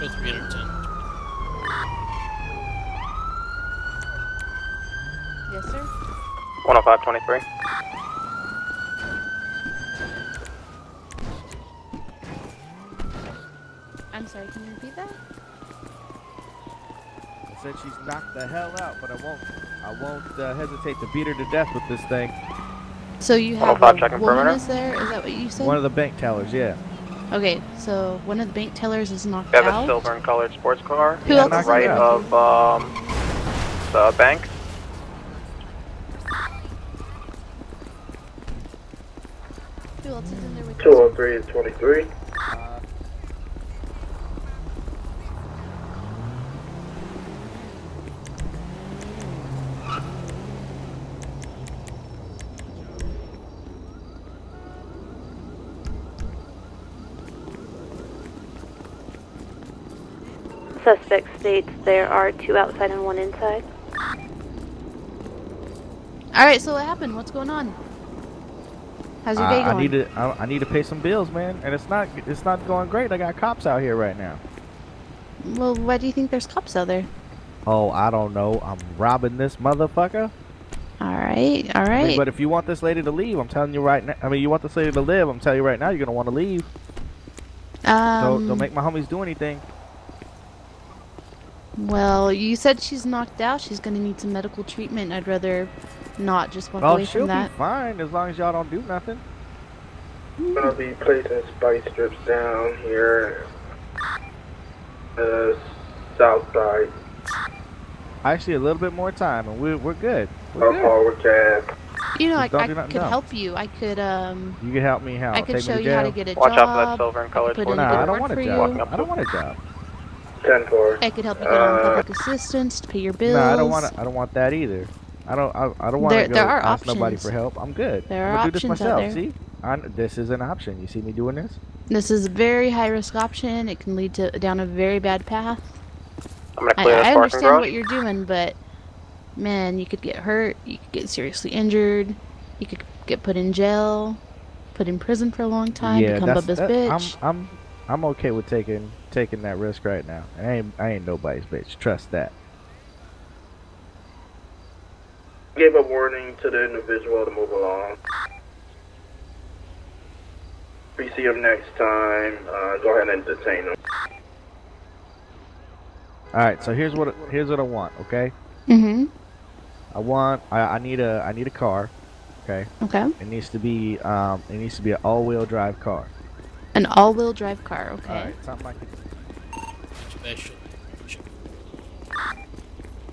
Go 310. Yes, sir. 10523. I'm sorry, can you repeat that? I said she's knocked the hell out, but I won't. I won't uh, hesitate to beat her to death with this thing. So you have 105 a woman is there? Is that what you said? One of the bank tellers, yeah. Okay, so one of the bank tellers is knocked We have a silver and colored sports car. Who Yeah, else is right of um, the bank. Who else is in there with you? 203 and 23. Uh, Suspect states there are two outside and one inside. All right, so what happened? What's going on? How's your day going? I need to. I, I need to pay some bills, man, and it's not. It's not going great. I got cops out here right now. Well, why do you think there's cops out there? Oh, I don't know. I'm robbing this motherfucker. All right, all right. I mean, but if you want this lady to leave, I'm telling you right now. I mean, you want this lady to live. I'm telling you right now, you're gonna want to leave. um, don't don't make my homies do anything. Well, you said she's knocked out. She's gonna need some medical treatment. I'd rather not just walk Oh, away she'll that. be fine as long as y'all don't do nothing. Gonna be placing spike strips down here. The south side. Actually, a little bit more time, and we're we're good. We're Of good. Howard Cab. You know, I, Just don't I could dumb. help you. I could um, You can help me how? I could Take show you how to get a Watch job. out for that silver and colored put sports Nah, I don't want a for job. I don't want a job. 10 4. I could help you get on Uh, public assistance to pay your bills. No, I don't want. I don't want that either. I don't. I, I don't want to go there are ask nobody for help. I'm good. There I'm are gonna do this myself. See, I, this is an option. You see me doing this? This is a very high risk option. It can lead to down a very bad path. I'm gonna I, this I understand garage. what you're doing, but man, you could get hurt. You could get seriously injured. You could get put in jail, put in prison for a long time, yeah, become that's. Bubba's bitch. I'm. I'm. I'm okay with taking taking that risk right now. And I ain't. I ain't nobody's bitch. Trust that. Gave a warning to the individual to move along. If you see him next time, uh, go ahead and detain him. All right. So here's what. Here's what I want. Okay. mm-hmm. I want. I, I need a. I need a car. Okay. Okay. It needs to be. Um. It needs to be an all-wheel drive car. An all-wheel drive car. Okay. All right. Something like. Special.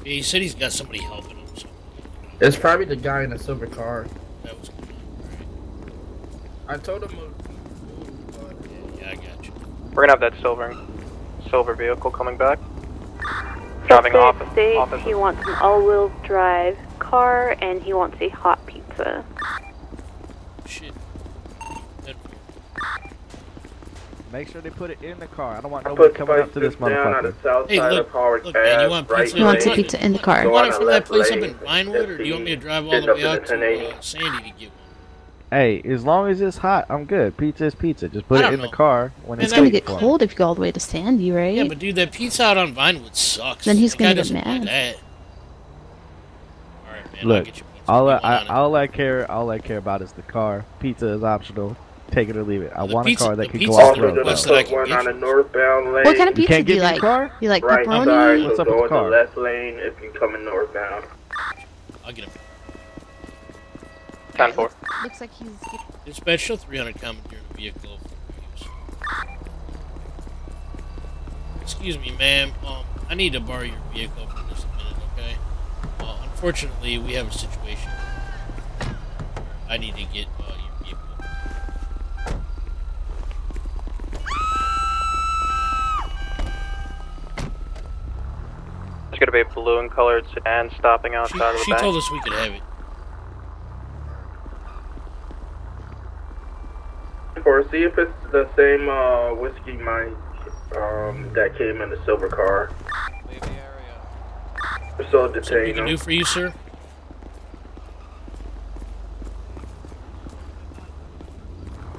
Yeah, he said he's got somebody helping him, so It's probably the guy in the silver car. that was good. I told him. Uh, yeah, I got you. We're gonna have that silver silver vehicle coming back. Driving off. Suspect states off he wants an all-wheel drive car and he wants a hot pizza. Shit. That- Make sure they put it in the car. I don't want nobody coming up to this strips down on motherfucker. the Hey, look, look, man, you want pizza? He wants a pizza in the car. You want it from that place up in Vinewood, or do you want me to drive all the way out to uh, Sandy to get one? Hey, as long as it's hot, I'm good. Pizza is pizza. Just put it don't in the car when Man, It's it's gonna get for cold if you go all the way to Sandy, right? Yeah, but dude, that pizza out on Vinewood sucks. Then he's That gonna get mad. All right, man. Look, get you pizza. All I, I all I care all I care about is the car. Pizza is optional. Take it or leave it. I The want pizza- a car that the can go off Also, road. gonna What's though. that I put can one on the northbound lane. What kind of pizza do you give me a like? car? You like right pepperoni? side, What's so up with go the car? left lane if you coming northbound. I'll get him. 10 4. Looks like he's. Dispatch show 300 commandeering a vehicle. Excuse me, ma'am. Um, I need to borrow your vehicle for just a minute, okay? Uh, unfortunately, we have a situation. I need to get blue and colored sedan stopping She, outside of the she bank. told us we could have it. Or see if it's the same uh, whiskey mine um, that came in the silver car. So So we detain can him. do for you, sir.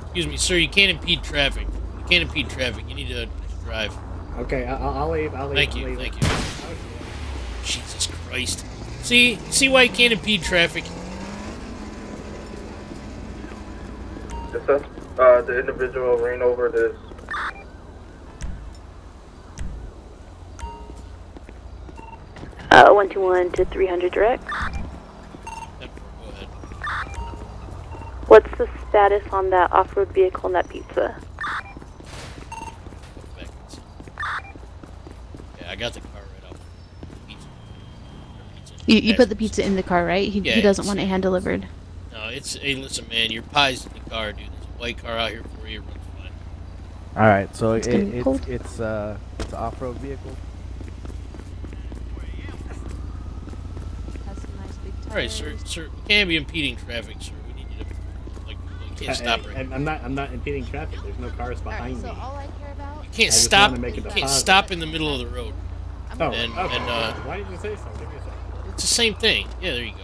Excuse me, sir. You can't impede traffic. You can't impede traffic. You need to drive. Okay, I- I'll, I'll leave. I'll leave. Thank I'll you, leave. thank you. Jesus Christ. See, see why I can't impede traffic. The sus- uh, the individual ran over this. Uh, 121 to 300 direct. Go ahead. What's the status on that off-road vehicle and that pizza? Back and see. Yeah, I got the car right off. Pizza. Pizza. You, you put the pizza in the car, right? He, Yeah, he doesn't want it hand delivered. No, it's hey, listen, man. Your pie's in the car, dude. There's a white car out here for you. It runs fine. All right, so It's it, gonna it's cold. it's uh it's an off-road vehicle. All right, sir. Sir, we can't be impeding traffic, sir. We need you to like, you can't stop right. I, am not. I'm not impeding traffic. There's no cars behind me. all I care about You can't just stop. wanna make You a can't deposit. stop in the middle of the road. Oh, and- okay. and, uh, Why did you say so? Give me a second. It's the same thing. Yeah, there you go.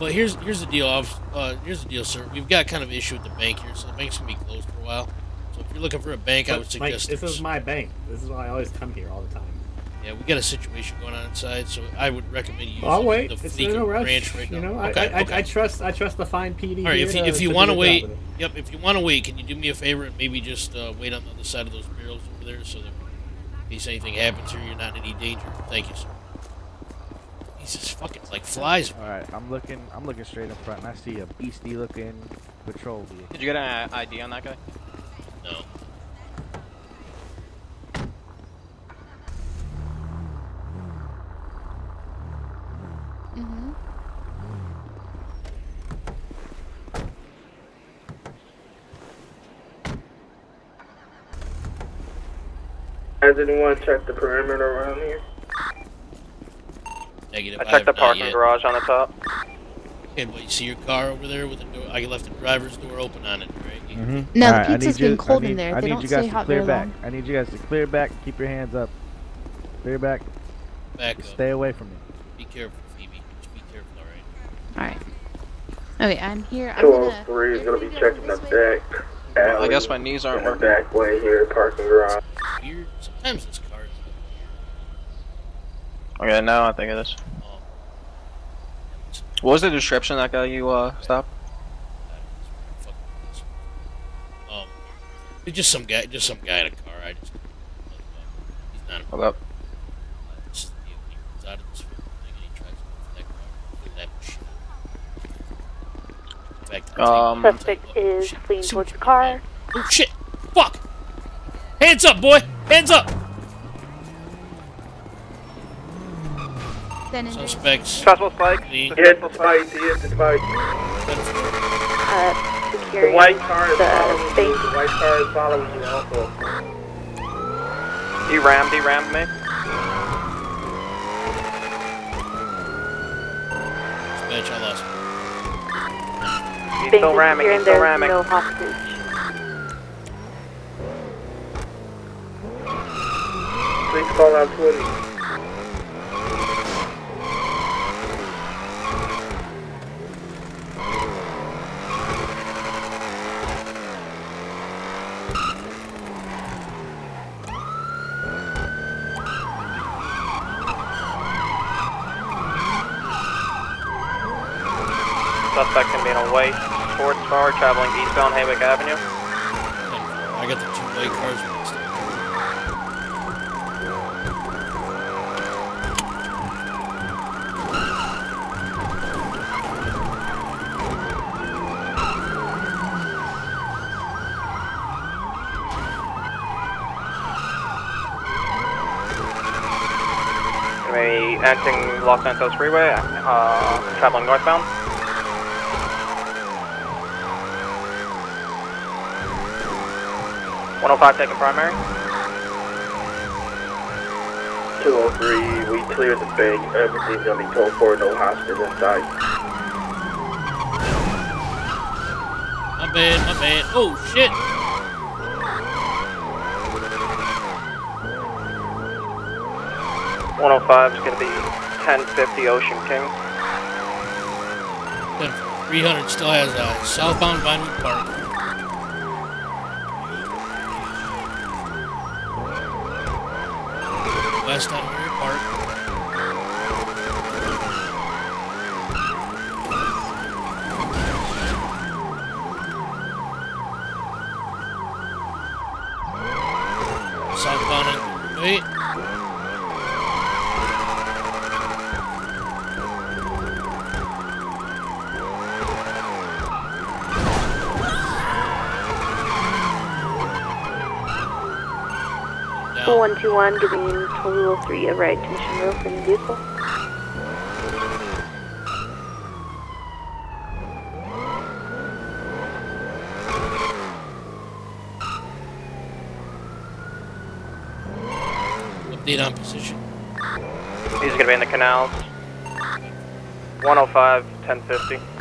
But here's here's the deal. Uh, here's the deal, sir. We've got kind of an issue with the bank here, so the bank's gonna be closed for a while. So if you're looking for a bank, I would Mike, suggest. this is my bank. This is why I always come here all the time. yeah, we got a situation going on inside, so I would recommend you I'll wait. the It's no rush. branch right you now. know, okay, I, I, okay. I trust. I trust the fine PD. All right, if you, if you want to wait, job with it. yep. If you want to wait, can you do me a favor and maybe just uh, wait on the other side of those barrels over there, so that in case anything happens here, you're not in any danger. Thank you, sir. Jesus, fucking like flies. All right, I'm looking I'm looking straight in front, and I see a beastie-looking patrol vehicle. Did you get an ID on that guy? No. Mm-hmm. Has anyone checked the perimeter around here? Negative. I have checked the parking garage on the top. Okay, but you see your car over there with the door? I left the driver's door open on it, right? You- Mm-hmm. No, the Alright, I pizza's need you- been cold I in there. I They need don't you guys to clear back. long. I need you guys to clear back. Keep your hands up. Clear back. Back up. Stay away from me. Be careful, Phoebe. Just be careful, all right? All right. Okay, I'm here. I'm gonna. is going to be checking the back. Well, I guess my knees aren't working. back way here, parking garage. Weird. Sometimes it's cars. Okay, now I think it is. What was the description that guy you uh stopped? Um, just some guy, just some guy in a car. I just, he's not. Hold up. This is the deal. He comes out of this fucking thing and he tries to go for that car. Look at that shit. In fact, I'll Um, Suspect I'll tell you what, is shit, fleeing towards what the car. Oh shit! Fuck! Hands up, boy! Hands up! Then. Suspects. Successful spike. Hit the spike, he hit the spike. Uh, The white car is the following you. The white car is following you also. He rammed, he rammed me. Dispatch, I lost. He's Space still ramming, he's still ramming. no hostage. Please call out 20. Suspect can be in a white sports car traveling eastbound Hawick Avenue. I got the two white cars mixed up. Entering Los Santos Freeway, uh, traveling northbound. One hundred five taking primary. 203, we cleared the bank. Everything's going to be told for no hostage inside. My bad, my bad. Oh shit! One hundred five is going to be ten fifty Ocean King. 300 still has uh, southbound Vinewood Park. 1, doing total Rule 3 a right to mission for the vehicle. Lead on position. He's going to be in the canals. 105, 1050.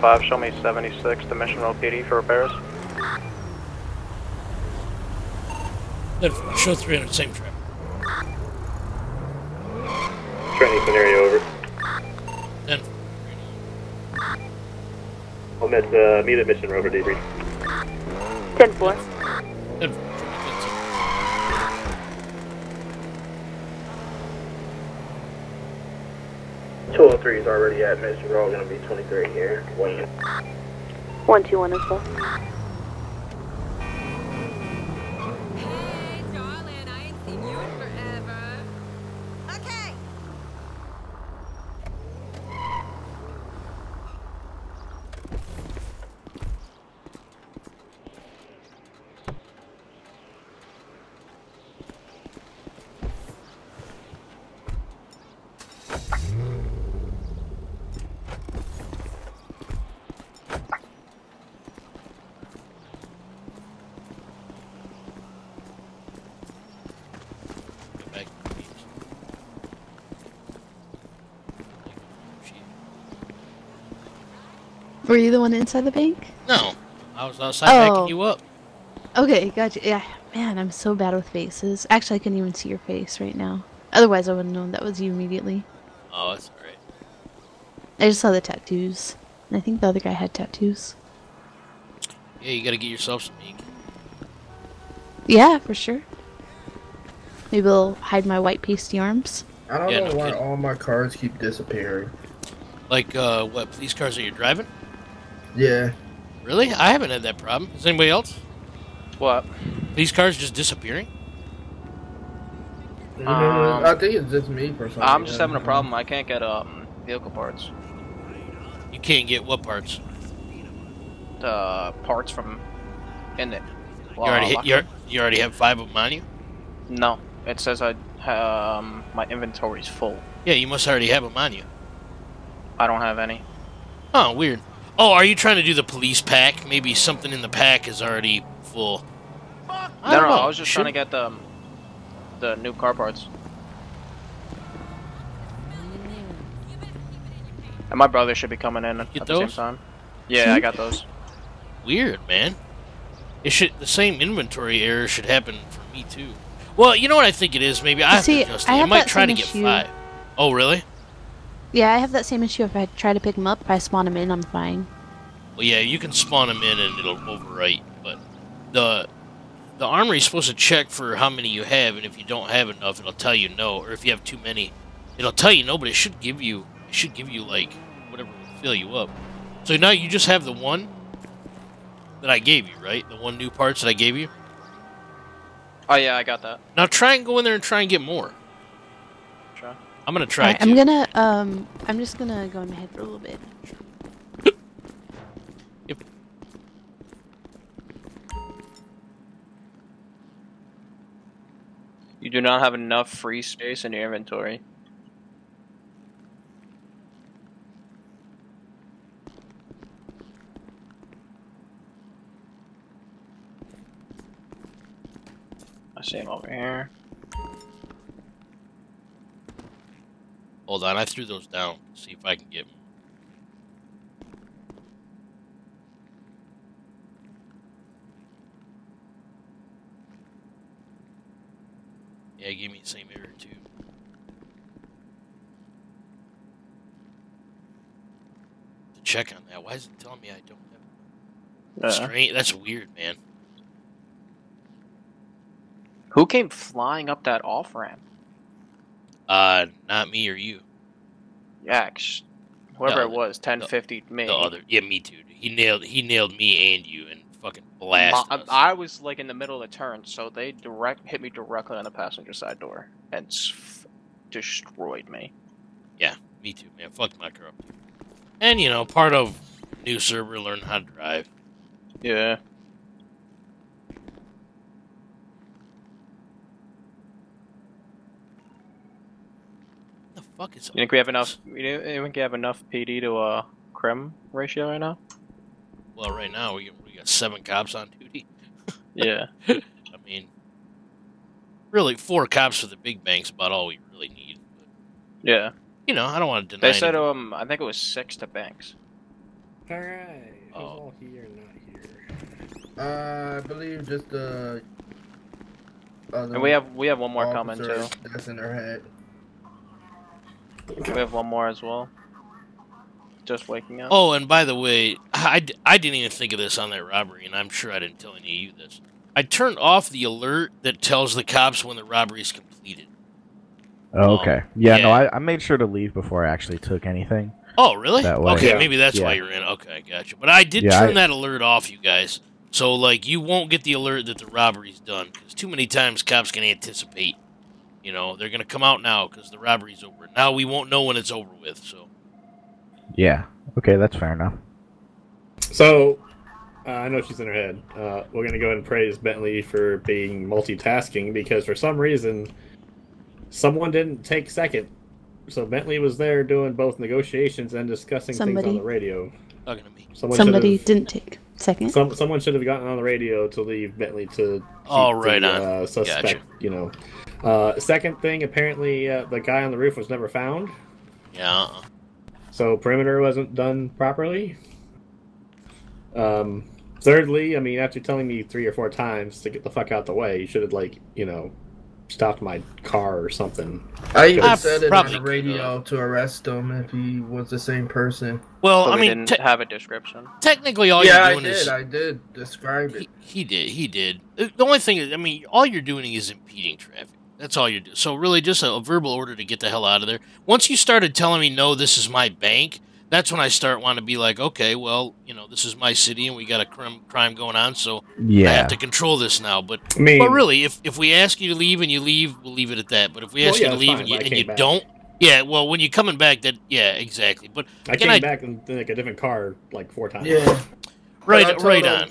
Five, show me 76 The Mission Row PD for repairs. Show 300, same trip. Training scenario over. Then I'll meet uh, meet at Mission Row debrief. 23 is already at Miss. We're all going to be 23 here. Waiting. 121 as well. Were you the one inside the bank? No, I was outside backing Oh. you up. Okay, gotcha. Yeah, man, I'm so bad with faces. Actually, I couldn't even see your face right now. Otherwise, I wouldn't have known that was you immediately. Oh, that's alright. I just saw the tattoos. And I think the other guy had tattoos. Yeah, you gotta get yourself some ink. Yeah, for sure. Maybe I'll hide my white pasty arms. I don't Yeah, know no why kidding. all my cars keep disappearing. Like, uh, what, police cars that you're driving? Yeah. Really? I haven't had that problem. Is anybody else? What? These cars just disappearing? Um, I think it's just me personally. I'm just having a problem. I can't get um vehicle parts. You can't get what parts? The parts from in it. You already hit, you, you already have five of them on you? No, it says I um my inventory's full. Yeah, you must already have them on you. I don't have any. Oh, weird. Oh, are you trying to do the police pack? Maybe something in the pack is already full. I No, don't no, know. I was just Should- trying to get the um, the new car parts. And my brother should be coming in at Get the same time. Yeah, I got those. Weird, man. It should the same inventory error should happen for me too. Well, you know what I think it is. Maybe I have See, to adjust it. I I have might try to get issue. five. Oh, really? Yeah, I have that same issue. If I try to pick them up, if I spawn them in, I'm fine. Well, yeah, you can spawn them in and it'll overwrite, but the the armory's supposed to check for how many you have, and if you don't have enough, it'll tell you no, or if you have too many, it'll tell you no. But it should give you it should give you like whatever will fill you up. So now you just have the one that I gave you, right? The one new parts that I gave you. Oh yeah, I got that. Now try and go in there and try and get more. Try. I'm gonna try Alright, to. I'm gonna um I'm just gonna go in my head for a little bit. Yep. You do not have enough free space in your inventory. I see him over here. Hold on, I threw those down. See if I can get. more. Yeah, it gave me the same error too. To check on that, why is it telling me I don't have? Uh, Strange. That's weird, man. who came flying up that off ramp? Uh, not me or you. Yeah, 'cause whoever No, it was, 1050 me. The other. Yeah, me too. He nailed. He nailed me and you, and fucking My- blasted us. I was like in the middle of the turn, so they direct hit me directly on the passenger side door and s- f- destroyed me. Yeah, me too, man. Fuck my car up. And you know, part of new server, learn how to drive. Yeah. Fuck is? You think we have enough? You think we have enough PD to uh crim ratio right now? Well, right now we we got seven cops on duty. Yeah. I mean, really, four cops for the big bank's about all we really need. But, Yeah. you know, I don't want to deny. They said any- um I think it was six to banks. Alright. Who's Oh. all here, not here? Uh, I believe just the. Other And we have we have one more coming too. That's in their head. We have one more as well. Just waking up. Oh, and by the way, I, I didn't even think of this on that robbery, and I'm sure I didn't tell any of you this. I turned off the alert that tells the cops when the robbery is completed. Oh, um, okay. Yeah, no. I, I made sure to leave before I actually took anything. Oh, really? That way. Okay, Yeah. maybe that's why you're in. Okay, I got you. But I did Yeah, turn I- that alert off, you guys. So, like, you won't get the alert that the robbery's done. Because too many times cops can anticipate. You know, they're going to come out now because the robbery's over. Now we won't know when it's over with, so. Yeah. Okay, that's fair enough. So, uh, I know she's in her head. Uh, we're going to go ahead and praise Bentley for being multitasking because for some reason, someone didn't take second. So Bentley was there doing both negotiations and discussing things on the radio. Talking to me. Someone Somebody didn't take second. Some, someone should have gotten on the radio to leave Bentley to keep Oh, the, on. uh, suspect. Gotcha. You know. Uh, second thing, apparently uh, the guy on the roof was never found, Yeah. So perimeter wasn't done properly. Um, thirdly, I mean, after telling me three or four times to get the fuck out the way, you should have like you know stopped my car or something. I even I said it on probably the could've. radio to arrest him if he was the same person. Well, But I we mean, didn't te- have a description. technically, all yeah, I you're doing did. is. I did describe it. He, he did. He did. The only thing is, I mean, all you're doing is impeding traffic. That's all you do. So really, just a, a verbal order to get the hell out of there. Once you started telling me, no, this is my bank, that's when I start wanting to be like, okay, well, you know, this is my city and we got a crime, crime going on, so yeah. I have to control this now. But I mean, but really, if if we ask you to leave and you leave, we'll leave it at that. But if we Well, ask yeah, you to leave fine, and you, and you don't, yeah, well, when you're coming back, that yeah, exactly. But I came I- back in like a different car like four times. Yeah. I right, told right him- on.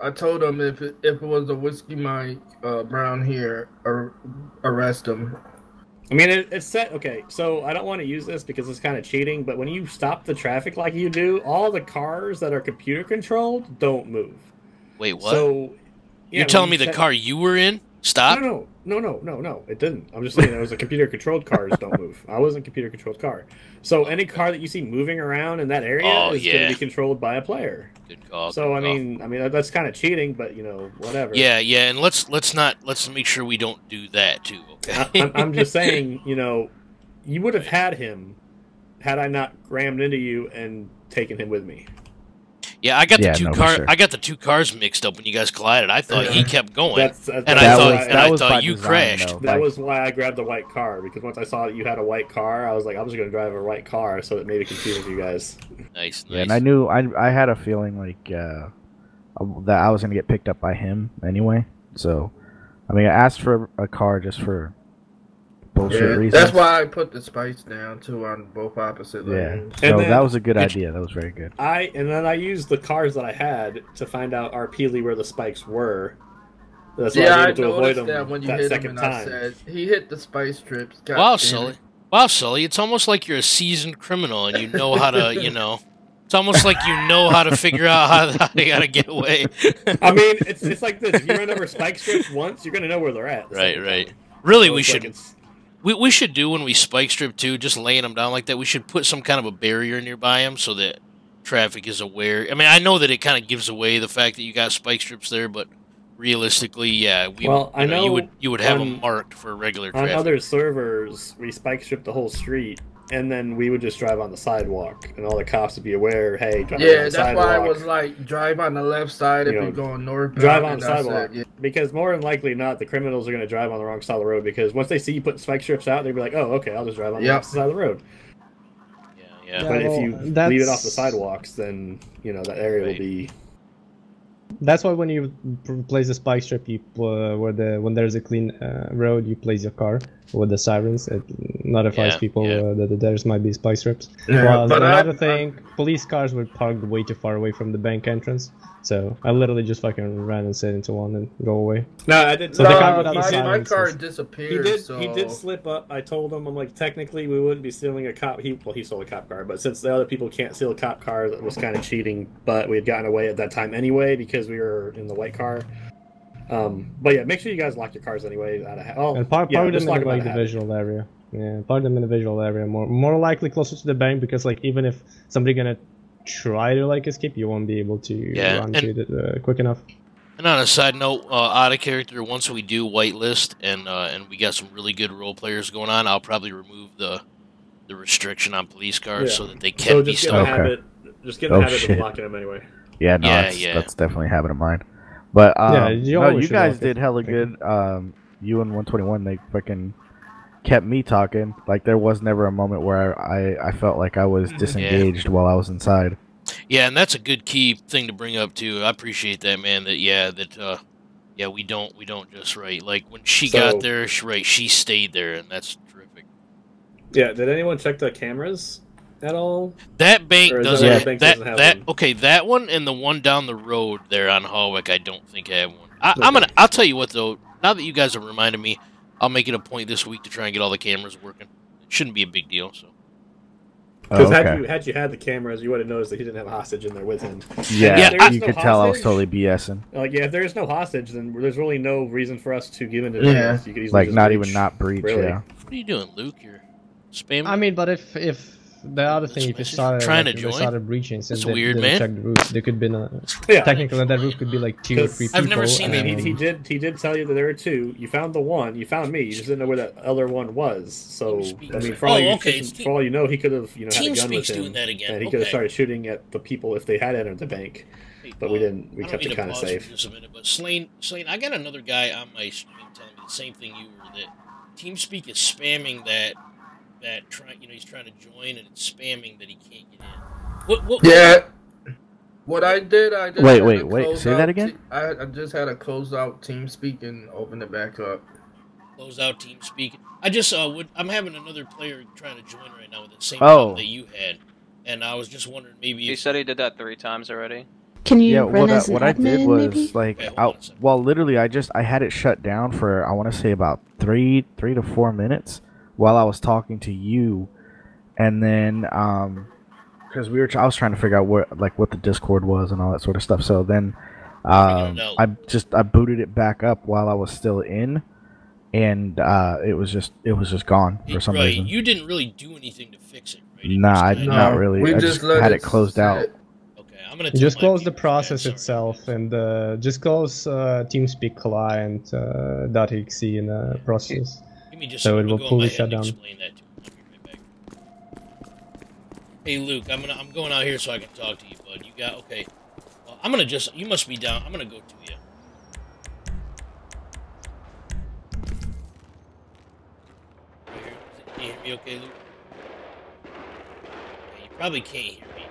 I told him if it, if it was a whiskey Mike uh, Brown here, ar- arrest him. I mean, it, it's set. Okay, so I don't want to use this because it's kind of cheating, but when you stop the traffic like you do, all the cars that are computer controlled don't move. Wait, what? So yeah, you're telling you me the car you were in stopped? No, no, no, no, no, no. It didn't. I'm just saying it was a computer controlled cars don't move. I wasn't computer controlled car. So oh, any car that you see moving around in that area Oh, is going to be controlled by a player. Good call. so good I call. mean, I mean that's kind of cheating, but you know, whatever. Yeah, yeah, and let's let's not let's make sure we don't do that too. I, Okay. I'm, I'm just saying, you know, you would have had him had I not rammed into you and taken him with me. Yeah, I got Yeah, the two no, car sure. I got the two cars mixed up when you guys collided. I thought he kept going, That's, that's and I thought was, and I thought you design, crashed. though. that Like, was why I grabbed the white car because once I saw that you had a white car, I was like, I was going to drive a white car, so it made it confusing for you guys. Nice, nice. yeah, and I knew I I had a feeling like uh, that I was gonna get picked up by him anyway. So, I mean, I asked for a car just for bullshit Yeah, reasons. that's why I put the spikes down too on both opposite Yeah. lanes. And no, then- that was a good idea. That was very good. I and then I used the cars that I had to find out RPly where the spikes were. That's why yeah, I I was able to avoid noticed them that when you that hit him, second and time. I said he hit the spike strips. God wow, damn Sully. it. Wow, Sully. It's almost like you're a seasoned criminal and you know how to, you know. It's almost like you know how to figure out how, how you gotta get away. I mean, it's it's like this. If you run over spike strips once, you're gonna know where they're at. the right, right. time. Really, So we it's like should it's- we, we should do when we spike strip too, just laying them down like that. We should put some kind of a barrier nearby them so that traffic is aware. I mean, I know that it kind of gives away the fact that you got spike strips there, but realistically, yeah, we Well, you I you know would you would have on- them marked for regular on other servers, we spike strip the whole street, and then we would just drive on the sidewalk, and all the cops would be aware. Hey, drive on Yeah, the that's sidewalk. why I was like, drive on the left side if You you're going north. drive on the sidewalk because more than likely not the criminals are going to drive on the wrong side of the road because once they see you putting spike strips out they'll be like oh okay i'll just drive on the Yep. opposite side of the road yeah, yeah. Yeah, but if you that's- leave it off the sidewalks then you know that area Right. will be That's why when you place a spike strip, you uh, where the when there's a clean uh, road, you place your car with the sirens. It notifies Yeah, people yeah. Uh, that there might be spike strips. Yeah, well, but I- another thing, police cars were parked way too far away from the bank entrance, so I literally just fucking ran and sit into one and go away. no i did So the no, car without the my, my car is- he did so... he did slip up i told him i'm like technically we wouldn't be stealing a cop he well he stole a cop car but since the other people can't steal a cop car that was kind of cheating but we had gotten away at that time anyway because we were in the white car um but yeah make sure you guys lock your cars anyway out of ha- oh, And park, yeah, park just them lock in them out like of the habit. visual area. Yeah, park them in the visual area. More more likely closer to the bank because like even if somebody gonna try to like escape, you won't be able to Yeah, run and- to it uh, quick enough. And on a side note, uh, out of character, once we do whitelist and uh, and we got some really good role players going on, I'll probably remove the the restriction on police cars Yeah. so that they so can be just get in stolen. the Okay. habit just get in the Oh, habit shit. of locking them anyway Yeah, no, Yeah, that's, yeah. that's definitely a habit of mine. But um, Yeah, you no, you guys did hella good. Um, you and 121, they fucking kept me talking. Like there was never a moment where I I felt like I was disengaged while I was inside. Yeah, and that's a good key thing to bring up too. I appreciate that, man. That yeah, that uh, yeah, we don't we don't just right. Like when she So- got there, she, right, she stayed there, and that's terrific. yeah did anyone check the cameras at all That bank doesn't. that have, bank that doesn't have that one? okay. That one and the one down the road there on Hallwick, I don't think I have one. I, I'm gonna. I'll tell you what though. Now that you guys have reminded me, I'll make it a point this week to try and get all the cameras working. It shouldn't be a big deal. So oh, because Oh, had you had you had the cameras you would have noticed that he didn't have a hostage in there with him Yeah, Yeah, there's you no could tell I was totally BSing. Like, yeah, if there is no hostage, then there's really no reason for us to give in to Yeah. this. You could easily Like not breach. even not breach. Really? Yeah. what are you doing, Luke? You're spamming. I mean, but if if the other thing, if you started trying like, to if join? they started breaching, since they weird, didn't check the roof, there could be a Yeah. technically that roof could be like two or three people. I've never seen I and- he, he did he did tell you that there were two. You found the one. You found me. You just didn't know where that other one was. So I mean, for all, Oh, you, okay, it's for all you know, he could have you know had a gun with him, doing that again. and he could have Okay. started shooting at the people if they had entered the bank. Hey, but we didn't- we kept it kinda safe. Just a minute, but Slane, Slane, I got another guy on my stream telling me the same thing you were that TeamSpeak is spamming that that try, you know, he's trying to join and it's spamming that he can't get in. What? What? Yeah. What I did, I just Wait, wait, wait, say that again? Te- I, I just had a close out TeamSpeak and open it back up. Close out TeamSpeak. I just uh, would. I'm having another player trying to join right now with the same Oh. that you had, and I was just wondering maybe. He If, said he did that three times already. Can you yeah, run what I, as an what I did was maybe? like, Okay, out, well, literally, I just I had it shut down for I want to say about three three to four minutes while I was talking to you, and then um, because we were I was trying to figure out where like what the Discord was and all that sort of stuff. So then, um, it. I just I booted it back up while I was still in, and uh, it was just it was just gone for some right, reason. you didn't really do anything to fix it, right? It Nah, I- kinda- not really. We I just, just had it it closed out. Okay, I'm gonna just close the process man, itself and uh, just close uh, TeamSpeak client uh, .exe in the process. Give me just So it will go on fully shut down. Explain that to me. I'll be right. Hey Luke, I'm gonna I'm going out here so I can talk to you, bud. You got okay. Well, I'm gonna just you must be down. I'm gonna go to you. Can you hear- Can you hear me okay, Luke? Yeah, you probably can't hear me.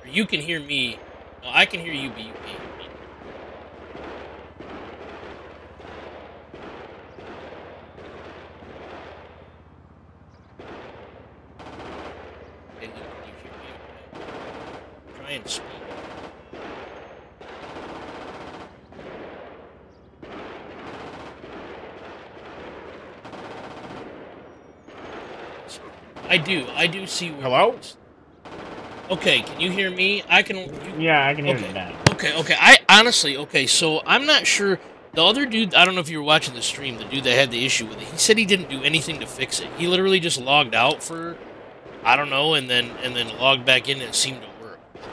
Or you can hear me. No, I can hear you, but you can't hear me. Speak. I do. I do see. Where Hello? Okay, can you hear me? I can. You, Yeah, I can hear Okay. you now. Okay, okay. I honestly, okay, so I'm not sure. The other dude, I don't know if you were watching the stream, the dude that had the issue with it, he said he didn't do anything to fix it. He literally just logged out for, I don't know, and then and then logged back in and it seemed to.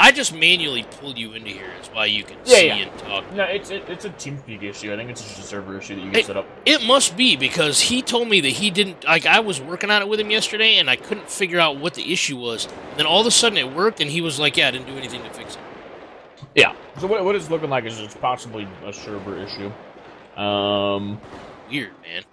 I just manually pulled you into here, is why you can Yeah, see yeah. and talk. No, it's it, it's a TeamSpeak issue. I think it's just a server issue that you can It- set up. It must be because he told me that he didn't like I was working on it with him yesterday and I couldn't figure out what the issue was. And then all of a sudden it worked and he was like, "Yeah, I didn't do anything to fix it." Yeah. So what, what it's looking like is it's possibly a server issue. Um. Weird, man.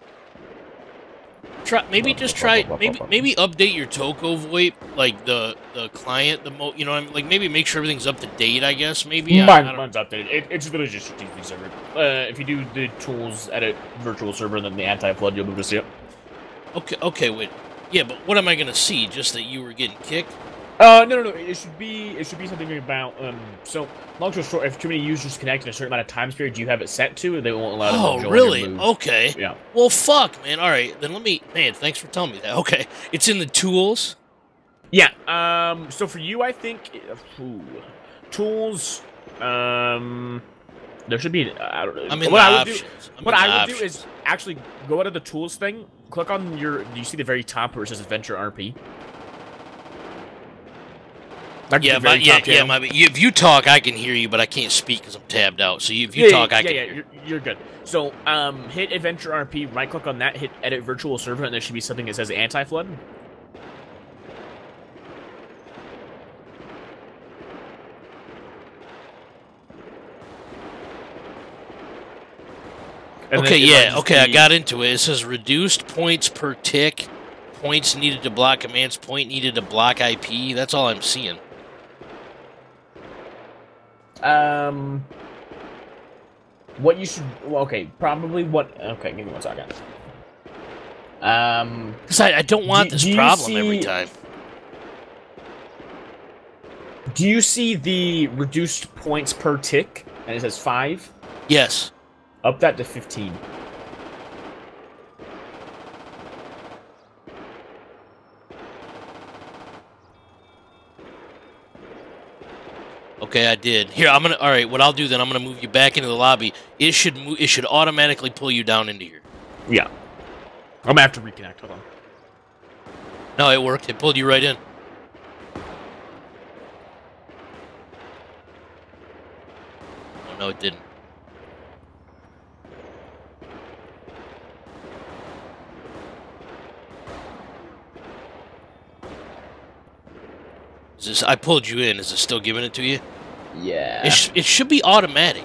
Try maybe just try maybe maybe update your Toko VoIP like the the client the mo you know what I mean? like maybe make sure everything's up to date I guess maybe I- I mine's updated. It, it's really just a TeamSpeak server. Uh, if you do the tools edit virtual server, then the anti-flood, you'll be able to see it. okay okay wait yeah but what am I gonna see just that you were getting kicked Uh, no, no, no. It should be it should be something about um. So long story short, if too many users connect in a certain amount of time period, do you have it set to, they won't allow them oh to really okay Yeah. well fuck man all right then let me man thanks for telling me that okay it's in the tools Yeah. Um. So for you, I think ooh, tools. Um. There should be. I don't know. I'm in what I would options. do. I'm what I would do is actually go out of the tools thing. Click on your. Do you see the very top where it says Adventure RP? Yeah my, yeah yeah my if you talk I can hear you but I can't speak because I'm tabbed out so if you yeah, talk yeah, I can yeah, hear you're, you're good. So, um, hit Adventure RP, right click on that, hit Edit Virtual Server, and there should be something that says Anti Flood. okay, yeah, okay, I got into it. It says reduced points per tick, points needed to block commands, point needed to block IP. That's all I'm seeing. Um, what you should. Well, okay, probably what. Okay, give me one second. Um, Because I, I don't want Do- this do problem every time. do you see the reduced points per tick? And it says five. Yes. Up that to fifteen. Okay, I did. Here, I'm gonna. All right, what I'll do then, I'm gonna move you back into the lobby. It should mo- it should automatically pull you down into here. Yeah. I'm gonna have to reconnect. Hold on. No, it worked. It pulled you right in. Oh, no, it didn't. Is this, I pulled you in. Is it still giving it to you? Yeah. It, sh- it should be automatic.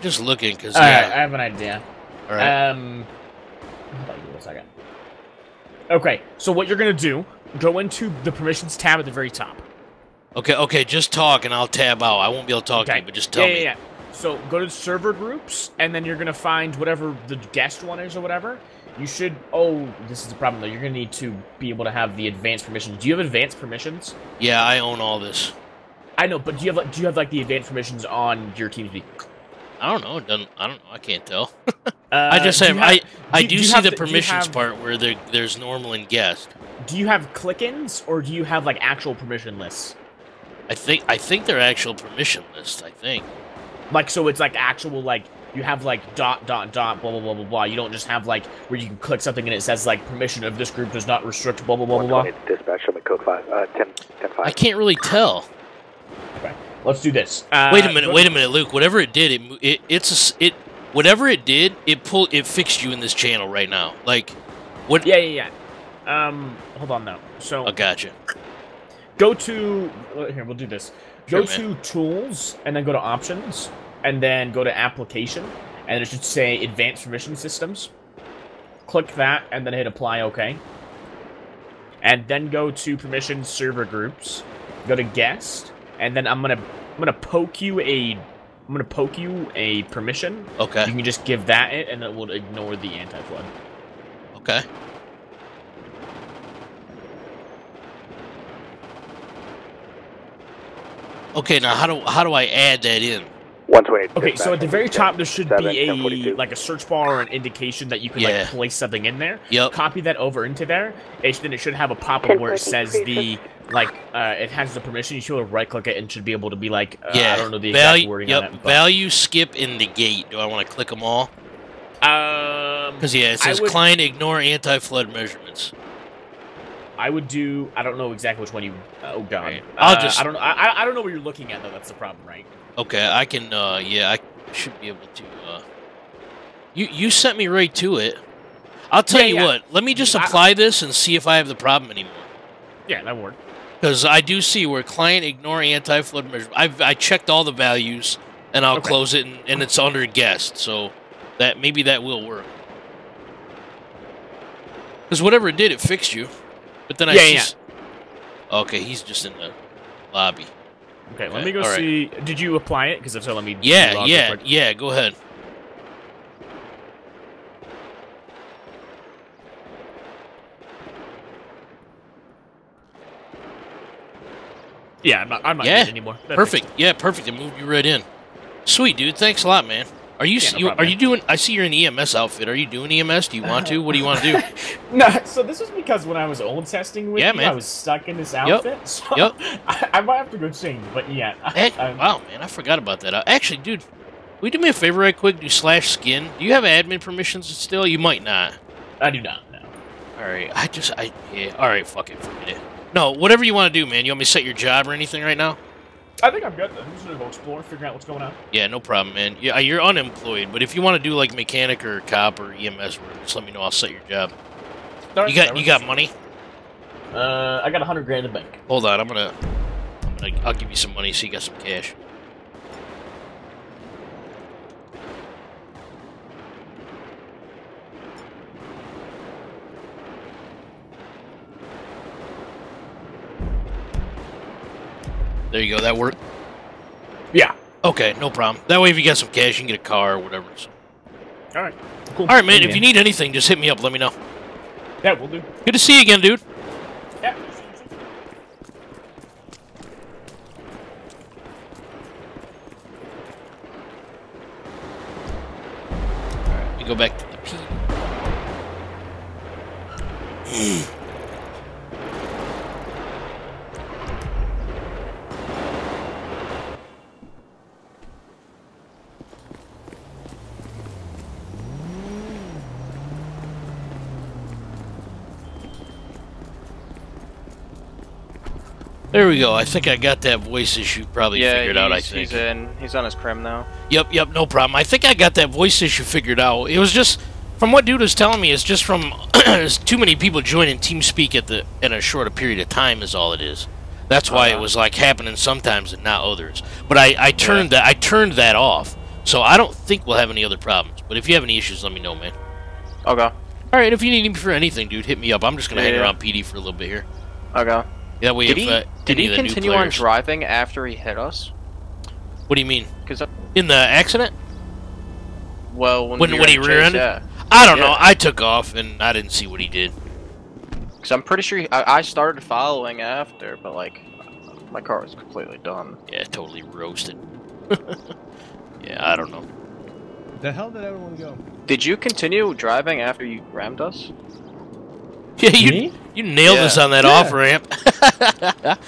Just looking, because All yeah. right, I have an idea. All right. Um, hold on, a second. Okay, so what you're gonna do? Go into the permissions tab at the very top. Okay, okay, just talk and I'll tab out. I won't be able to talk to you, but just tell yeah, me. Yeah, yeah. So go to server groups, and then you're gonna find whatever the guest one is or whatever. You should. Oh, this is the problem though. You're gonna need to be able to have the advanced permissions. Do you have advanced permissions? Yeah, I own all this. I know, but do you have like do you have like the advanced permissions on your TeamSpeak? I don't know. It doesn't. I don't know. I can't tell. Uh, I just do have. have- I I do- do, do see the the- permissions have- part where there, there's normal and guest. Do you have click-ins or do you have like actual permission lists? I think I think they're actual permission lists. I think. Like so, it's like actual like you have like dot dot dot blah blah blah blah blah. You don't just have like where you can click something and it says like permission of this group does not restrict blah blah blah blah blah. Dispatch, show me code 5, uh, 10, 10 5. I can't really tell. Okay, let's do this. Uh, wait a minute. Wait a minute, Luke. Whatever it did, it it it's a s it whatever it did, it pulled it fixed you in this channel right now. Like, what? Yeah, yeah, yeah. Um, hold on though. So I gotcha. go to uh, here. We'll do this. Go Sure, to tools and then go to options and then go to application and it should say advanced permission systems. Click that and then hit apply OK. And then go to permission server groups. Go to guest and then I'm gonna I'm gonna poke you a I'm gonna poke you a permission. Okay. You can just give that it and it will ignore the anti-flood. Okay. Okay, now how do how do I add that in? 128. Okay, so at the very top there should be a like a search bar or an indication that you can Yeah. like place something in there. Yep. Copy that over into there. It, then it should have a pop up where it says the like uh it has the permission. You should right click it and should be able to be like uh, yeah. I don't know the exact value, wording yep, on it. value skip in the gate. Do I want to click them all? Um, Because yeah, it says would- client ignore anti-flood measurements. I would do. I don't know exactly which one you. Oh god. I'll Uh, just- I don't know. I, I- I don't know what you're looking at though. That's the problem, right? Okay, I can. uh Yeah, I should be able to. uh You you sent me right to it. I'll tell Yeah, you yeah. what. Let me just I- apply this and see if I have the problem anymore. Yeah, that worked. Because I do see where client ignore anti-flood measure. I've I checked all the values and I'll Okay. close it and, and it's under guest. So that maybe that will work. Because whatever it did, it fixed you. But then I Yeah, see. yeah. Okay, he's just in the lobby. Okay, let me go right. see. Did you apply it? Because if so, let me. Yeah, yeah, yeah. Go ahead. Yeah, I'm not. I'm not yeah, anymore. That perfect. Yeah, perfect. It moved you right in. Sweet, dude. Thanks a lot, man. Are you, Yeah, no you problem, are you doing? I see you're in the EMS outfit. Are you doing EMS? Do you want to? What do you want to do? No, so this was because when I was old testing with Yeah, you, man. I was stuck in this Yep. outfit. So Yep. I, I might have to go change, but yeah. Hey, I'm- wow, man, I forgot about that. Uh, actually, dude, will you do me a favor right quick? Do slash skin. Do you have admin permissions still? You might not. I do not. No. All right, I just I yeah. All right, fuck it, forget it. No, whatever you want to do, man. You want me to set your job or anything right now? I think I'm good. I'm just gonna go explore, figure out what's going on. Yeah, no problem, man. Yeah, you're unemployed, but if you want to do like mechanic or cop or EMS work, just let me know. I'll set your job. Alright, You got you got money? Uh, I got a hundred grand in the bank. Hold on, I'm gonna, I'm gonna, I'll give you some money so you got some cash. There you go. That worked. Yeah. Okay, no problem. That way, if you got some cash, you can get a car or whatever. So. All right. Cool. All right, man. Thank If you need anything, just hit me up. Let me know. Yeah, we'll do. Good to see you again, dude. Yeah. We go back to the P. There we go. I think I got that voice issue probably yeah, figured out. I think. he's in. He's on his crim now. Yep, yep, no problem. I think I got that voice issue figured out. It was just from what dude was telling me. It's just from there's too many people joining TeamSpeak at the in a shorter period of time is all it is. That's why it Uh-huh. was like happening sometimes and not others. But I, I turned that I turned that off, so I don't think we'll have any other problems. But if you have any issues, let me know, man. Okay. All right, if you need me for anything, dude, hit me up. I'm just gonna hang Yeah. around PD for a little bit here. Okay. That way, Did if he, uh, did he of the new continue on driving after he hit us? What do you mean? Because In the accident? well, when When we when he in rear-ended? yeah. I don't Yeah. know. I took off and I didn't see what he did. Because I'm pretty sure he, I, I started following after, but like my car was completely done. Yeah, totally roasted. yeah, I don't know. The hell did everyone go? Did you continue driving after you rammed us? Yeah, you Me? you nailed us on that Yeah. off ramp.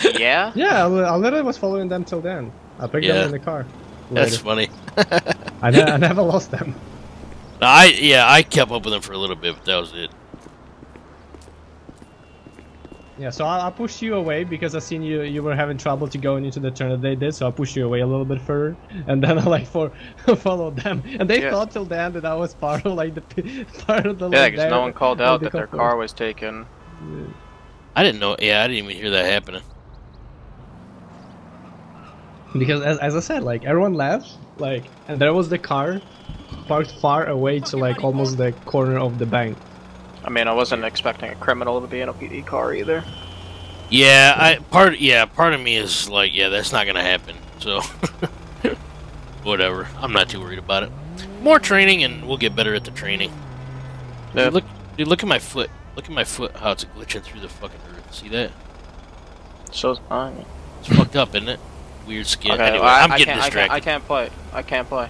yeah. Yeah, I, I literally was following them till then. I picked Yeah. them in the car. That's later. funny. I, ne- I never lost them. I yeah, I kept up with them for a little bit, but that was it. Yeah, so I, I pushed you away because I seen you you were having trouble to going into the turn that they did, so I pushed you away a little bit further, and then I like for followed them, and they Yeah. thought till the end that I was part of like the part of the Yeah, because there, no one called out that their couple- car was taken. I didn't know. Yeah, I didn't even hear that happening. Because as, as I said, like everyone left, like, and there was the car parked far away to like almost the corner of the bank. I mean, I wasn't expecting a criminal to be in a PD car either. Yeah, I part yeah, part of me is like, yeah, that's not gonna happen. So whatever. I'm not too worried about it. More training and we'll get better at the training. Dude, look dude, look at my foot. Look at my foot how it's glitching through the fucking earth. See that? So it's fine. It's fucked up, isn't it? Weird skin. Okay, anyway, I, I'm getting can't, I distracted. can't, I can't play. I can't play.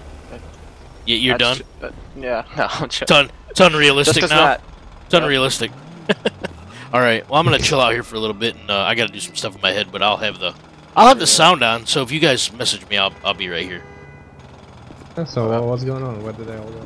Yeah, you're I done? uh, yeah, no, I'm just, It's, un- it's unrealistic now. that- It's unrealistic. All right. Well, I'm gonna chill out here for a little bit, and uh, I gotta do some stuff in my head. But I'll have the, I'll have the sound on. So if you guys message me, I'll, I'll be right here. So uh, what's going on? Where did they all go?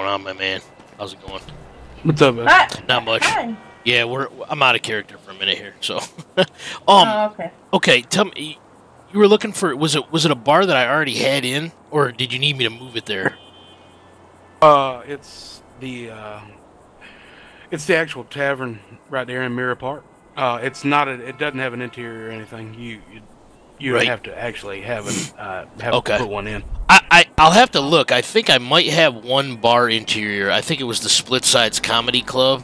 going on, my man? How's it going? What's up, man? Not much. Hi. Yeah, we're. I'm out of character for a minute here. So, um, Oh, okay. okay. Tell me, you were looking for. Was it was it a bar that I already had in, or did you need me to move it there? Uh, it's the uh, it's the actual tavern right there in Mirror Park. Uh, it's not a. It doesn't have an interior or anything. You you, you Right. have to actually have an uh have Okay. to put one in. I, I I'll have to look. I think I might have one bar interior. I think it was the Split Sides Comedy Club,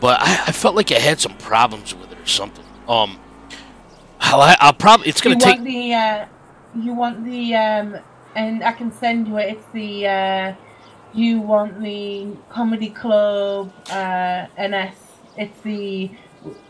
but I, I felt like I had some problems with it or something. Um, I'll, I'll probably. It's gonna you take. Want the, uh, you want the, um, and I can send you it. It's the, uh, you want the comedy club, uh, NS. It's the.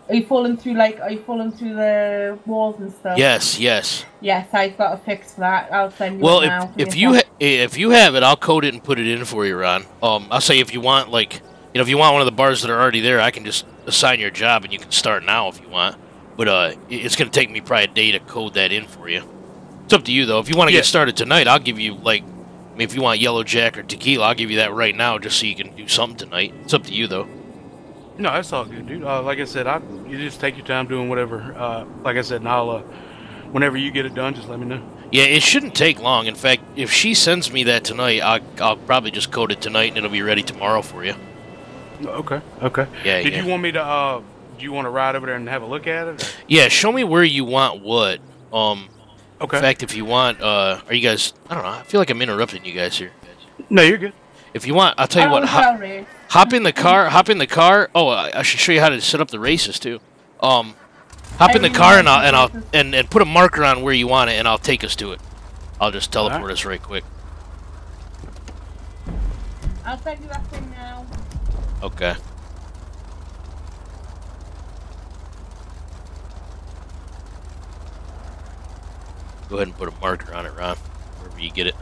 Are you falling through like? Are you falling through the walls and stuff? Yes, yes. Yes, I've got a fix for that. I'll send you Well, it now. if, if you ha- if you have it, I'll code it and put it in for you, Ron. Um, I'll say if you want, like, you know, if you want one of the bars that are already there, I can just assign your job and you can start now if you want. But uh, it's gonna take me probably a day to code that in for you. It's up to you though. If you want to Yeah. get started tonight, I'll give you like, I mean, if you want Yellow Jack or tequila, I'll give you that right now just so you can do something tonight. It's up to you though. No, that's all good, dude. Uh, like I said, I you just take your time doing whatever. Uh, like I said, and I'll uh, whenever you get it done, just let me know. Yeah, it shouldn't take long. In fact, if she sends me that tonight, I'll, I'll probably just code it tonight and it'll be ready tomorrow for you. Okay. Okay. Yeah, Did yeah. you want me to? Uh, do you want to ride over there and have a look at it? or- Yeah, show me where you want what. Um, Okay. In fact, if you want, uh, are you guys? I don't know. I feel like I'm interrupting you guys here. No, you're good. If you want, I'll tell you Oh, what. Hop, sorry. Hop in the car. Hop in the car. Oh, I should show you how to set up the races too. Um, hop in the car and I'll and I'll and, and put a marker on where you want it, and I'll take us to it. I'll just teleport right. us right quick. I'll send you up in now. Okay. Go ahead and put a marker on it, Ron, wherever you get it.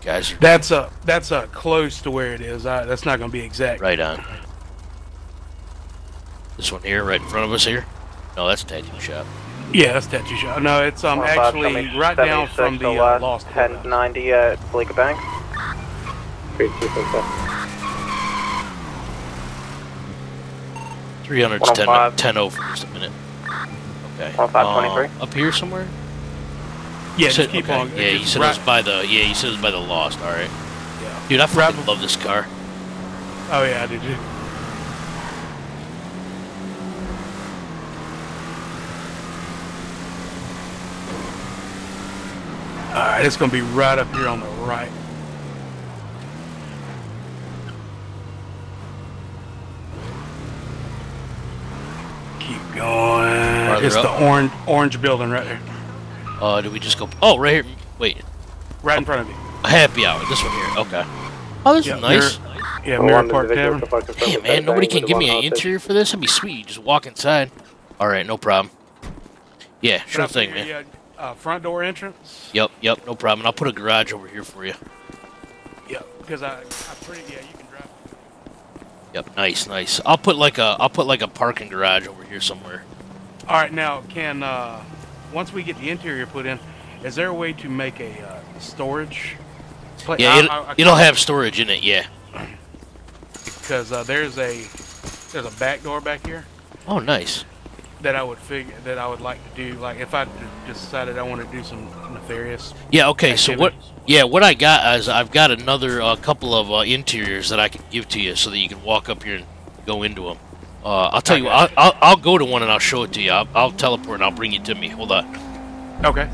Guys are That's a that's a close to where it is. I, that's not going to be exact. right on. This one here, right in front of us here. No, that's a tattoo shop. Yeah, that's tattoo shop. No, it's um 105 actually right down from the uh, Lost 1090 at Blake Bank. Great, 300 10, 10 over just a minute. Okay. 105, Uh, up here somewhere? Yeah, You said- just keep okay. on. Yeah, you Just said it was by the. Yeah, you said it was by the Lost. All right. Yeah. Dude, I fucking love this car. Oh yeah, did you? Alright, it's gonna be right up here on the right. Keep going. Farther it's up? the orange orange building right there. Uh, do we just go? Oh, right here. Wait. Right in front of you. A happy hour. This one here. Okay. Oh, this Yeah, is nice. Mirror- yeah, Mirror Park Tavern. Hey, man, nobody can give me an interior for this. That'd be sweet. You just walk inside. All right, no problem. Yeah, sure Up thing, here, man. yeah, uh, front door entrance. Yep, yep, no problem. And I'll put a garage over here for you. Yep, because I, I pretty yeah you can drive. Yep, nice, nice. I'll put like a I'll put like a parking garage over here somewhere. All right, now can uh, once we get the interior put in, is there a way to make a uh, storage? pla- Yeah, it'll, I- I it'll have storage in it. Yeah. because uh, there's a there's a back door back here Oh, nice. that I would figure that I would like to do. Like if I decided I want to do some nefarious. Yeah. Okay. So what? Yeah, what I got is I've got another uh, couple of uh, interiors that I can give to you so that you can walk up here and go into them. Uh, I'll tell you. I'll, I'll I'll go to one and I'll show it to you. I'll, I'll teleport and I'll bring you to me. Hold on. Okay.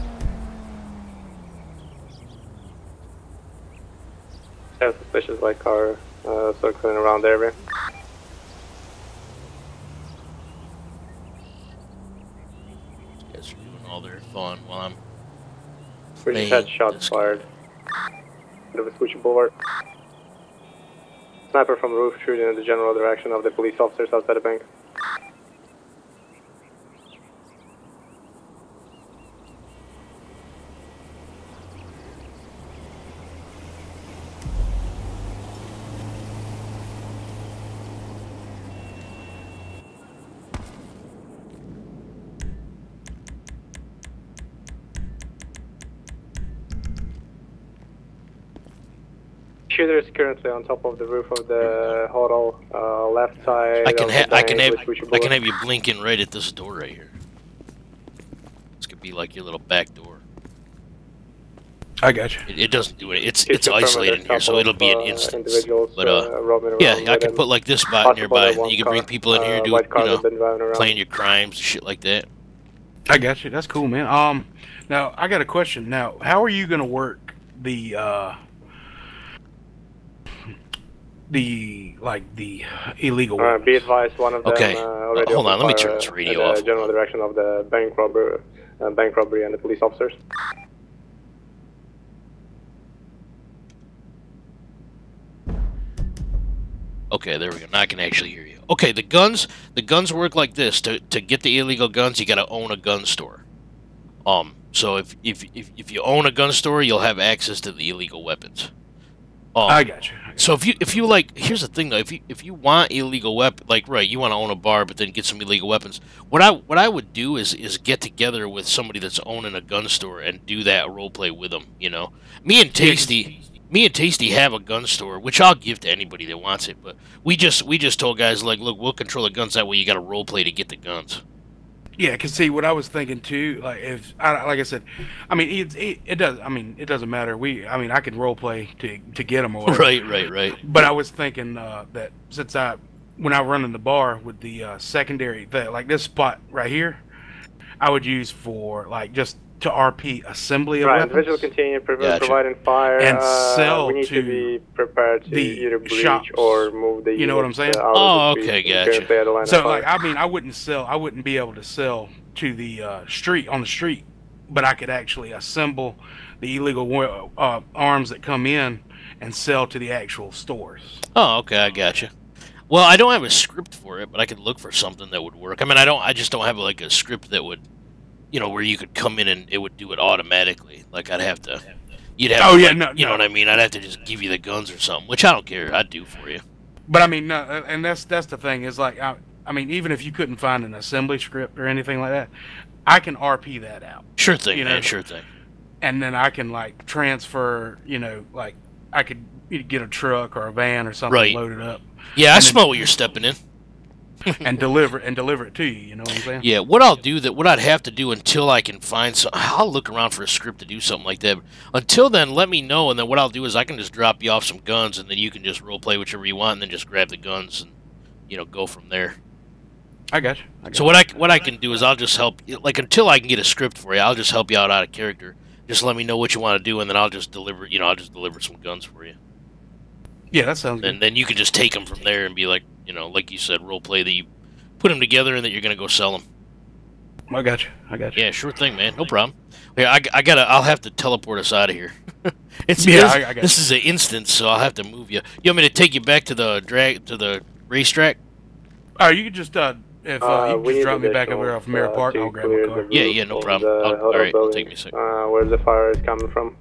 Yeah, suspicious white car uh, circling around the area. Guys are doing all their fun while I'm. We playing just had shots this fired. The Vespucci Boulevard. Sniper from the roof shooting in the general direction of the police officers outside the bank. Shooter is currently on top of the roof of the hotel, uh, left side. I can of ha- the I can have I can have you blinking right at this door right here. This could be like your little back door. I got you. It, it doesn't do it. It's Just it's isolated here, so it'll be an couple of, uh, instant. But uh, uh, yeah, I can put like this spot nearby. that one You can bring car, people in here, uh, do you know, has been driving around. playing your crimes, shit like that. I got you. That's cool, man. Um, now I got a question. Now, how are you gonna work the uh the like the illegal? Uh, be advised, one of them Okay. uh, Uh, already hold on, let me turn fire this radio in the off. general direction of the bank robbery, uh, bank robbery and the police officers. Okay, there we go. Now I can actually hear you. Okay, the guns the guns work like this. To to get the illegal guns, you got to own a gun store. Um, so if, if if if you own a gun store, you'll have access to the illegal weapons. Um, I got you. So if you if you like, here's the thing though. If you if you want illegal weapon, like right, you want to own a bar, but then get some illegal weapons. What I what I would do is is get together with somebody that's owning a gun store and do that role play with them. You know, me and Tasty, me and Tasty have a gun store, which I'll give to anybody that wants it. But we just we just told guys like, look, we'll control the guns. That way, you got to role play to get the guns. Yeah, cause see what I was thinking too. Like if I like I said, I mean it, it it does. I mean it doesn't matter. We I mean I could role play to to get them or. Right, right, right. But I was thinking uh, that since I when I run in the bar with the uh, secondary that like this spot right here, I would use for like just to RP assembly of Right, weapons. individual continue pro- Gotcha. providing fire. And uh, sell we need to, to be prepared to the either breach shops. or move the. You know what I'm saying? uh, Oh, of the street okay, and currently at the line of So like I mean I wouldn't sell I wouldn't be able to sell to the uh, street on the street but I could actually assemble the illegal wa- uh, arms that come in and sell to the actual stores. Oh, okay, I gotcha. Well, I don't have a script for it, but I could look for something that would work. I mean, I don't. I just don't have like a script that would, you know, where you could come in and it would do it automatically. Like I'd have to. You'd have. Oh, to, yeah, like, no, you know what I mean. I'd have to just give you the guns or something, which I don't care. I'd do for you. But I mean, no, and that's that's the thing is like, I, I mean, even if you couldn't find an assembly script or anything like that, I can RP that out. Sure thing, You know, man. Sure thing. and then I can like transfer, you know, like I could get a truck or a van or something Right. loaded up. Yeah, I then- smell what you're stepping in. and deliver and deliver it to you. You know what I'm saying? Yeah, what I'll do that what I'd have to do until I can find some I'll look around for a script to do something like that. Until then, let me know and then what I'll do is I can just drop you off some guns and then you can just role play whichever you want and then just grab the guns and you know go from there. I got you. I got So what I what I can do is I'll just help like until I can get a script for you, I'll just help you out out of character. Just let me know what you want to do and then I'll just deliver, you know, I'll just deliver some guns for you. Yeah, that sounds good. And then you can just take them from there and be like, you know, like you said, role play that you put them together and that you're going to go sell them. I got you. I got you. Yeah, sure thing, man. No problem. Yeah, I, I gotta. I'll have to teleport us out of here. it's Yeah, this, I- I got this you. is an instance, so I'll have to move you. You want me to take you back to the drag to the racetrack? Oh, you could just uh, if uh, Uh, you we could need just drop me back over off Mirror uh, Park, to I'll grab clear a car. Yeah, yeah, no problem. the I'll- all right, it'll take me a second. Uh, where the fire is coming from?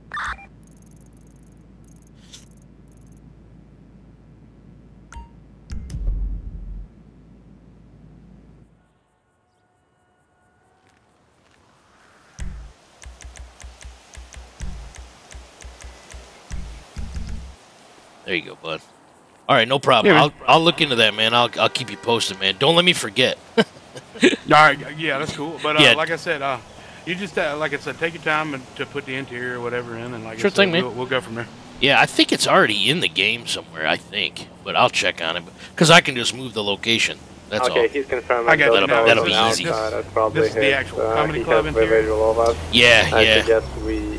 There you go, bud. All right, no problem. Yeah, I'll. I'll look into that, man. I'll I'll keep you posted, man. Don't let me forget. All right, yeah, that's cool. But uh, Yeah. like I said, uh, you just uh, like I said, take your time and, to put the interior or whatever in, and like Sure I said, thing, man. We'll, we'll go from there. yeah, I think it's already in the game somewhere. I think, but I'll check on it because I can just move the location. That's okay, all. he's confirming. I got those you. fellows That'll be easy. outside, That's probably This is the actual uh, comedy club has interior? visual of. Yeah, I yeah. suggest we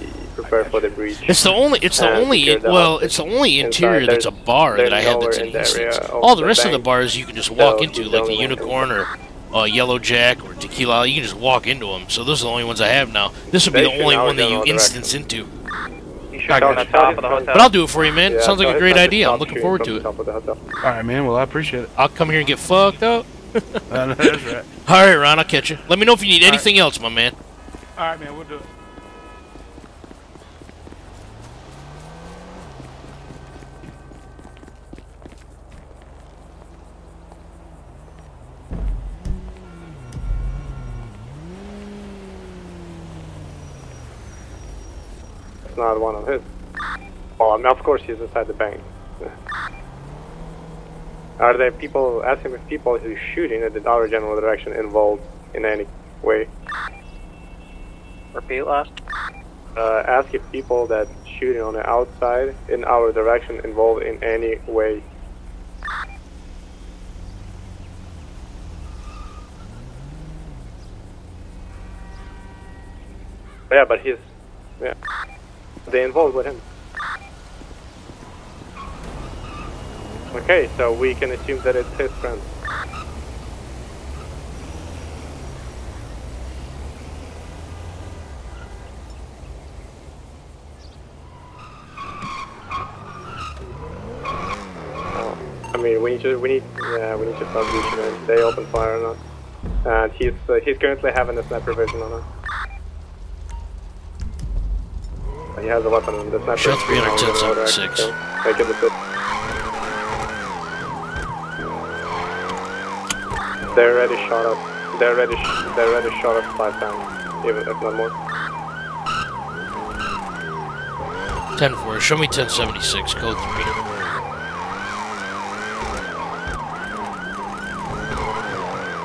prepare for the breach. It's the only. It's the only. secure well, office. it's the only Inside, interior that's a bar that I have that's in an the instance. All the the rest of the bars you can just walk he's into, like the Unicorn or uh, Yellow Jack or Tequila. You can just walk into them. So those are the only ones I have now. This would be the only one that you instance into. You should go on the top of the But I'll do it for you, man. Yeah, Sounds like a great idea. I'm looking forward to it. top of the hotel. All right, man. Well, I appreciate it. I'll come here and get fucked up. That's right. All right, Ron. I'll catch you. Let me know if you need anything else, my man. All right, man. We'll do it. Not one of his. Well, I mean, of course he's inside the bank. Are there people, ask him if people who's shooting in our general direction involved in any way. Repeat last. Uh, ask if people that shooting on the outside in our direction involved in any way. Yeah, but he's, yeah, they involved with him. Okay, so we can assume that it's his friend. I mean, we need to, we need, yeah, we need to start reaching in. They open fire on us. And he's, uh, he's currently having a sniper vision on us. He has a weapon on the sniper. Shot is being on 310.76. so Take it with it. They already shot up. They already, sh- they already shot up five times, even if not more. 10 4. Show me 1076, code 3.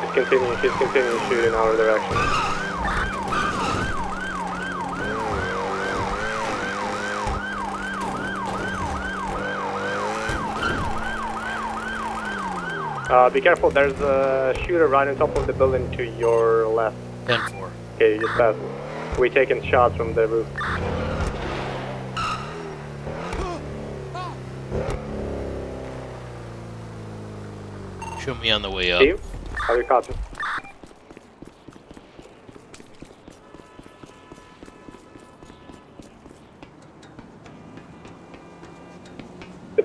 He's continuing, he's continuing to shoot in our direction. Uh, be careful, there's a shooter right on top of the building to your left. 10 4. Okay, you just passed. We're taking shots from the roof. Show me on the way up. Steve, how you copy?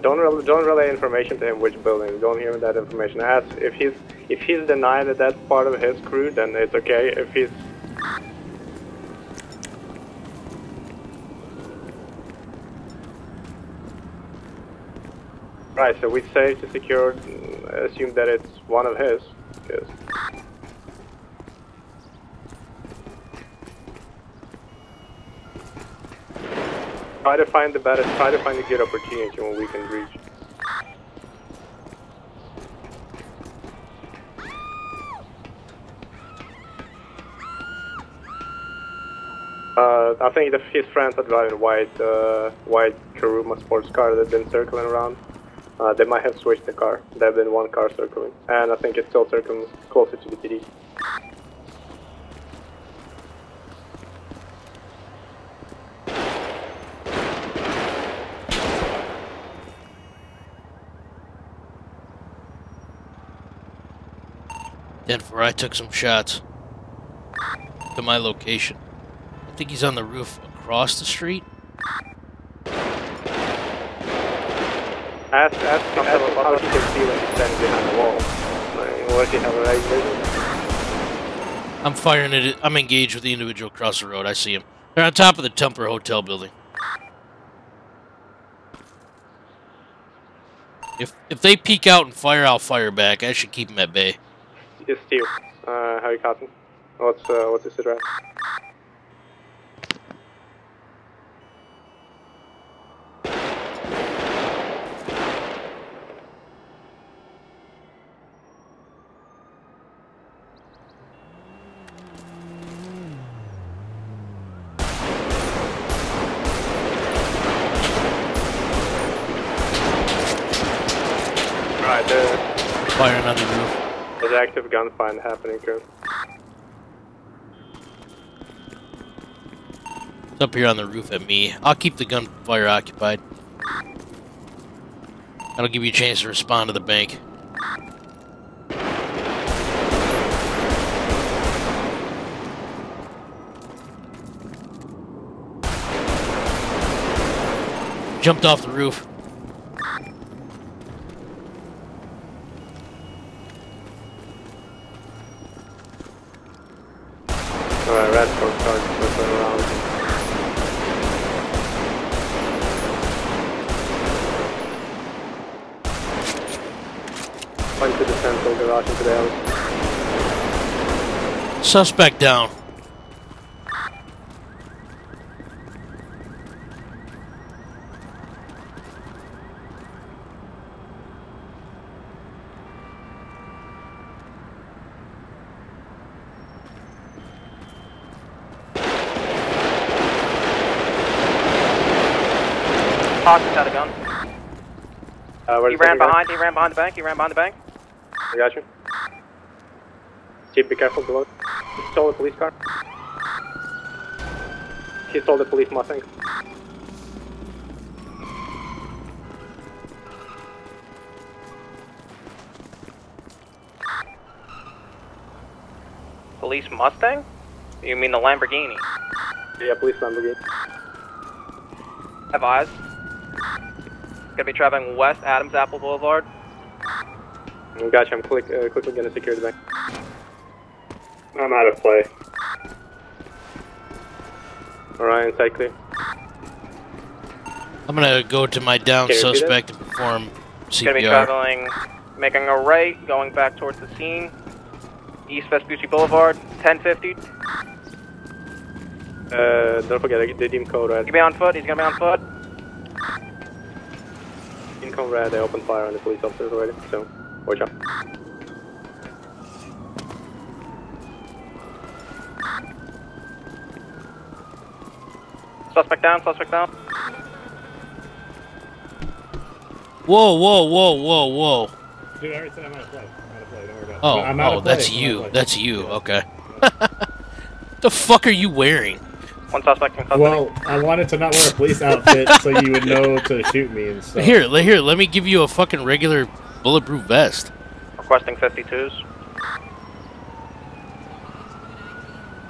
Don't rel- don't relay information to him which building. Don't give him that information. Ask if he's if he's denied that that's part of his crew, then it's okay. If he's right, so we say to secure, assume that it's one of his. 'cause- Try to find the better. Try to find a good opportunity when we can reach. Uh, I think the, his friends are driving white, uh, white Karuma sports car that's been circling around. Uh, they might have switched the car. There's been one car circling, and I think it's still circling closer to the TD. Denver, I took some shots to my location. I think he's on the roof across the street. Ask, ask, ask him how he can see when he's standing behind the wall. Like, what if he have a right vision? I'm firing it. I'm engaged with the individual across the road. I see him. They're on top of the Temper Hotel building. If if they peek out and fire, I'll fire back. I should keep them at bay. It's Steve. Uh, how you copy? What's uh, what's his address? Right, there. Firing on the roof. There's gunfire happening currently. It's up here on the roof at me. I'll keep the gunfire occupied. That'll give you a chance to respond to the bank. Jumped off the roof. Alright, Radford car circling around. Went to the central garage into the alley. Suspect down. Hawkins had a gun. Uh, He ran behind. He ran behind the bank. He ran behind the bank. I got you. Chief, be careful below. He stole a police car. He stole the police Mustang. Police Mustang? You mean the Lamborghini? Yeah, police Lamborghini. Have eyes. Gonna be traveling west Adams Apple Boulevard. Gotcha, I'm quick, uh, quickly gonna secure the bank. I'm out of play. Alright, inside clear. I'm gonna go to my down Can suspect and perform Gonna be traveling, making a right, going back towards the scene. East Vespucci Boulevard, 1050. Uh, don't forget, the team code red. He's gonna be on foot. He's gonna be on foot. Team code red, they opened fire on the police officers already, so watch out. Suspect down. Suspect down. Whoa, whoa, whoa, whoa, whoa. Dude, I already said I'm out of play. I'm out of play. Don't worry about it. Oh, I'm out oh, of play. that's I'm you. That's you. Okay. the fuck are you wearing? One suspect in custody. Well, I wanted to not wear a police outfit so you would know to shoot me and stuff. Here, here. Let me give you a fucking regular bulletproof vest. Requesting 52s.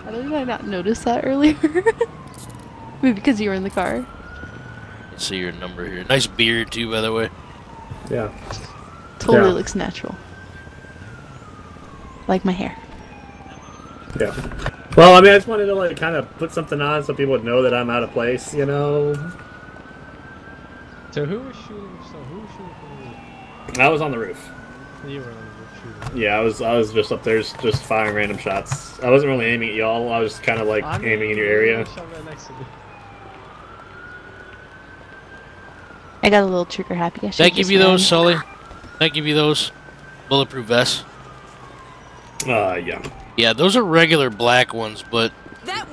How did I not notice that earlier? Maybe because you were in the car. can see your number here. Nice beard too, by the way. Yeah. Totally Yeah. looks natural. Like my hair. Yeah. Well, I mean, I just wanted to like kind of put something on so people would know that I'm out of place. You know. So who was shooting? So who was shooting from I was on the roof. You were on the roof shooting. Yeah, I was. I was just up there, just just firing random shots. I wasn't really aiming at y'all. I was just kind of like I'm aiming in your area. shot right next to me. I got a little trigger happy. I Did I give you ran. those, Sully? Did I give you those bulletproof vests? Uh, yeah. Yeah, those are regular black ones, but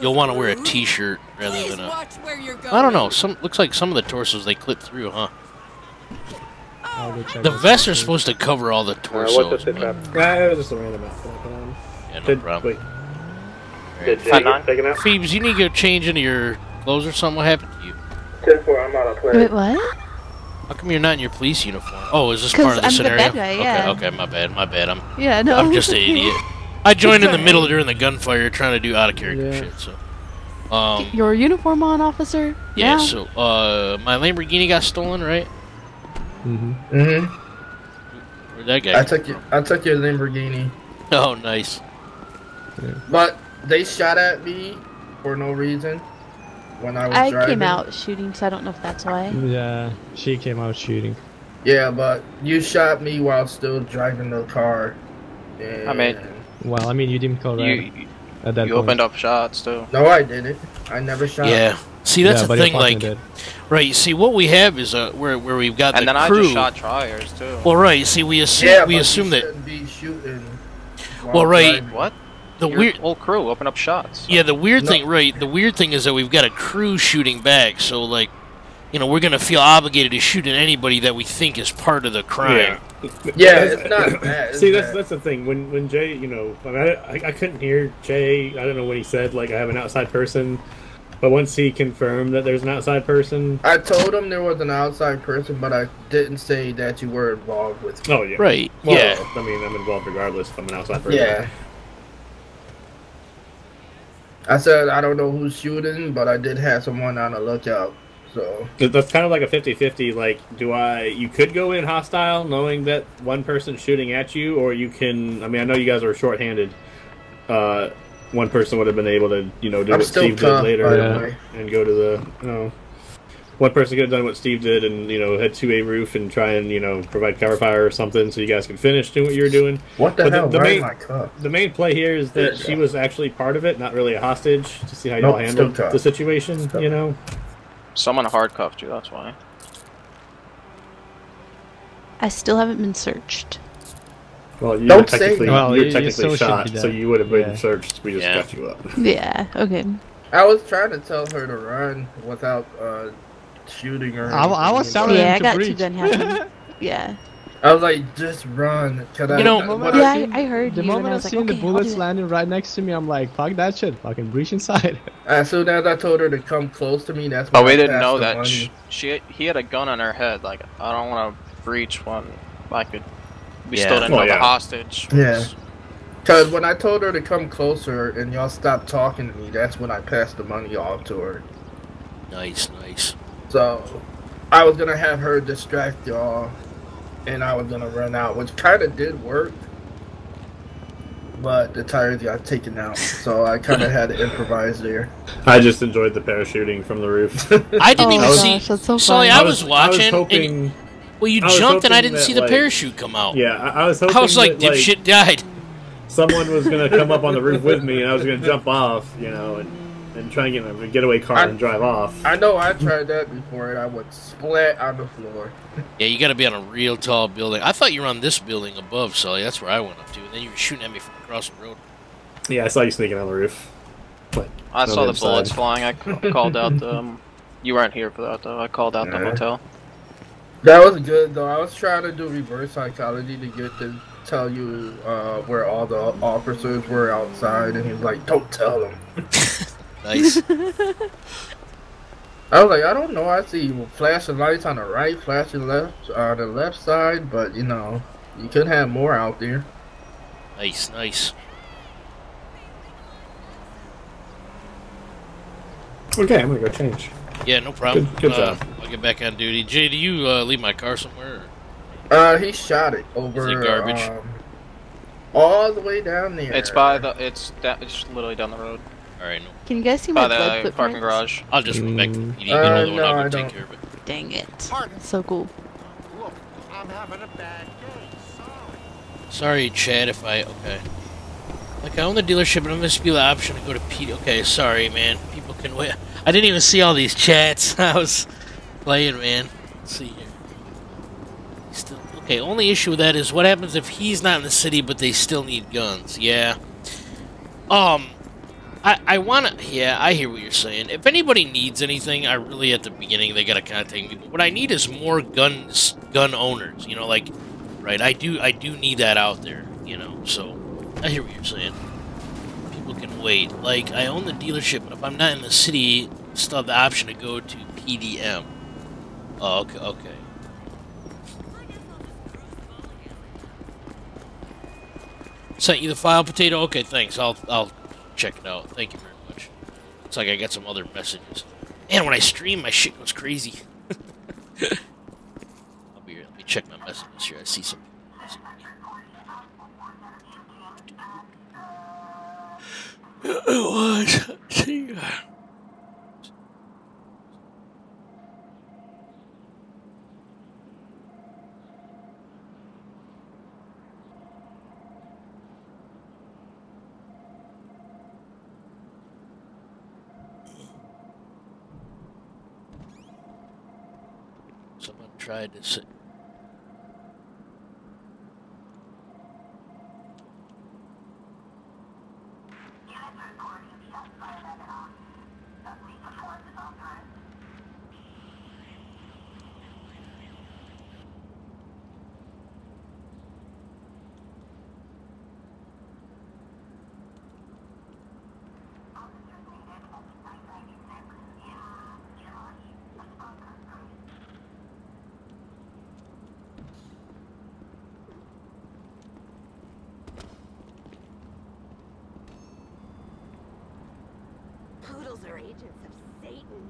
you'll want to wear a T-shirt rather than a. Watch where you're going. I don't know. Some looks like some of the torsos they clip through, huh? I'll go check The vests are supposed to cover all the Uh, torsos. what's the but- sit Yeah, it was just a random outfit I put on. Yeah, no Did- problem. Wait. Did Alright. Jay get taken out? Phoebes, you need to go change into your clothes or something. What happened to you? 10 I'm out of play. Wait, what? How come you're not in your police uniform? Oh, is this part of the I'm the scenario? bad guy, yeah. Okay, okay, my bad, my bad. I'm Yeah, no. I'm just an idiot. I joined in the middle during the gunfire, trying to do out of character Yeah. shit. So, um, Get your uniform on, officer. yeah. Now. So, uh, my Lamborghini got stolen, right? Mm-hmm. Mm-hmm. Where'd that guy? I come took your, I took your Lamborghini. Oh, nice. but they shot at me for no reason when I was I driving. came out shooting, so I don't know if that's why. Yeah, she came out shooting. Yeah, but you shot me while still driving the car. And... I mean, Well, I mean, you didn't call you red at that you point. opened up shots too. No, I didn't. I never shot. Yeah. See, that's Yeah, the thing. Like, did. right? You see, what we have is uh, where where we've got And the then I just shot triers too. Well, right. You see, we assume Yeah, we but assume you that. shouldn't be shooting. Well, right. driving. what? The Your weird. whole crew open up shots. Yeah, the weird No. thing, right? The weird thing is that we've got a crew shooting back, so like, you know, we're gonna feel obligated to shoot at anybody that we think is part of the crime. Yeah, it's not bad. See, that's bad. that's the thing. When when Jay, you know, I, mean, I, I, I couldn't hear Jay. I don't know what he said. Like, I have an outside person, but once he confirmed that there's an outside person, I told him there was an outside person, but I didn't say that you were involved with. oh yeah, Right? Well, yeah. I mean, I'm involved regardless if I'm an outside person. Yeah. I said I don't know who's shooting, but I did have someone on the lookout. So That's kind of like a 50-50. Like, do I? You could go in hostile, knowing that one person's shooting at you, or you can. I mean, I know you guys are short-handed. Uh, one person would have been able to, you know, do I'm what Steve tough, did later, and- and go to the. You know, one person could have done what Steve did, and you know, head to a roof and try and you know provide cover fire or something, so you guys could finish doing what you were doing. what the But hell? the Where's main- my cup? The main play here is that she go. was actually part of it, not really a hostage. To see how y'all Nope, handled the situation, Still you know. Someone hard cuffed you. That's why. I still haven't been searched. Well, you Don't were say technically, that. Well, you're you- you technically still shot, so you would have been Yeah. searched. We just Yeah. got you up. Yeah. Okay. I was trying to tell her to run without uh, shooting her. or I- I was anything, telling but- him Yeah, I got breach. two gun happen. Yeah. I was like, just run. Cause I, You know- what Yeah, I- I, I heard The you, moment I I was like, seen okay, the bullets I'll do it. landing right next to me, I'm like, fuck that shit. Fucking breach inside. as soon as I told her to come close to me, that's But when we I didn't know that money. sh- she he had a gun on her head. Like I don't want to breach one. I could. We Yeah. still didn't Well, know oh, yeah. the hostage. Yeah. Cause when I told her to come closer and y'all stopped talking to me, that's when I passed the money off to her. Nice, nice. So I was gonna have her distract y'all, and I was gonna run out, which kind of did work. But the tires got taken out, so I kind of had to improvise there. I just enjoyed the parachuting from the roof. I didn't Oh even my see. gosh, that's so Sully, fun. I was watching. I was and- hoping. well, you I jumped and I didn't that, see the like- parachute come out. yeah, I, I was hoping. I was like, that, dipshit died. someone was gonna come up on the roof with me, and I was gonna jump off, you know, and, and try and get in a getaway car I- and drive off. I know I tried that before, and I would splat on the floor. Yeah, you got to be on a real tall building. I thought you were on this building above, Sully. That's where I went up to, and then you were shooting at me from across the road. Yeah, I saw you sneaking on the roof. But I saw the other bullets side. flying. I called out the. Um, you weren't here for that though. I called out the Yeah. hotel. That was good though. I was trying to do reverse psychology to get to tell you uh, where all the officers were outside, and he was like, "Don't tell them." Nice. I was like, I don't know. I see flashing lights on the right, flashing left on the left side, but you know, you could have more out there. nice, nice. Okay, I'm gonna go change. Yeah, no problem. Good- good Uh, job. I'll get back on duty. Jay, do you uh, leave my car somewhere? Or? Uh, he shot it over. Is it garbage? Um, all the way down there. It's by the. It's da- it's literally down the road. All right, no. Can you guys see By my blood the footprints? parking garage. I'll just run back to the PD. Uh, get another one. no, I'll I go take care of it. Dang it. So cool. Look, I'm having a bad day. Sorry, Chad, if I... Okay. Like, I own the dealership, and I'm going to be the option to go to PD. Okay, sorry, man. People can wait. I didn't even see all these chats. I was playing, man. Let's see here. Still... Okay, only issue with that is what happens if he's not in the city, but they still need guns. Yeah. Um... I, I want to... Yeah, I hear what you're saying. If anybody needs anything, I really, at the beginning, they got to contact me. But what I need is more guns, gun owners. You know, like... Right, I do I do need that out there, you know, so I hear what you're saying. People can wait. Like, I own the dealership, but if I'm not in the city, still have the option to go to PDM. Oh, okay, okay. Sent you the file, Potato? Okay, thanks. I'll, I'll check it out. Thank you very much. Looks like I got some other messages. Man, when I stream, my shit goes crazy. I'll be here. Let me check my messages here. I see some. It was. Someone tried to sit. Poodles are agents of Satan.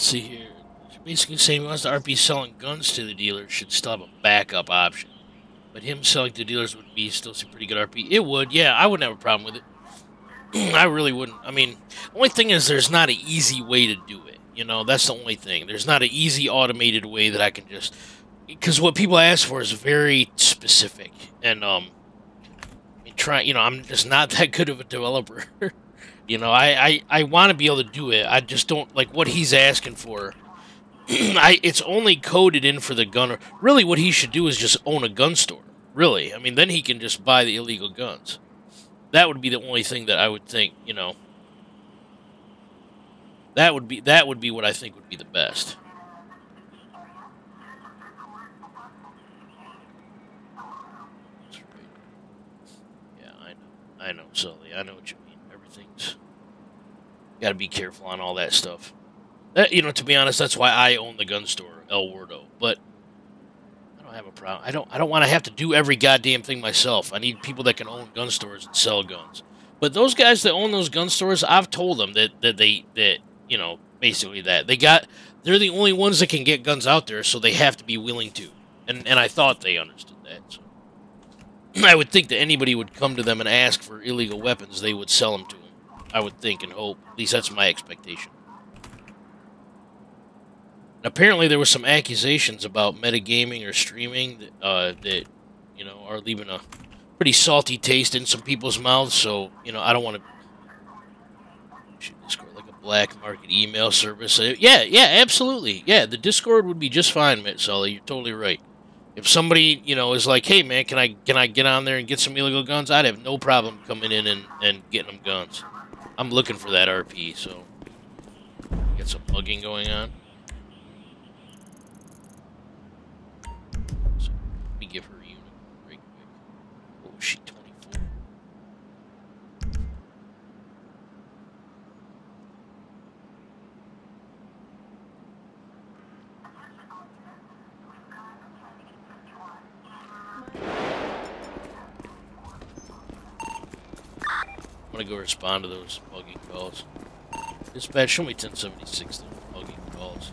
Let's see here. You're basically saying the RP selling guns to the dealers should still have a backup option. But him selling to dealers would be still some pretty good RP. It would, yeah, I wouldn't have a problem with it. I really wouldn't. I mean, the only thing is there's not an easy way to do it. You know, that's the only thing. There's not an easy automated way that I can just because what people ask for is very specific. And um I mean, try, you know, I'm just not that good of a developer. You know, I, I, I want to be able to do it. I just don't like what he's asking for. I it's only coded in for the gunner. Really, what he should do is just own a gun store. Really, I mean, then he can just buy the illegal guns. That would be the only thing that I would think. You know, that would be that would be what I think would be the best. Yeah, I know. I know, Sully. I know what you got to be careful on all that stuff. That, you know, to be honest, that's why I own the gun store, El Wardo. But I don't have a problem. I don't. I don't want to have to do every goddamn thing myself. I need people that can own gun stores and sell guns. But those guys that own those gun stores, I've told them that that they that you know basically that they got they're the only ones that can get guns out there, so they have to be willing to. And and I thought they understood that. So. I would think that anybody would come to them and ask for illegal weapons, they would sell them to. I would think and hope. At least that's my expectation. And apparently, there was some accusations about metagaming or streaming that, uh, that you know are leaving a pretty salty taste in some people's mouths. So you know, I don't want to. Should Discord like a black market email service? Uh, yeah, yeah, absolutely. Yeah, the Discord would be just fine, Mitt Sully. You're totally right. If somebody, you know, is like, "Hey, man, can I can I get on there and get some illegal guns?" I'd have no problem coming in and, and getting them guns. I'm looking for that RP, so Got some bugging going on. So, let me give her a unit right quick. Oh, is she 24? I'm gonna go respond to those mugging calls. Dispatch, show me 1076 those calls.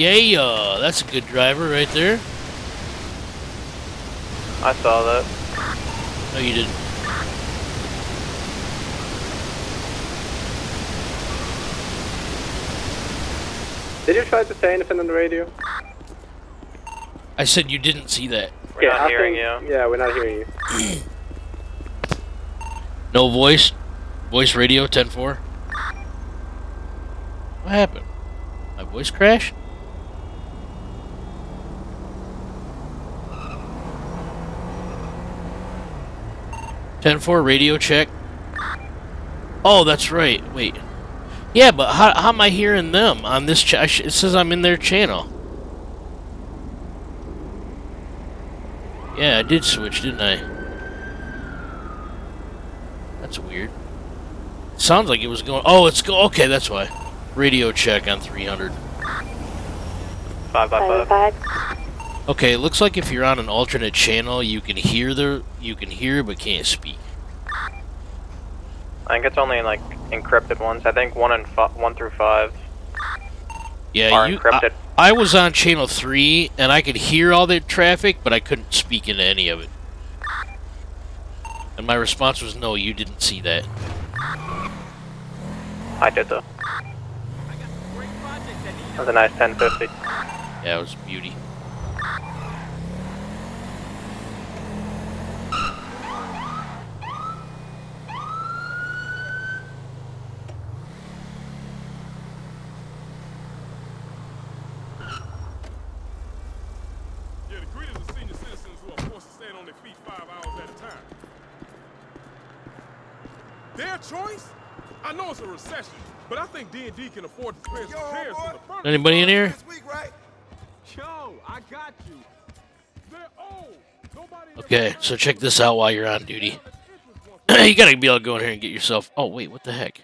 Yeah, that's a good driver right there. I saw that. No, you didn't. Did you try to say anything on the radio? I said you didn't see that. We're not I hearing think- you. Yeah, we're not hearing you. No voice? Voice radio 10-4? What happened? My voice crashed? Ten four radio check. Oh, that's right. Wait. Yeah, but how, how am I hearing them on this? Ch- it says I'm in their channel. Yeah, I did switch, didn't I? That's weird. Sounds like it was going. Oh, it's go. Okay, that's why. Radio check on 300. Five by five. Okay, it looks like if you're on an alternate channel, you can hear the you can hear but can't speak. I think it's only like encrypted ones. I think one and one through five. Yeah, Are you. encrypted. I, I was on channel three and I could hear all the traffic, but I couldn't speak into any of it. And my response was, "No, you didn't see that." I did though. That was a nice 1050. Yeah, it was beauty. Choice? I know it's a recession, but I think D&D can afford to spare some chairs from the furniture. Anybody in here? Yo, I got you. They're old. Nobody Okay, so check this out while you're on duty. you gotta be able to go in here and get yourself. Oh wait, what the heck?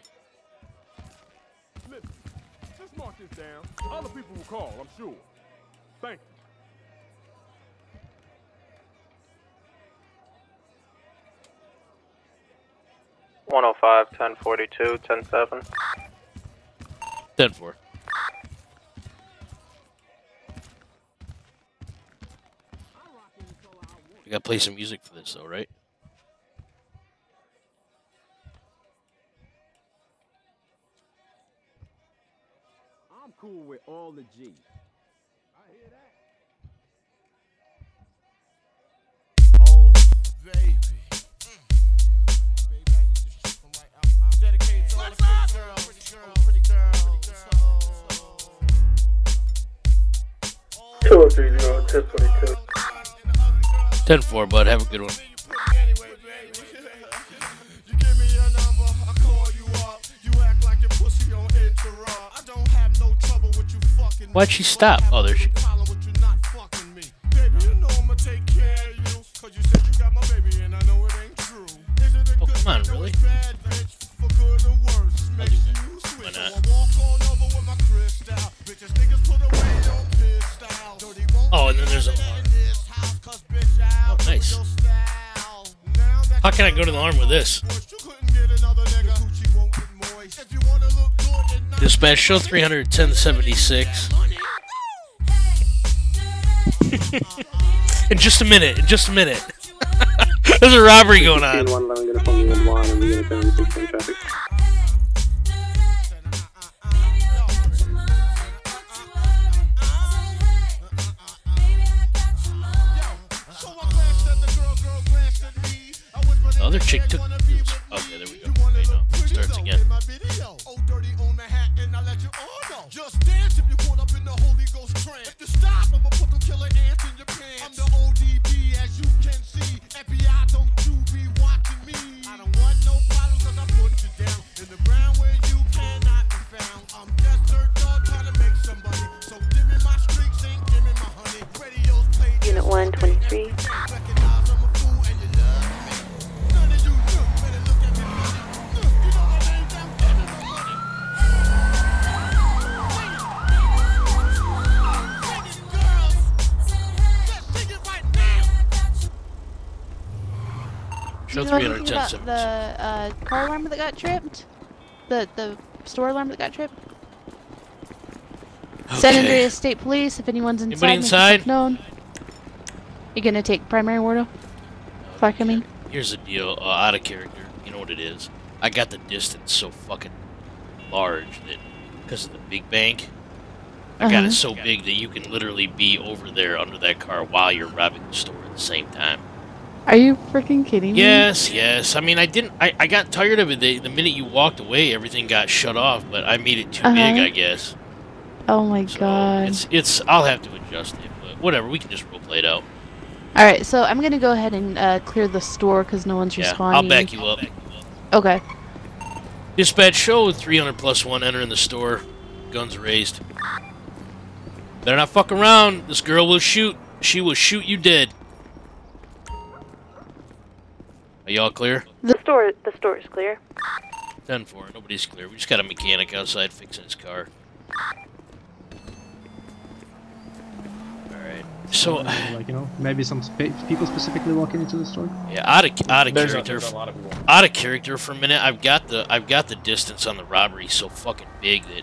Just mark this down. Other people will call, I'm sure. Thank you. One hundred five, ten forty two, ten seven. Ten four. We gotta play some music for this though, right? I'm cool with all the G. Oh, baby. Dedicated to all the pretty girls, pretty girls, pretty girls. 2030, 1022. Ten four, bud. Have a good one. Why'd she stop? Oh, there she with this? Dispatch show 31076. in just a minute, in just a minute. There's a robbery going on. Show you know 310 about seconds. the uh, car alarm that got tripped? The the store alarm that got tripped? San Andreas State Police. If anyone's inside, Anybody inside? known. You gonna take primary wardo? Fuck I mean. Here's the deal, uh, out of character. You know what it is? I got the distance so fucking large that because of the big bank, I got Uh-huh. it so big that you can literally be over there under that car while you're robbing the store at the same time. Are you freaking kidding me? Yes, yes. I mean, I didn't. I, I got tired of it. The, the minute you walked away, everything got shut off. But I made it too big, Uh-huh. I guess. Oh my god. It's it's. I'll have to adjust it, but whatever. We can just role play it out. All right, so I'm gonna go ahead and uh, clear the store because no one's Yeah, responding. I'll back you up. Okay. Dispatch show 300 plus one entering the store. Guns raised. Better not fuck around. This girl will shoot. She will shoot you dead. Are y'all clear? The store, the store is clear. 10 4. Nobody's clear. We just got a mechanic outside fixing his car. Alright. So, like you know, maybe some spa- people specifically walking into the store. yeah, out of out of There's a- character. there's a lot of people. out of character for a minute. I've got the I've got the distance on the robbery so fucking big that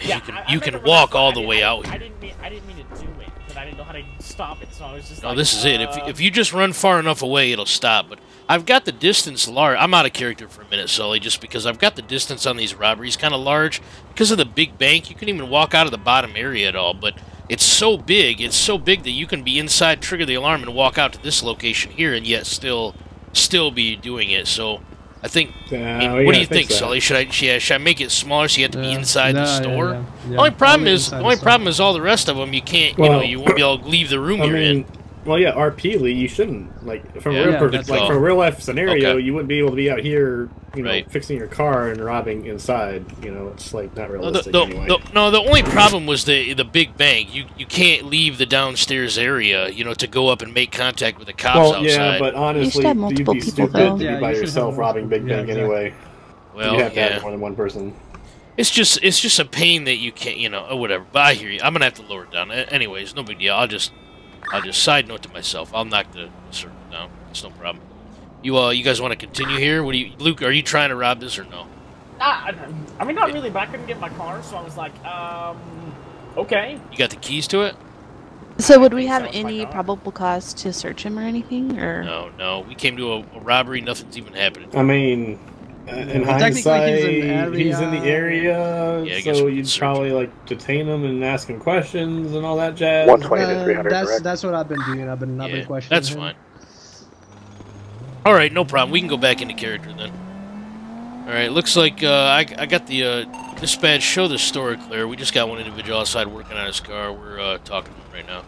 Yeah, you can I- I you remember can walk all the way I- out I didn't mean I didn't mean to do it, but I didn't know how to stop it, so I was just No, like. this is it. If uh, if you just run far enough away, it'll stop. But I've got the distance large. I'm out of character for a minute, Sully, just because I've got the distance on these robberies kind of large because of the big bank. You can even walk out of the bottom area at all, but it's so big. It's so big that you can be inside, trigger the alarm, and walk out to this location here, and yet still still be doing it. So. I think. Uh, I mean, we what do gotta you think, fix that. Sully? Should I should I, should I make it smaller so you have to be Yeah. inside the Yeah, yeah, store? yeah, The yeah. only problem Only is the the only store. problem is all the rest of them you can't. You know, you won't be able to leave the room I you're mean, in. Well, yeah, RP Lee, you shouldn't like from Yeah. a real Yeah, perfect, like all. from a real life scenario, Okay. you wouldn't be able to be out here, you know, Right. fixing your car and robbing inside. You know, it's like not No, the, realistic the, anyway. the- no, the only problem was the the big bank. You you can't leave the downstairs area, you know, to go up and make contact with the cops well, outside. yeah, but honestly, have you'd be people, stupid though. to Yeah, be by you yourself robbing Big multiple- Bank exactly. anyway. well, you have to yeah, have more than one person. it's just it's just a pain that you can't, you know, or whatever. But I hear you. I'm gonna have to lower it down. Anyways, no big deal. I'll just I'll just side note to myself. I'll knock the circle down. It's no problem. You uh, you guys want to continue here? What do you, Luke? Are you trying to rob this or no? I, I mean, not really, but I couldn't get my car, so I was like, um, okay. You got the keys to it? So would we have any probable cause to search him or anything, or? No, no. We came to a, a robbery. Nothing's even happening. I mean, uh, in Well, hindsight, he's in the he's in the area, Yeah, so you'd search probably like detain him and ask him questions and all that jazz. 120 to Uh, 300, that's correct? that's what I've been doing. I've been I've Yeah, been questioning. that's him. fine. All right, no problem. We can go back into character then. All right, looks like uh, I, I got the uh, dispatch. Show the story clear. We just got one individual outside working on his car. We're uh, talking to him right now.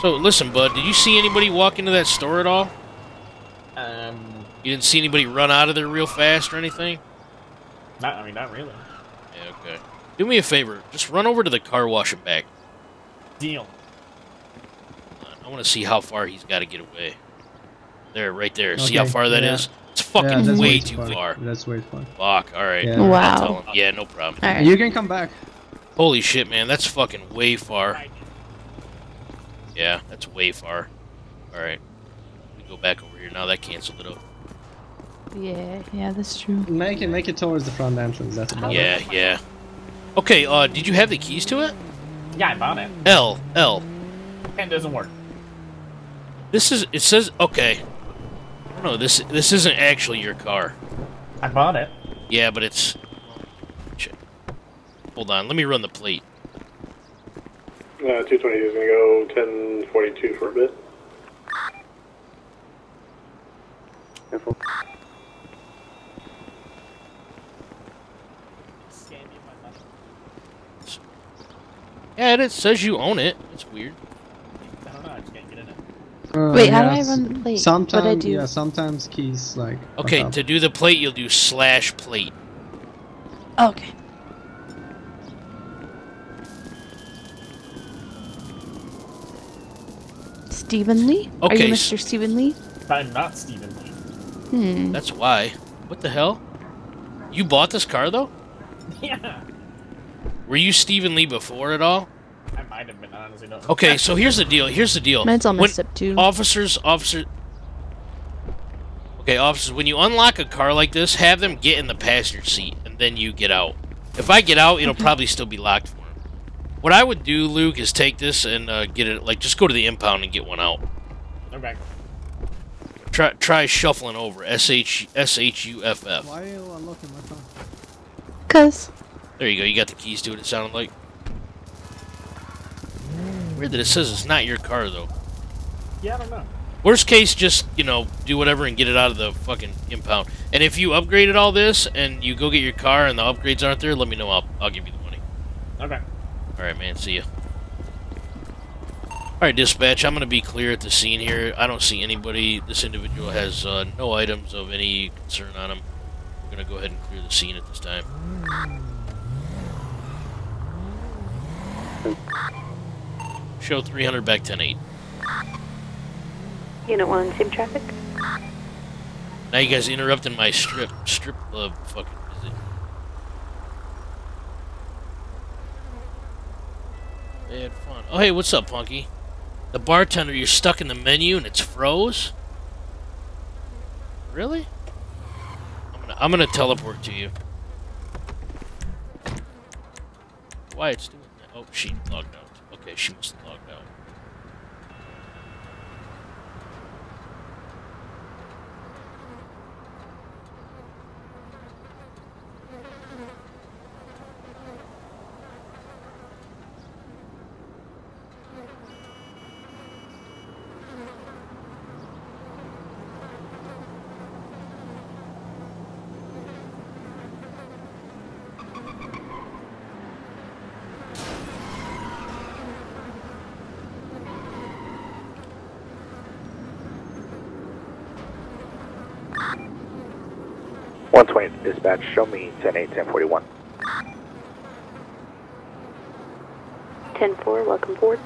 So listen, bud. Did you see anybody walk into that store at all? Um, You didn't see anybody run out of there real fast or anything? not, I mean, not really. Yeah, okay. Do me a favor. Just run over to the car wash and back. Deal. I want to see how far he's got to get away. There, right there. See how far that yeah. is? It's fucking Yeah, way way too too far. That's way far. Fuck. All right. Yeah. Wow. tell him. Yeah, no problem. All right. You can come back. Holy shit, man. That's fucking way far. Yeah, that's way far. All right. We go back over here now. That canceled it out. Yeah, yeah, that's true. Make it make it towards the front entrance. That's about Yeah, yeah. Okay. Uh, did you have the keys to it? Yeah, I bought it. L L. And doesn't work. This is. It says okay. I don't know. This this isn't actually your car. I bought it. Yeah, but it's. Shit. Hold on. Let me run the plate. Uh, 220 is going to go 1042 for a bit. Yeah, it says you own it. It's weird. I don't know. I just can't get in it. Uh, Wait, how do I run the plate? Sometimes, What'd I do? yeah, sometimes keys like. Okay, to do the plate, you'll do slash plate. Okay. Stephen Lee? Are you Mr. Stephen Lee? I'm not Steven. Lee. Hmm. That's why. What the hell? You bought this car though? Yeah. Were you Stephen Lee before at all? I might have been, honestly. Don't. Okay, so here's the deal. Here's the deal. Mine's all When messed up too. Officers, officer. Okay, officers. When you unlock a car like this, have them get in the passenger seat, and then you get out. If I get out, it'll probably still be locked for him. What I would do, Luke, is take this and uh, get it. Like, just go to the impound and get one out. Okay. Try try shuffling over. S H S H U F F. Why are you unlocking my phone? Cause. There you go. You got the keys to it. It sounded like. Weird that it says it's not your car though. Yeah, I don't know. Worst case, just you know, do whatever and get it out of the fucking impound. And if you upgraded all this and you go get your car and the upgrades aren't there, let me know. I'll I'll give you the money. Okay. All right, man. See ya. All right, dispatch. I'm gonna be clear at the scene here. I don't see anybody. This individual has uh, no items of any concern on him. We're gonna go ahead and clear the scene at this time. Show 300 back 10-8. Unit 1, same traffic. Now you guys interrupting my strip strip club fucking visit. They had fun. Oh hey, what's up, Punky? The bartender, you're stuck in the menu and it's froze? Really? I'm gonna I'm gonna teleport to you. Doing that. Oh, she oh, logged out. Okay, she must 120 dispatch, show me 10-8, 1041. 10-4, welcome forward.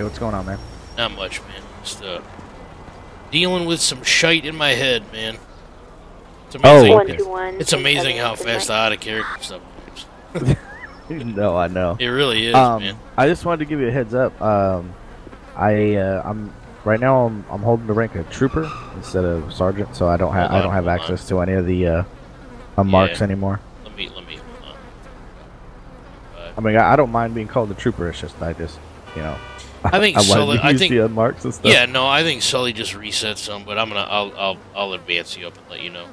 Hey, what's going on, man? Not much, man. Just uh, dealing with some shite in my head, man. It's Oh, amazing. okay. One two one. It's amazing how fast the out of character stuff moves. no, I know. It really is, um, man. I just wanted to give you a heads up. Um, I uh, I'm right now. I'm, I'm holding the rank of trooper instead of sergeant, so I don't have I don't have access to any of the uh, uh, marks anymore. Let me let me hold on. I mean, I, I don't mind being called the trooper. It's just I just you know. I think I Sully. I think unmarks and stuff. Yeah, no, I think Sully just reset some, but I'm gonna I'll I'll I'll advance you up and let you know.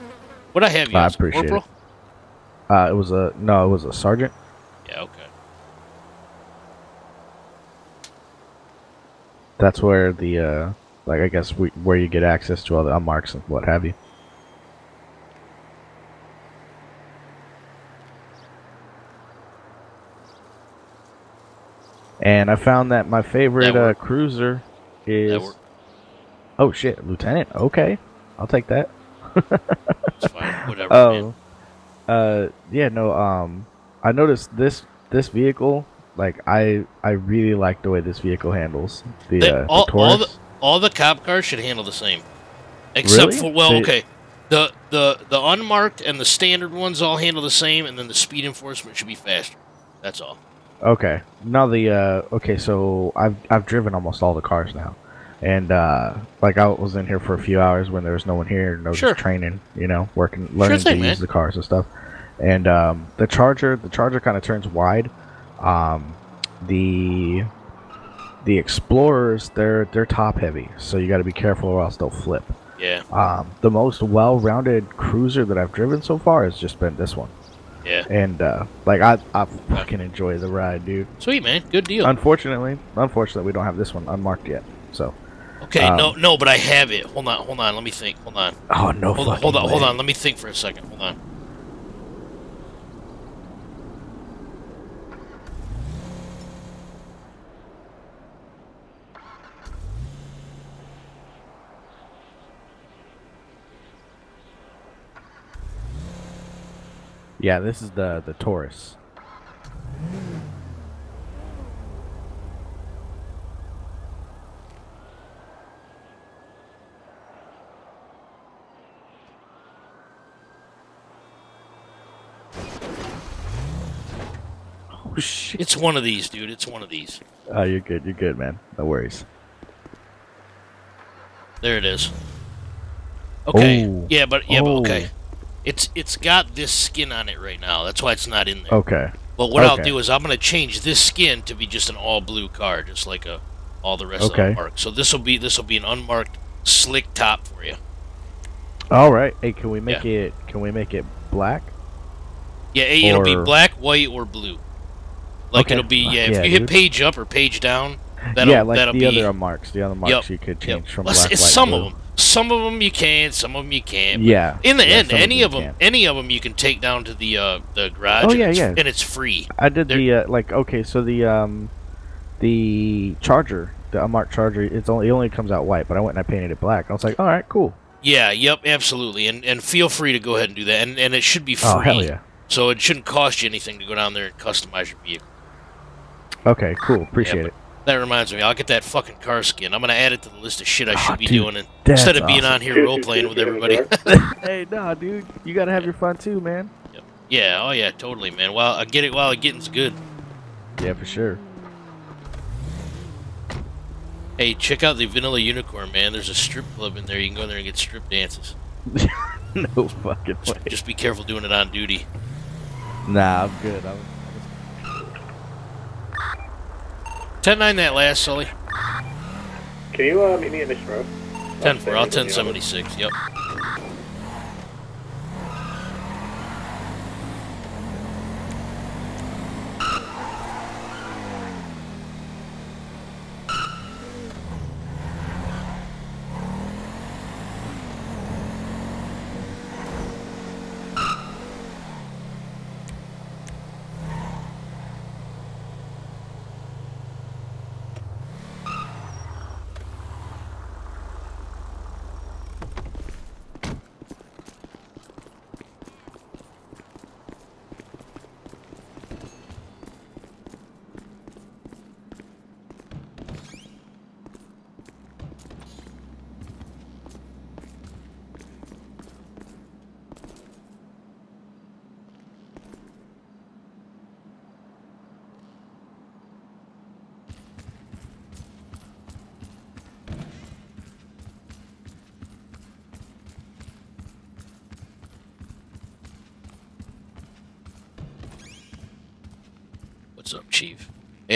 What I have you I appreciate corporal? it. Uh, it was a no, it was a sergeant. Yeah, okay. That's where the uh, like I guess we, where you get access to all the unmarks and what have you. And I found that my favorite That uh, cruiser is. Oh shit, lieutenant. Okay, I'll take that. It's fine. Whatever, oh, uh, yeah, no. Um, I noticed this this vehicle. Like, I I really like the way this vehicle handles the, They- uh, all, the all the all the cop cars should handle the same, except Really? for well, They- okay, the the the unmarked and the standard ones all handle the same, and then the speed enforcement should be faster. That's all. Okay. Now the uh okay, so I've I've driven almost all the cars now. And uh like I was in here for a few hours when there was no one here, no Sure. training, you know, working learning thing, to man. use the cars and stuff. And um the charger the charger kinda turns wide. Um the the explorers they're they're top heavy, so you gotta be careful or else they'll flip. Yeah. Um the most well rounded cruiser that I've driven so far has just been this one. Yeah. And uh like I I fucking enjoy the ride, dude. Sweet man, good deal. Unfortunately, unfortunately, we don't have this one unmarked yet. So. Okay, um, no, no, but I have it. Hold on, hold on. Let me think. Hold on. Oh, no Hold on, hold on, hold on. Let me think for a second. Hold on. Yeah, this is the the Taurus. Oh shit! It's one of these, dude. It's one of these. Oh, you're good. You're good, man. No worries. There it is. Okay. Oh. Yeah, but yeah, but Oh. okay. It's it's got this skin on it right now. That's why it's not in there. Okay. But what I'll do is I'm gonna change this skin to be just an all blue car, just like a all the rest Okay. of them marked. So this will be this will be an unmarked slick top for you. All right. Hey, can we make Yeah. it? Can we make it black? Yeah, eh, it'll be black, white, or blue. Like Okay. it'll be yeah. If Yeah, you hit dude. page up or page down, that'll yeah, like that'll the be other marks. The other marks Yup, you could change from Well, black, it's white, some blue. of them. Some of them you can, some of them you can't. Yeah, In the yeah, end, of any them of them, any of them you can take down to the uh, the garage. Oh and yeah, it's, yeah. and it's free. I did the uh, like okay, so the um the charger, the unmarked charger, it's only it only comes out white, but I went and I painted it black. I was like, all right, cool. Yeah, yep, absolutely. And and feel free to go ahead and do that. And and it should be free. Oh, hell yeah. So it shouldn't cost you anything to go down there and customize your vehicle. Okay, cool. Appreciate Yeah, it. That reminds me, I'll get that fucking car skin. I'm gonna add it to the list of shit I should be Ah, dude, doing, and instead of being awesome. on here role playing with everybody. hey, nah, dude, you gotta have your fun too, man. yeah, oh yeah, totally, man. Well, I get it while it getting's good. Yeah, for sure. Hey, check out the Vanilla Unicorn, man. There's a strip club in there. You can go in there and get strip dances. no fucking way. Just be careful doing it on duty. Nah, I'm good. I'm, 10-9 that last, Sully. Can you uh, meet me in Mission Row? 10-4. I'll 10-76. Yep.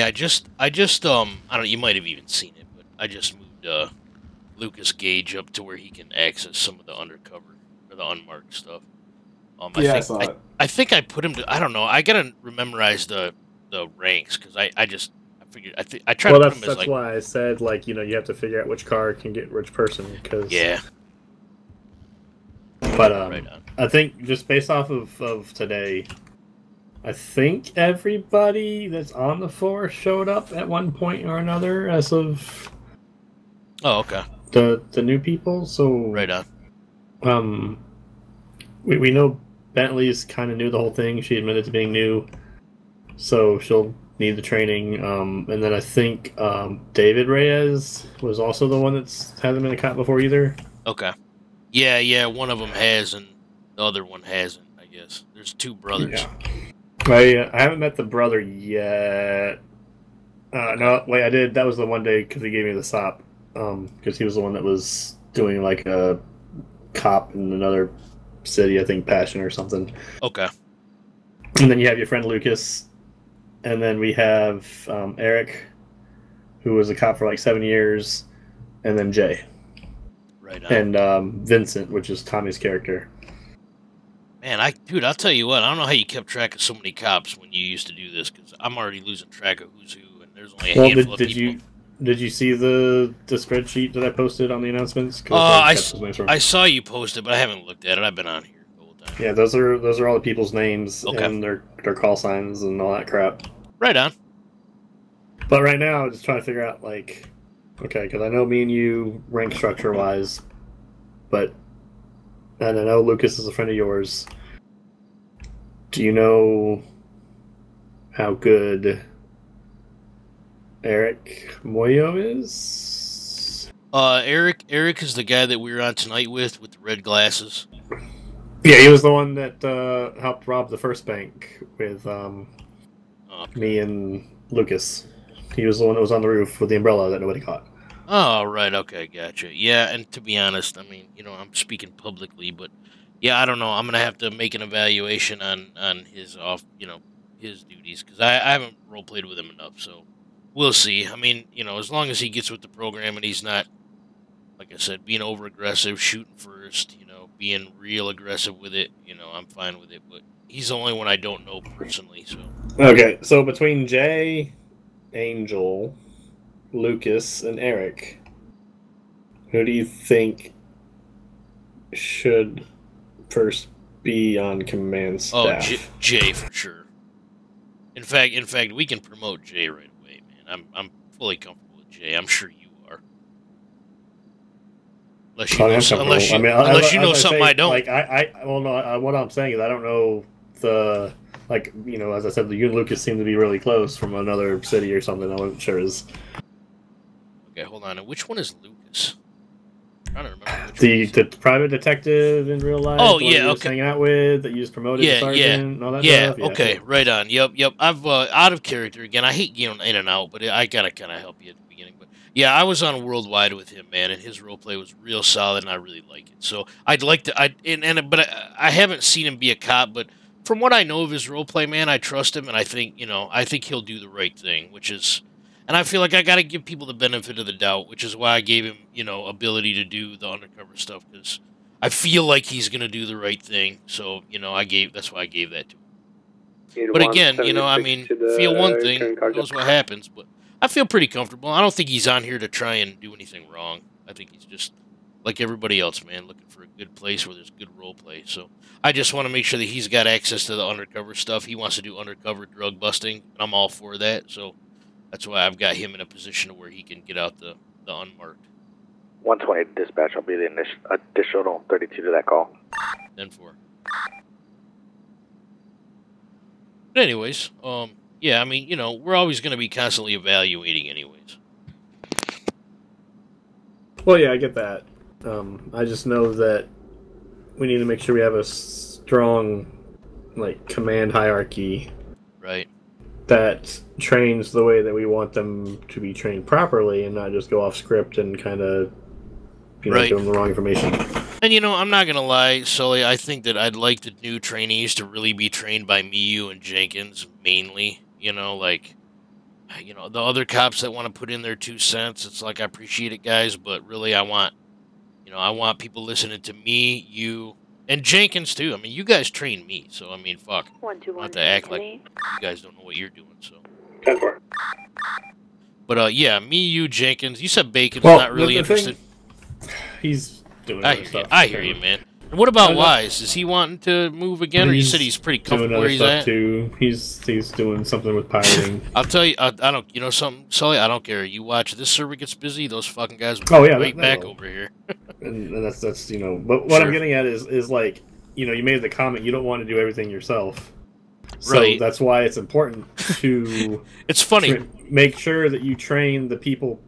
Hey, I just, I just, um, I don't. You might have even seen it, but I just moved uh, Lucas Gage up to where he can access some of the undercover or the unmarked stuff. Um, Yeah, I think, saw it. I think I put him to. I don't know. I gotta memorize the the ranks because I, I just, I figured. I think I tried well, that's that's like. why I said like you know you have to figure out which car can get which person because Yeah. But um, I think just based off of, of today, I think everybody that's on the force showed up at one point or another as of Oh, okay. the the new people. So right on. Um, we we know Bentley's kind of new the whole thing. She admitted to being new, so she'll need the training. Um, and then I think um, David Reyes was also the one that's hasn't been a cop before either. Okay. Yeah, yeah. One of them has, and the other one hasn't. I guess there's two brothers. Yeah. I I haven't met the brother yet. Uh, no, wait, I did. That was the one day because he gave me the sop. Um, because he was the one that was doing like a cop in another city, I think Passion or something. Okay. And then you have your friend Lucas, and then we have um, Eric, who was a cop for like seven years, and then Jay. Right on. And um, Vincent, which is Tommy's character. Man, I dude, I'll tell you what. I don't know how you kept track of so many cops when you used to do this because I'm already losing track of who's who, and there's only a Well, handful did, of did people. you did you see the the spreadsheet that I posted on the announcements? Uh, I, kept s- those names from. I saw you post it, but I haven't looked at it. I've been on here. the whole time. Yeah, those are those are all the people's names Okay. and their their call signs and all that crap. Right on. But right now, I'm just trying to figure out like, okay, because I know me and you rank structure wise, but and I know Lucas is a friend of yours. Do you know how good Eric Moyo is? Uh, Eric, Eric is the guy that we were on tonight with with the red glasses. Yeah, he was the one that uh, helped rob the first bank with um, me and Lucas. He was the one that was on the roof with the umbrella that nobody caught. Oh, right. Okay, gotcha. Yeah, and to be honest, I mean, you know, I'm speaking publicly, but yeah, I don't know. I'm gonna have to make an evaluation on on his off, you know, his duties because I, I haven't role played with him enough. So we'll see. I mean, you know, as long as he gets with the program and he's not, like I said, being over aggressive, shooting first, you know, being real aggressive with it, you know, I'm fine with it. But he's the only one I don't know personally. So Okay, so between Jay, Angel, Lucas, and Eric, who do you think should first be on command oh, staff? oh. J- Jay for sure. In fact, in fact, we can promote Jay right away, man. I'm I'm fully comfortable with Jay. I'm sure you are. Unless you know, am some- comfortable. unless you, I mean, unless I- you know I something I don't. Like I, I, well, no. I, what I'm saying is I don't know the like you know as I said, the you and Lucas seem to be really close from another city or something. I wasn't sure is okay, hold on. Which one is Lucas? Trying to remember. The the private detective in real life. Oh, yeah, okay. hanging out with that you just promoted yeah, yeah, sergeant and all that yeah. stuff. Okay, right on. Yep, yep. I've uh, out of character again. I hate going in and out, but I gotta kind of help you at the beginning. But yeah, I was on Worldwide with him, man, and his role play was real solid, and I really like it. So I'd like to. I and, and but I, I haven't seen him be a cop, but from what I know of his role play, man, I trust him, and I think you know, I think he'll do the right thing, which is. And I feel like I got to give people the benefit of the doubt, which is why I gave him, you know, ability to do the undercover stuff because I feel like he's gonna do the right thing. So you know, I gave that's why I gave that to him. But again, you know, I mean, feel one thing, knows what happens. But I feel pretty comfortable. I don't think he's on here to try and do anything wrong. I think he's just like everybody else, man, looking for a good place where there's good role play. So I just want to make sure that he's got access to the undercover stuff. He wants to do undercover drug busting, and I'm all for that. So that's why I've got him in a position where he can get out the the unmarked. 120 dispatch. I'll be the initial, additional 32 to that call. Then four. But anyways, um, yeah, I mean, you know, we're always going to be constantly evaluating, anyways. Well, yeah, I get that. Um, I just know that we need to make sure we have a strong, like, command hierarchy Right. That trains the way that we want them to be trained properly, and not just go off script and kind of, you know, Right. give them the wrong information. And you know, I'm not gonna lie, Sully. I think that I'd like the new trainees to really be trained by me, you, and Jenkins mainly. You know, like, you know, the other cops that want to put in their two cents. It's like I appreciate it, guys, but really, I want, you know, I want people listening to me, you, and Jenkins too. I mean, you guys trained me, so I mean, fuck. One two I have to act like you guys don't know what you're doing. So. But uh, yeah, me, you, Jenkins. You said Bacon's Well, not really the- the thing- interested. He's doing I other hear, you, stuff. I hear you, man. And what about No, no. Wise? Is he wanting to move again, or you said he's pretty doing comfortable other where he's stuff at? too. He's he's doing something with piloting. I'll tell you, I, I don't. You know something, Sully? I don't care. You watch this server gets busy, those fucking guys will Oh, yeah, right they- they back will. over here. and, and that's that's you know. But what I'm getting at is is like you know you made the comment you don't want to do everything yourself. So Right. that's why it's important to. it's funny. make sure that you train the people.